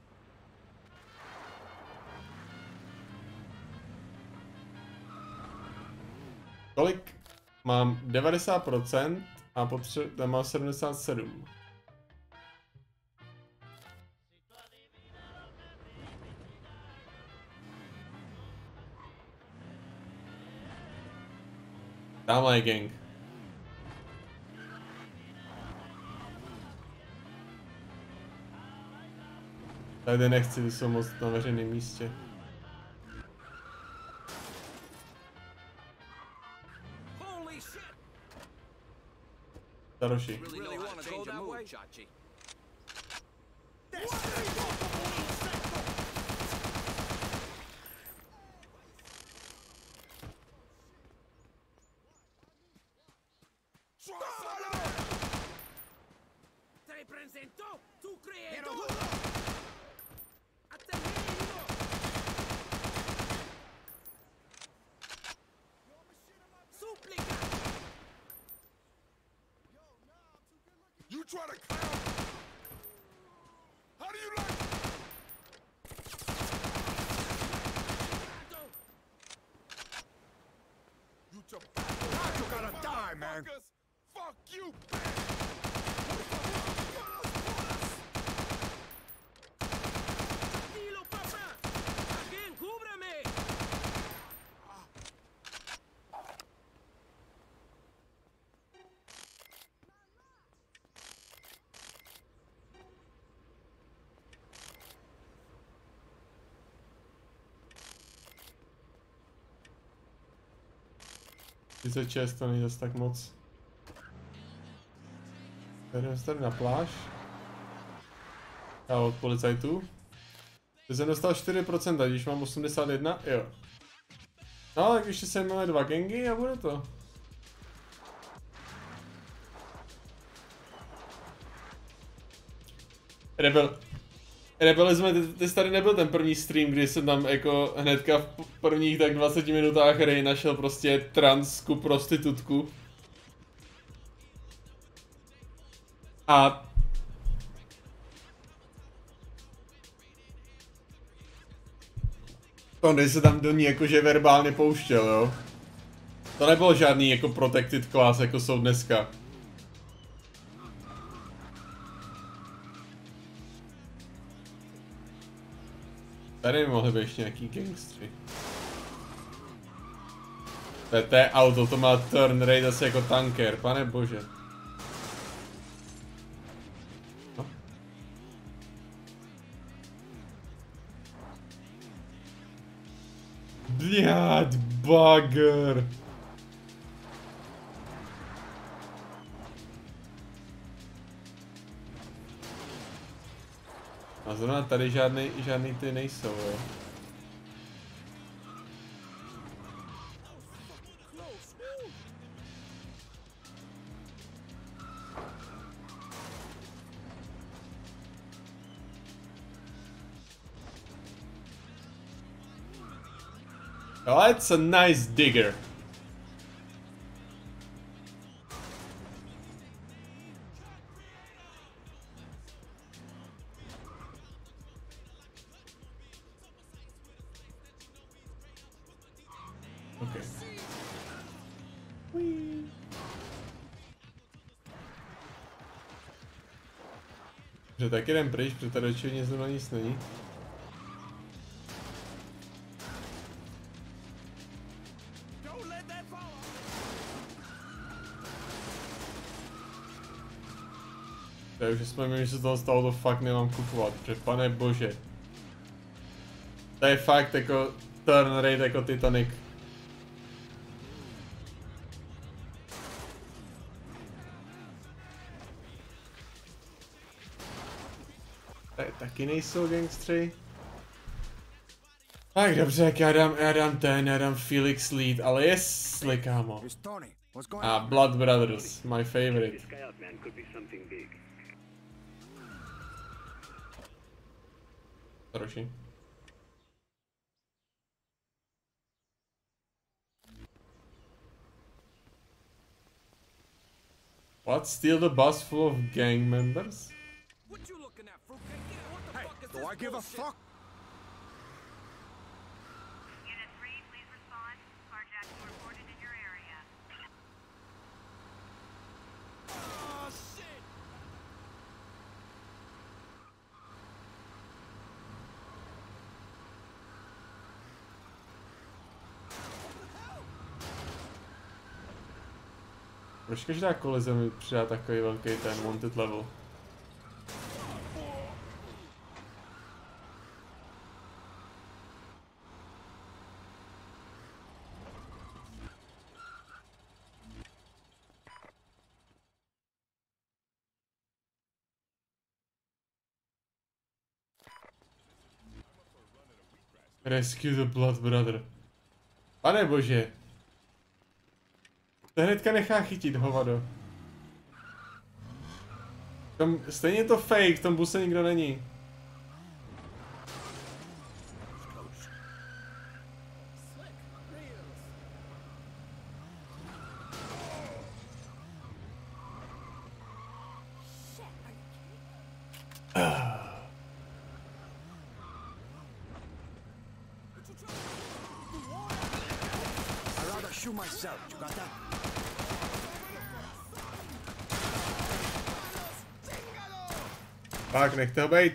Kolik? Mám 90% a potře- mám 77. Je gang. Tady nechci, ty jsou moc na veřejném místě. Holy shit! Další. Really 36 to není zase tak moc. Jdeme se tady na pláž. A od policajtů. Ty jsem dostal 4%, když mám 81, jo. No tak ještě se máme dva gengy a bude to. Rebel. Rebeli jsme, ty, tady nebyl ten první stream, kdy jsem tam jako hnedka v prvních tak 20 minutách hry našel prostě transku prostitutku. A Tony se tam do ní jakože verbálně pouštěl, jo. To nebylo žádný jako protected class, jako jsou dneska. Tady by mohli být ještě nějaký gangstři. To je auto, to má turn rate asi jako tanker, pane bože. No. Bliad, bugger. Zrovna tady žádný, žádný ty nejsou, jo. Oh, that's a nice digger. Že tak jdem pryč, protože tady očividně zrovna nic není. Takže jsme mi, že se toho stalo, to fakt nemám kupovat, protože pane bože. To je fakt jako turn rate jako Titanic. Taky nejsou gangstři. Tak dobře, jak já dám, já dám ten, já dám Felix Lead, ale jestli kámo. A? Blood Brothers, my favorite. Proši. What? Steal the bus full of gang members? Do I give bullshit. a fuck? Unit 3, please respond. Carjacking reported in your area. Oh, shit! Proč každá kolize mi přidá takový velký ten wanted level? Rescue the Blood Brother. Pane bože. To hnedka nechá chytit, hovado. Tam, stejně to fake, v tom buse nikdo není. I'd rather shoot myself. You got that? Tak, nechte ho bejt.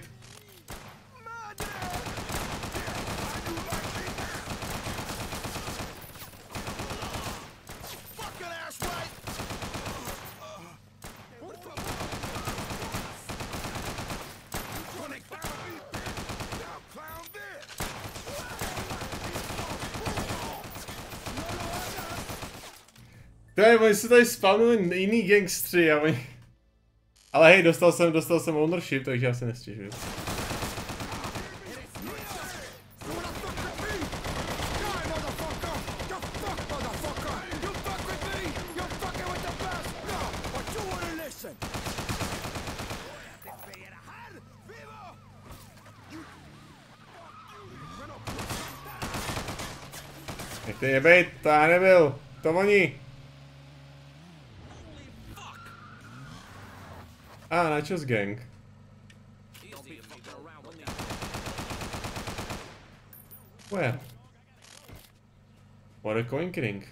To je, oni se tady spawnují jiný gangstři a oni... Ale hej, dostal jsem, dostal jsem ownership, takže já se nestěžuju. Nechte je bejt, to já nebyl, to oni. Ah, Nachos Gang. Where? What a coinkering.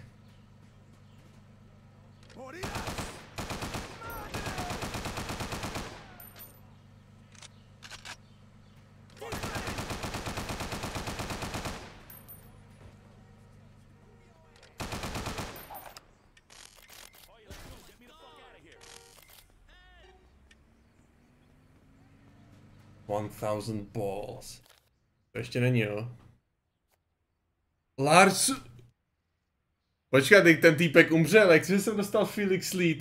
One thousand balls. To ještě není, jo? Lars... Počkat, teď ten týpek umřel, jak jsem dostal Felix Lead?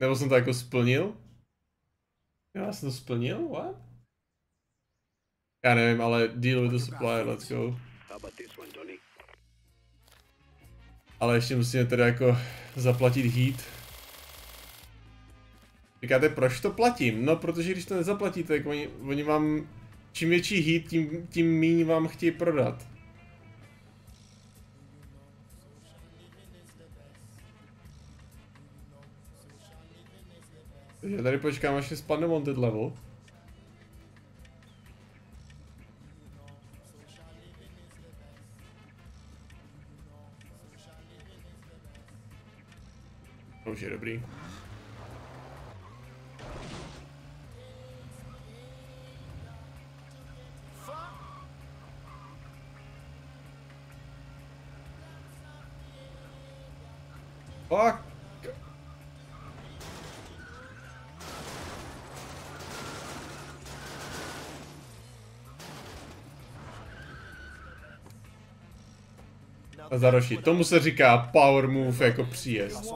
Nebo jsem to jako splnil? Já jsem to splnil? What? Já nevím, ale deal with the supply, let's go. Ale ještě musíme teda jako zaplatit heat. Říkáte, proč to platím? No, protože když to nezaplatíte, tak oni, oni vám, čím větší heat, tím, tím méně vám chtějí prodat. Takže tady počkám, až mi spadne wanted level. Už je dobrý. Fuck! A zaroši, tomu se říká power move jako příjezd.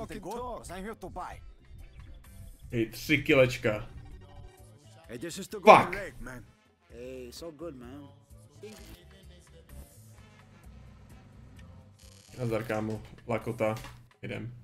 Hej, tři kilečka. Fuck. Nazdar kámo, lakota, jdem.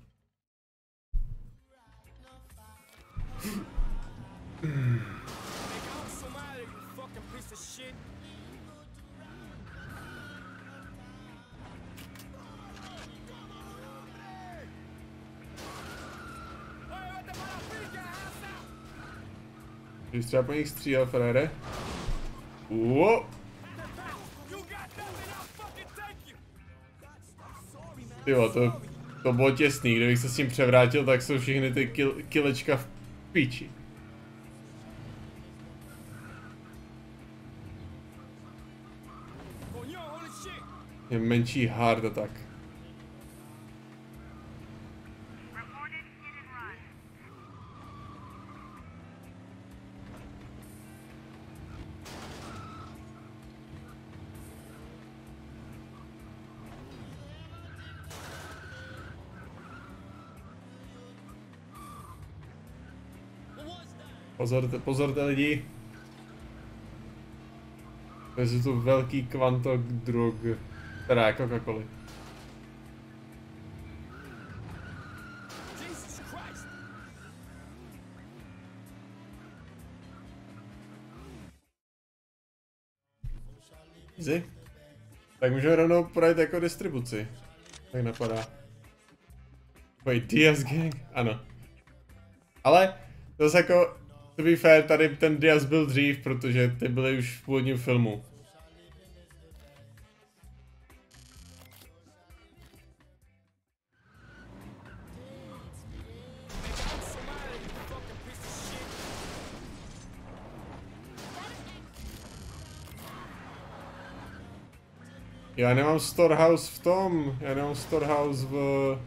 Když třeba po nich střílel, frére. Uo! Jo, to, to bylo těsný, kdybych se s tím převrátil, tak jsou všechny ty kil, kilečka v piči. je menší hard attack. Pozorte, pozorte lidi. je tu velký kvantok drog. Teda Coca-Coly. Easy. Tak můžeme rovnou projít jako distribuci. Tak napadá. Wait, Diaz Gang? Ano. Ale to zase jako, to be fair, tady ten Diaz byl dřív, protože ty byly už v původním filmu. Já nemám storehouse v tom, já nemám storehouse v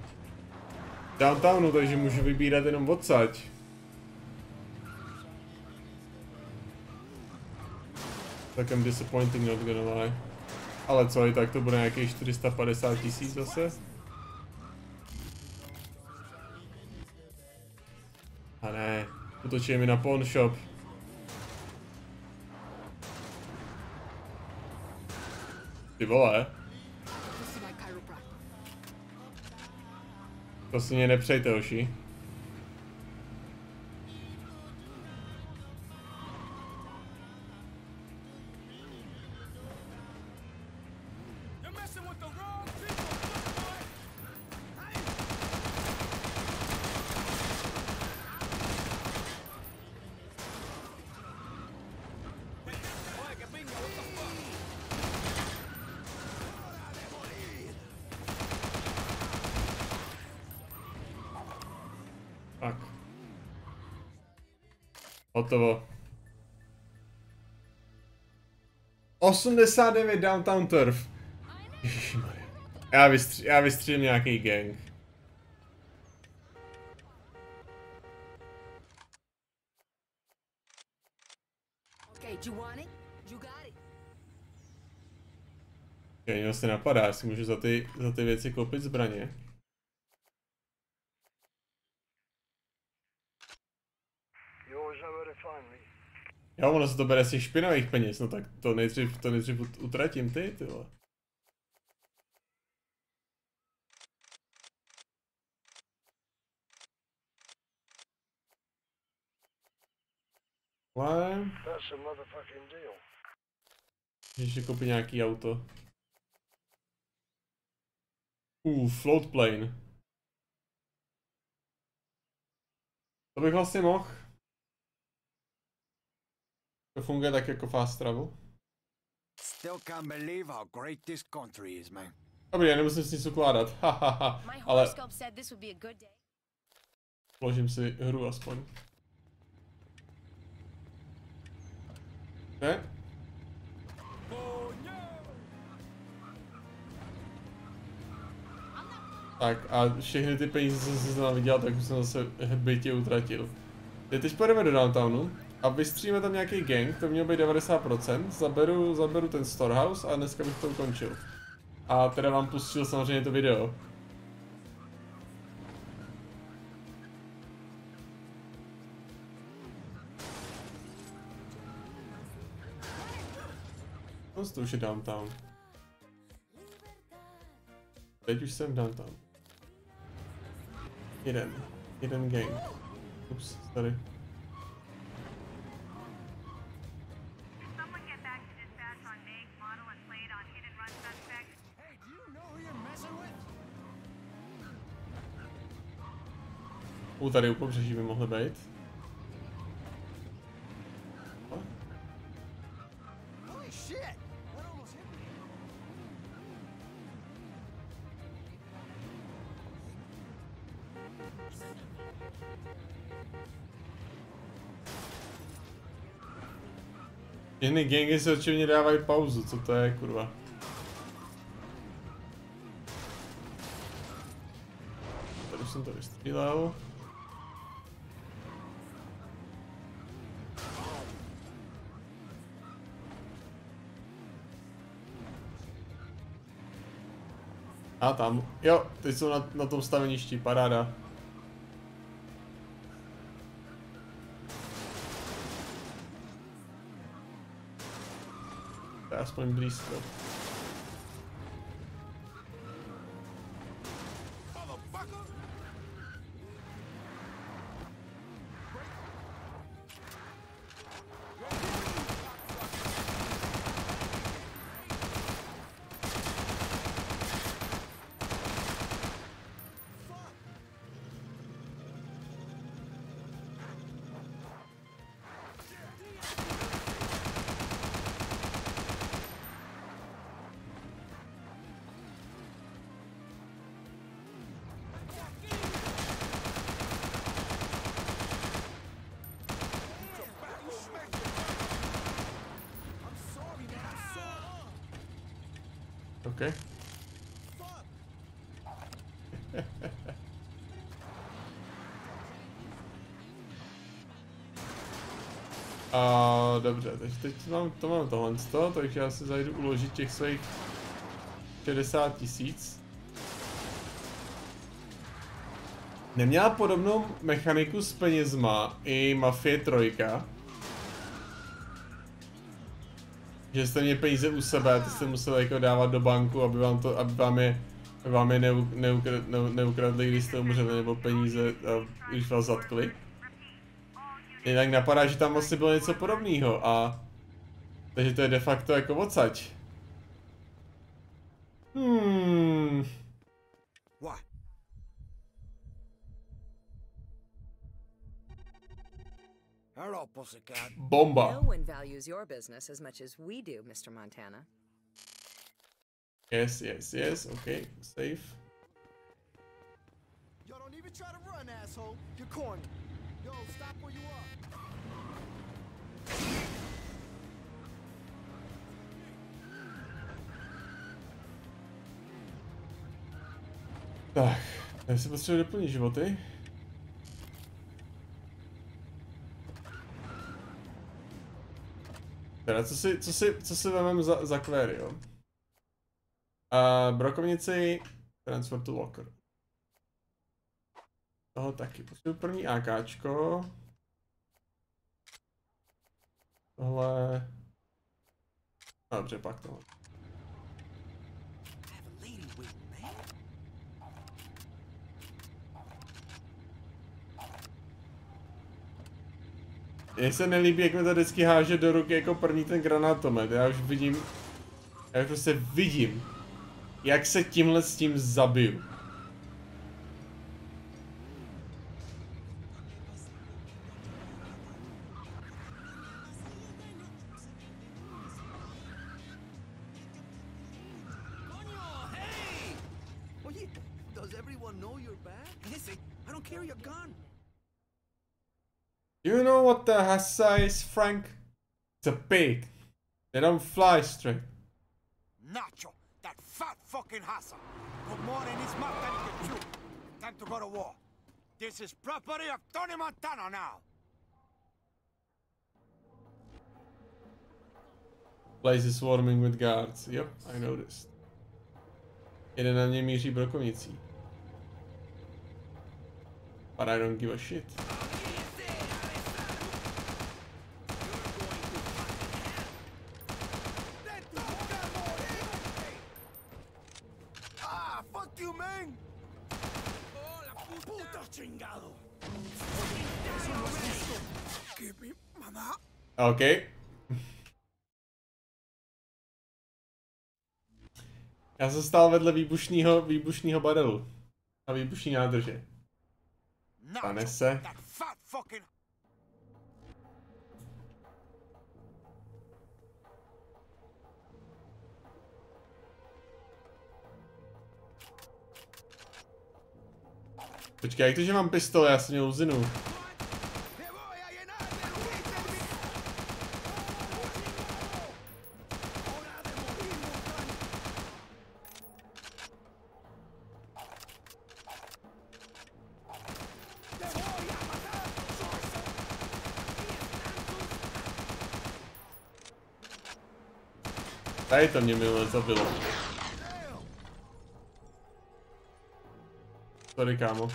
downtownu, takže můžu vybírat jenom odsaď. Tak I'm disappointing, not gonna lie. Ale co, i tak to bude nějakých 450 tisíc zase. A ne, utočí mi na pawn shop. Ty vole. To si mě nepřejte, oši. Hotovo. 89 Downtown Turf. Já, vystři já vystřílím nějaký gang. Okay, do you want it? You got it. Okay, mě vlastně napadá, jestli můžu za ty, za ty věci koupit zbraně. Jo, ono se to bere z těch špinavých peněz, no tak to nejdřív, to nejdřív ut- utratím ty, ty vole. Ale... Ještě koupit nějaký auto. Uh, float plane. To bych vlastně mohl. To funguje tak jako fast travel. Still can't believe how great this country is, man. Dobrý, já nemusím si nic ukládat, hahaha, ale vložím si hru aspoň. Ne? Tak a všechny ty peníze, co jsem si znamená vydělal, tak už jsem zase bytě utratil. Teď teď pojedeme do downtownu a vystříme tam nějaký gang, to mělo být 90%, zaberu, zaberu ten storehouse a dneska bych to ukončil. A teda vám pustil samozřejmě to video. No, to už je downtown. Teď už jsem downtown. Jeden. Jeden gang. Ups, sorry. U tady u pobřeží by mohly být. Všechny gangy se očividně dávají pauzu, co to je, kurva. Tady jsem to vystřílel. A tam, jo, teď jsou na, na tom staveništi, paráda. To je aspoň blízko. Dobře, takže teď mám, to mám tohle, takže já si zajdu uložit těch svých 60 tisíc. Neměla podobnou mechaniku s penězma i Mafie 3. Že jste měli peníze u sebe, ty jste museli jako dávat do banku, aby vám to, aby vám je, aby vám je neu, neukradli, neu, neukradli, když jste umřeli, nebo peníze, když vás zatkli. Jinak napadá, že tam vlastně bylo něco podobného a... Takže to je de facto jako odsaď. Hmm. What? Hello, pussycat. Bomba. No one values your business as much as we do, Mr. Montana. Yes, yes, yes, okay, safe. Yo, don't even try to run, asshole. You're corny. Stop where you are. Tak, já si potřebuji doplnit životy. Teda, co si, co si, co si vemem za, za query, jo? Uh, brokovnici, transfer to locker. Toho taky. Potřebuji první AKčko. Tohle... Dobře, pak tohle. Mně se nelíbí, jak mi to vždycky háže do ruky jako první ten granátomet. Já už vidím, já už prostě vidím, jak se tímhle s tím zabiju. The is, Frank? It's a pig. They don't fly straight. Nacho, that fat fucking hassa. Put more in his mouth than he can chew. Time to go to war. This is property of Tony Montana now. Place is swarming with guards. Yep, I noticed. Jeden na mě míří brokovnicí. But I don't give a shit. OK. Já jsem stál vedle výbušního, výbušního barelu. A výbušní nádrže. Stane se. Počkej, jak to, že mám pistole, já jsem měl uzinu. Aj to nie było, za było. Sorry, Kamu.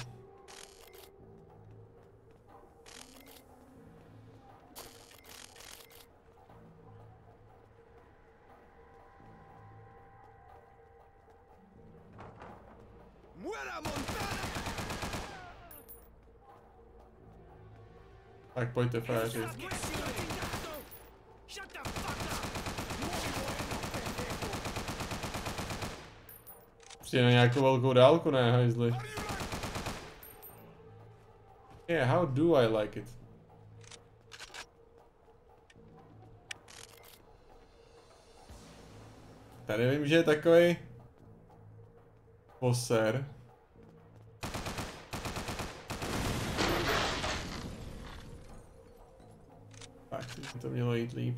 Tak, pojdę frajerzy. Přijde na nějakou velkou dálku, ne, hajzli. Yeah, how do I like it? Tady vím, že je takový poser. Tak, to mělo jít líp.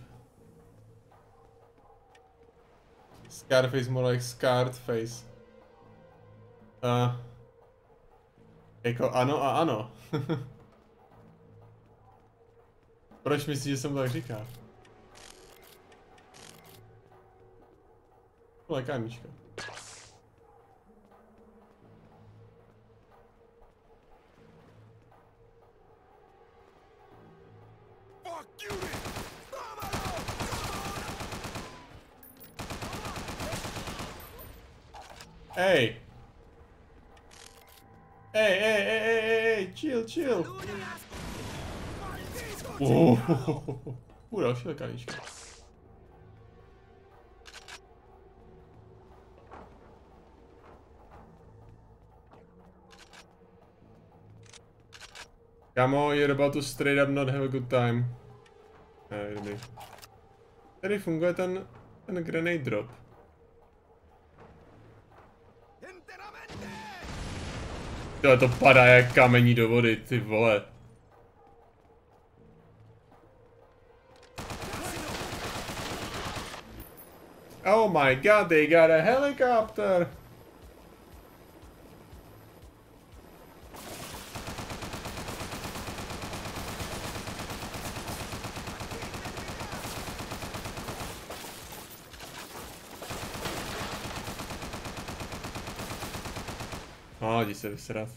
Scarface more like scarred face. Uh, jako ano a ano. Proč myslíš, že jsem tak říká? Lékárnička. Hey! Hey, chill, další lékárnička. Kamo, you're about to straight up not have a good time. Ah, Dobrý. Tady funguje ten, ten grenade drop. Tohle to padá jak kamení do vody, ty vole. Oh my god, they got a helicopter! Jdi se vysrat.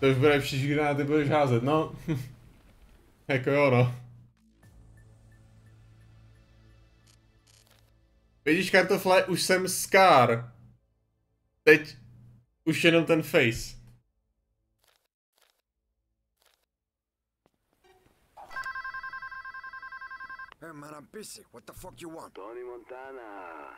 To už bude příští granáty budeš házet, no. jako jo, no. Vidíš kartofle, už jsem Scar. Teď už jenom ten face. Man, I'm busy. What the fuck you want? Tony Montana.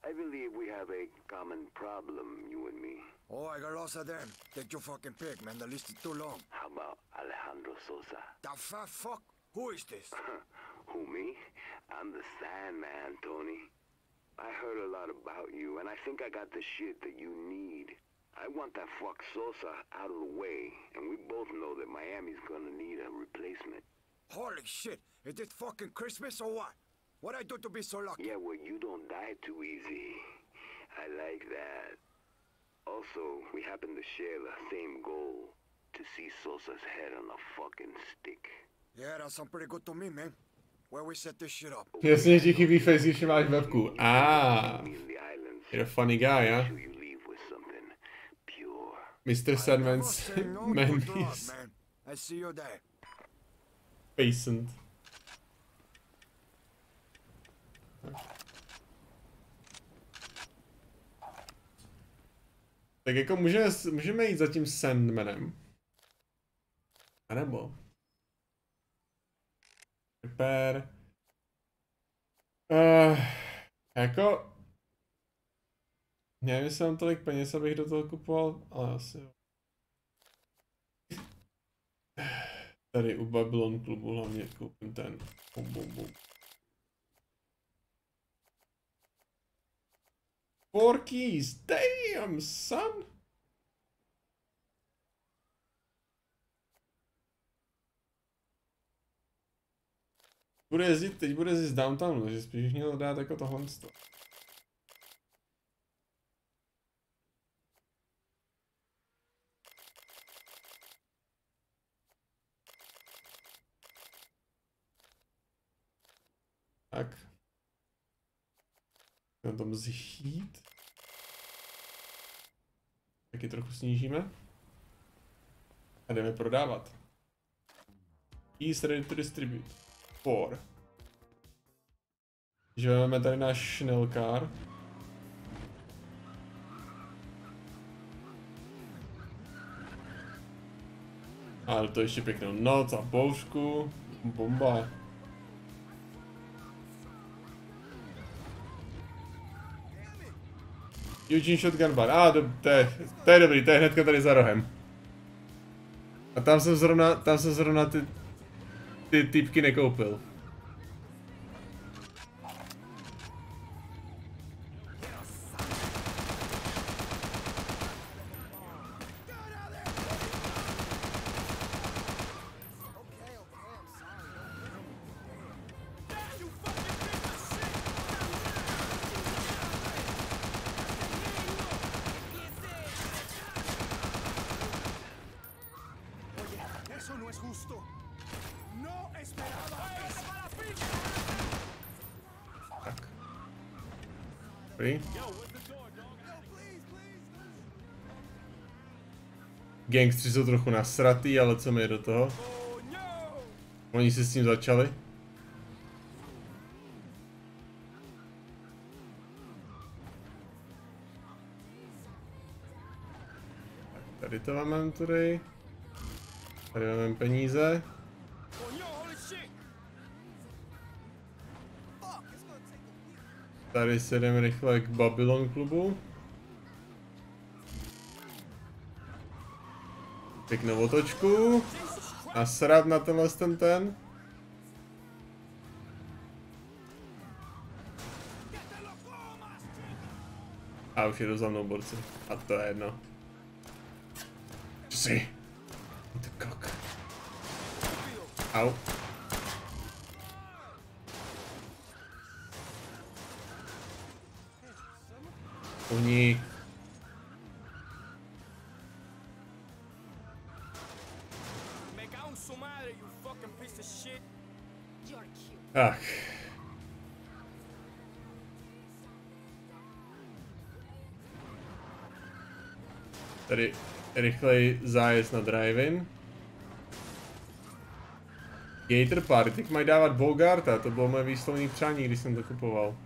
I believe we have a common problem, you and me. Oh, I got lots of them. Take your fucking pick, man. The list is too long. How about Alejandro Sosa? The fat fuck? Who is this? Who, me? I'm the Sandman, Tony. I heard a lot about you, and I think I got the shit that you need. I want that fuck Sosa out of the way, and we both know that Miami's gonna need a replacement. Holy shit. Is this fucking Christmas or what? What I do to be so lucky? Yeah, well, you don't die too easy. I like that. Also, we happen to share the same goal. To see Sosa's head on a fucking stick. Yeah, that sounds pretty good to me, man. Where we set this shit up? Jasně, ti chybí face, když máš webku. Ah. You're a funny guy, huh? Mr. Sandman's man is I see you there. patient. Tak jako můžeme, můžeme jít za tím Sandmanem. A nebo? Repair. Uh, jako... Nevím, jestli mám tolik peněz, abych do toho kupoval, ale asi jo. Tady u Babylon klubu hlavně koupím ten. Bum, bum, bum. Four keys, damn son! Bude jezdit, teď bude jezdit z downtownu, takže spíš měl dát jako tohle. Tak. Na tom zchít. Taky trochu snížíme. A jdeme prodávat. He's ready to distribute. Four. Že máme tady náš šnelkár. Ale to ještě pěknou noc a bouřku. Bomba. Eugene Shotgun Bar. A, ah, to, to, je, to je dobrý, to je hnedka tady za rohem. A tam jsem zrovna, tam jsem zrovna ty, ty typky nekoupil. Gangstři jsou trochu nasratý, ale co mi je do toho? Oni si s tím začali. Tady to máme tady. Tady máme peníze. Tady se jdeme rychle k Babylon klubu. Pěknou otočku. A srát na tenhle ten ten. A už jedu za mnou borci. A to je jedno. Si. To kok. Au. Uník. Ach. Tady rychlej zájezd na drive-in. Gator Party, teď mají dávat Bogarta, to bylo moje výslovné přání, když jsem to kupoval.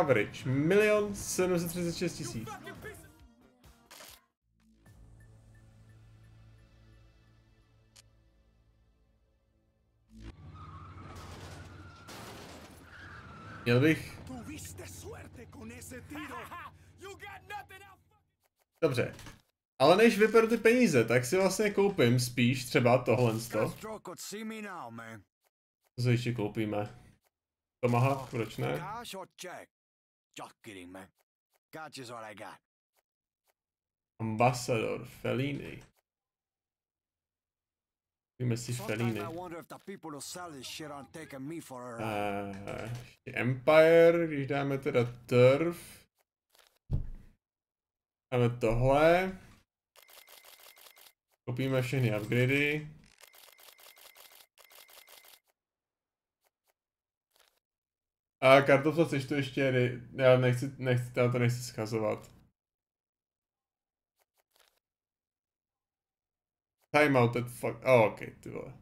Coverage, milion 736 tisíc. Měl bych... Dobře. Ale než vyperu ty peníze, tak si vlastně koupím spíš třeba tohle man. Co si ještě koupíme? Tomahawk, proč ne? Just kidding, man. All I got. Ambassador, Fellini. Víme si Fellini. Uh, Empire, když dáme teda Turf. Dáme tohle. Koupíme všechny upgradey. A kartofle chceš to ještě, jedy- já nechci, nechci, já to nechci schazovat. Timeout, that fuck, oh, ok, ty vole.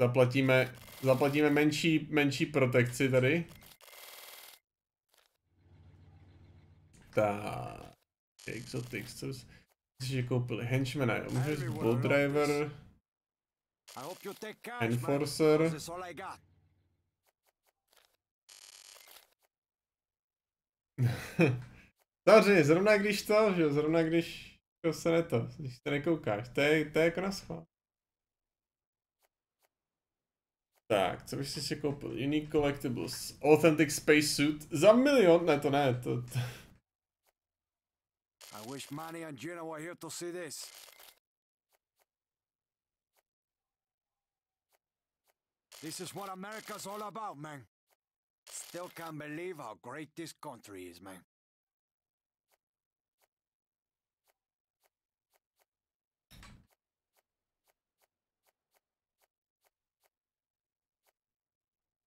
Zaplatíme, zaplatíme menší, menší protekci tady. Tak, Exotics, co jsi koupili? Henchmana, jo, může jít Bull Driver, I hope you take cash, man. Enforcer. Samozřejmě, zrovna když to, že jo, zrovna když to se ne to, když se nekoukáš, to je, to je jako na schvál. Tak, co bych si ještě koupil? Unique Collectibles, Authentic Space Suit, za milion, ne to ne, to, to I wish Manny and Gina were here to see this. This is what America's all about, man. Still can't believe how great this country is, man.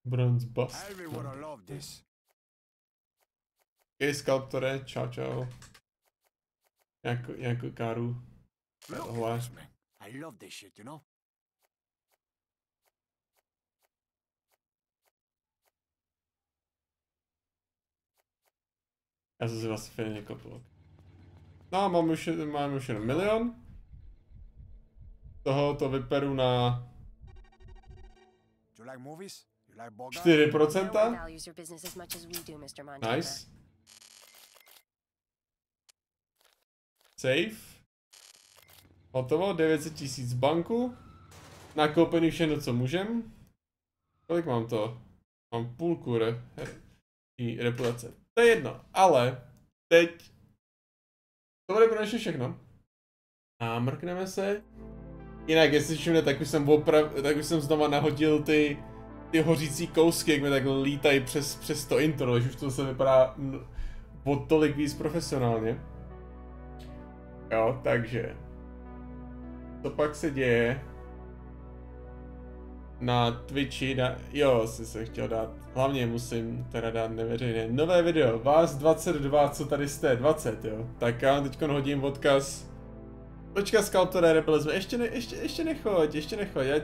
Bronze bust. Everyone would this. Hey, sculptor, ciao ciao. Jako, jako karu. Look, I love this shit, you know? Já jsem si vlastně finálně kopil. No a mám už, mám už jenom milion. Toho to vyperu na You like movies? You like Bogart? 4%. No one values your business as much as we do, Mr. Montana. Nice. Safe. Hotovo, 900 tisíc banku. Nakoupený všechno, co můžem. Kolik mám to? Mám půlku re, re, reputace. To je jedno, ale teď to bude konečně všechno. A mrkneme se. Jinak, jestli všimne, tak už jsem oprav, tak už jsem znova nahodil ty, ty hořící kousky, jak mi tak lítají přes, přes to intro, že už to se vypadá o tolik víc profesionálně. Jo, takže. Co pak se děje? Na Twitchi, na, jo, si se chtěl dát, hlavně musím teda dát neveřejné, nové video, vás 22, co tady jste, 20 jo, tak já teď hodím odkaz, počka Sculptore Rebelizmu, ještě, ne, ještě, ještě nechoď, ještě nechoď, já,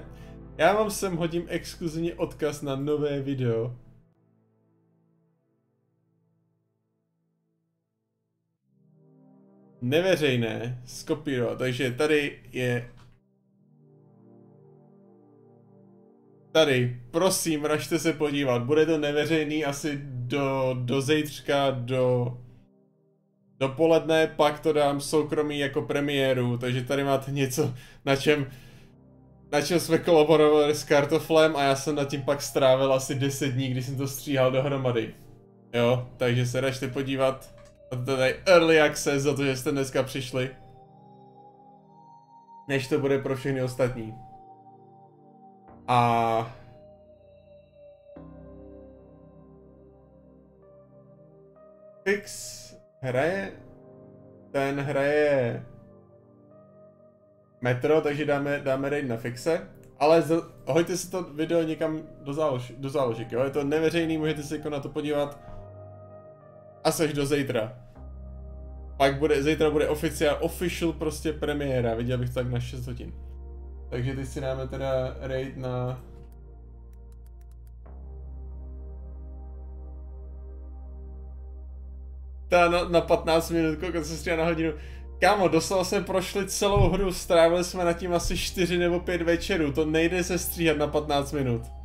já vám sem hodím exkluzivní odkaz na nové video. Neveřejné, skopírovat, takže tady je Tady, prosím, ražte se podívat. Bude to neveřejný asi do, do zítřka, do dopoledne, pak to dám soukromý jako premiéru, takže tady máte něco, na čem, na čem jsme kolaborovali s Kartoflem a já jsem nad tím pak strávil asi 10 dní, když jsem to stříhal dohromady. Jo, takže se ražte podívat. A to tady early access za to, že jste dneska přišli. Než to bude pro všechny ostatní. A... Fix hraje... Ten hraje... Metro, takže dáme, dáme raid na Fixe. Ale z, hoďte si to video někam do, zálož, do záložek, jo? Je to neveřejný, můžete se jako na to podívat. Asi až do zítra. Pak bude, zítra bude oficiál, official prostě premiéra, viděl bych to tak na 6 hodin. Takže teď si dáme teda raid na... Ta na, na 15 minut, kolik se stříhá na hodinu. Kámo, doslova jsme prošli celou hru, strávili jsme na tím asi 4 nebo 5 večerů, to nejde se stříhat na 15 minut.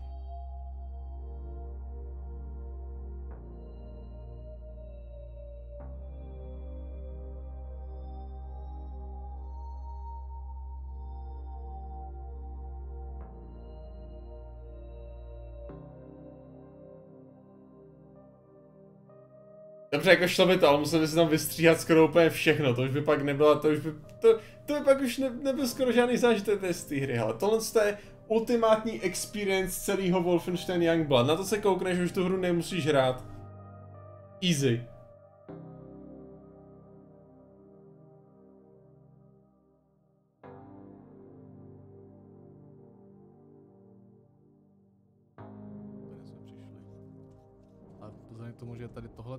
Dobře, jako šlo by to, ale museli si tam vystříhat skoro úplně všechno, to už by pak nebyla, to už by, to, to by pak už ne, nebyl skoro žádný zážitek z té hry, ale tohle je ultimátní experience celého Wolfenstein Youngblood, na to se koukneš, už tu hru nemusíš hrát. Easy. Tomu, že tady tohle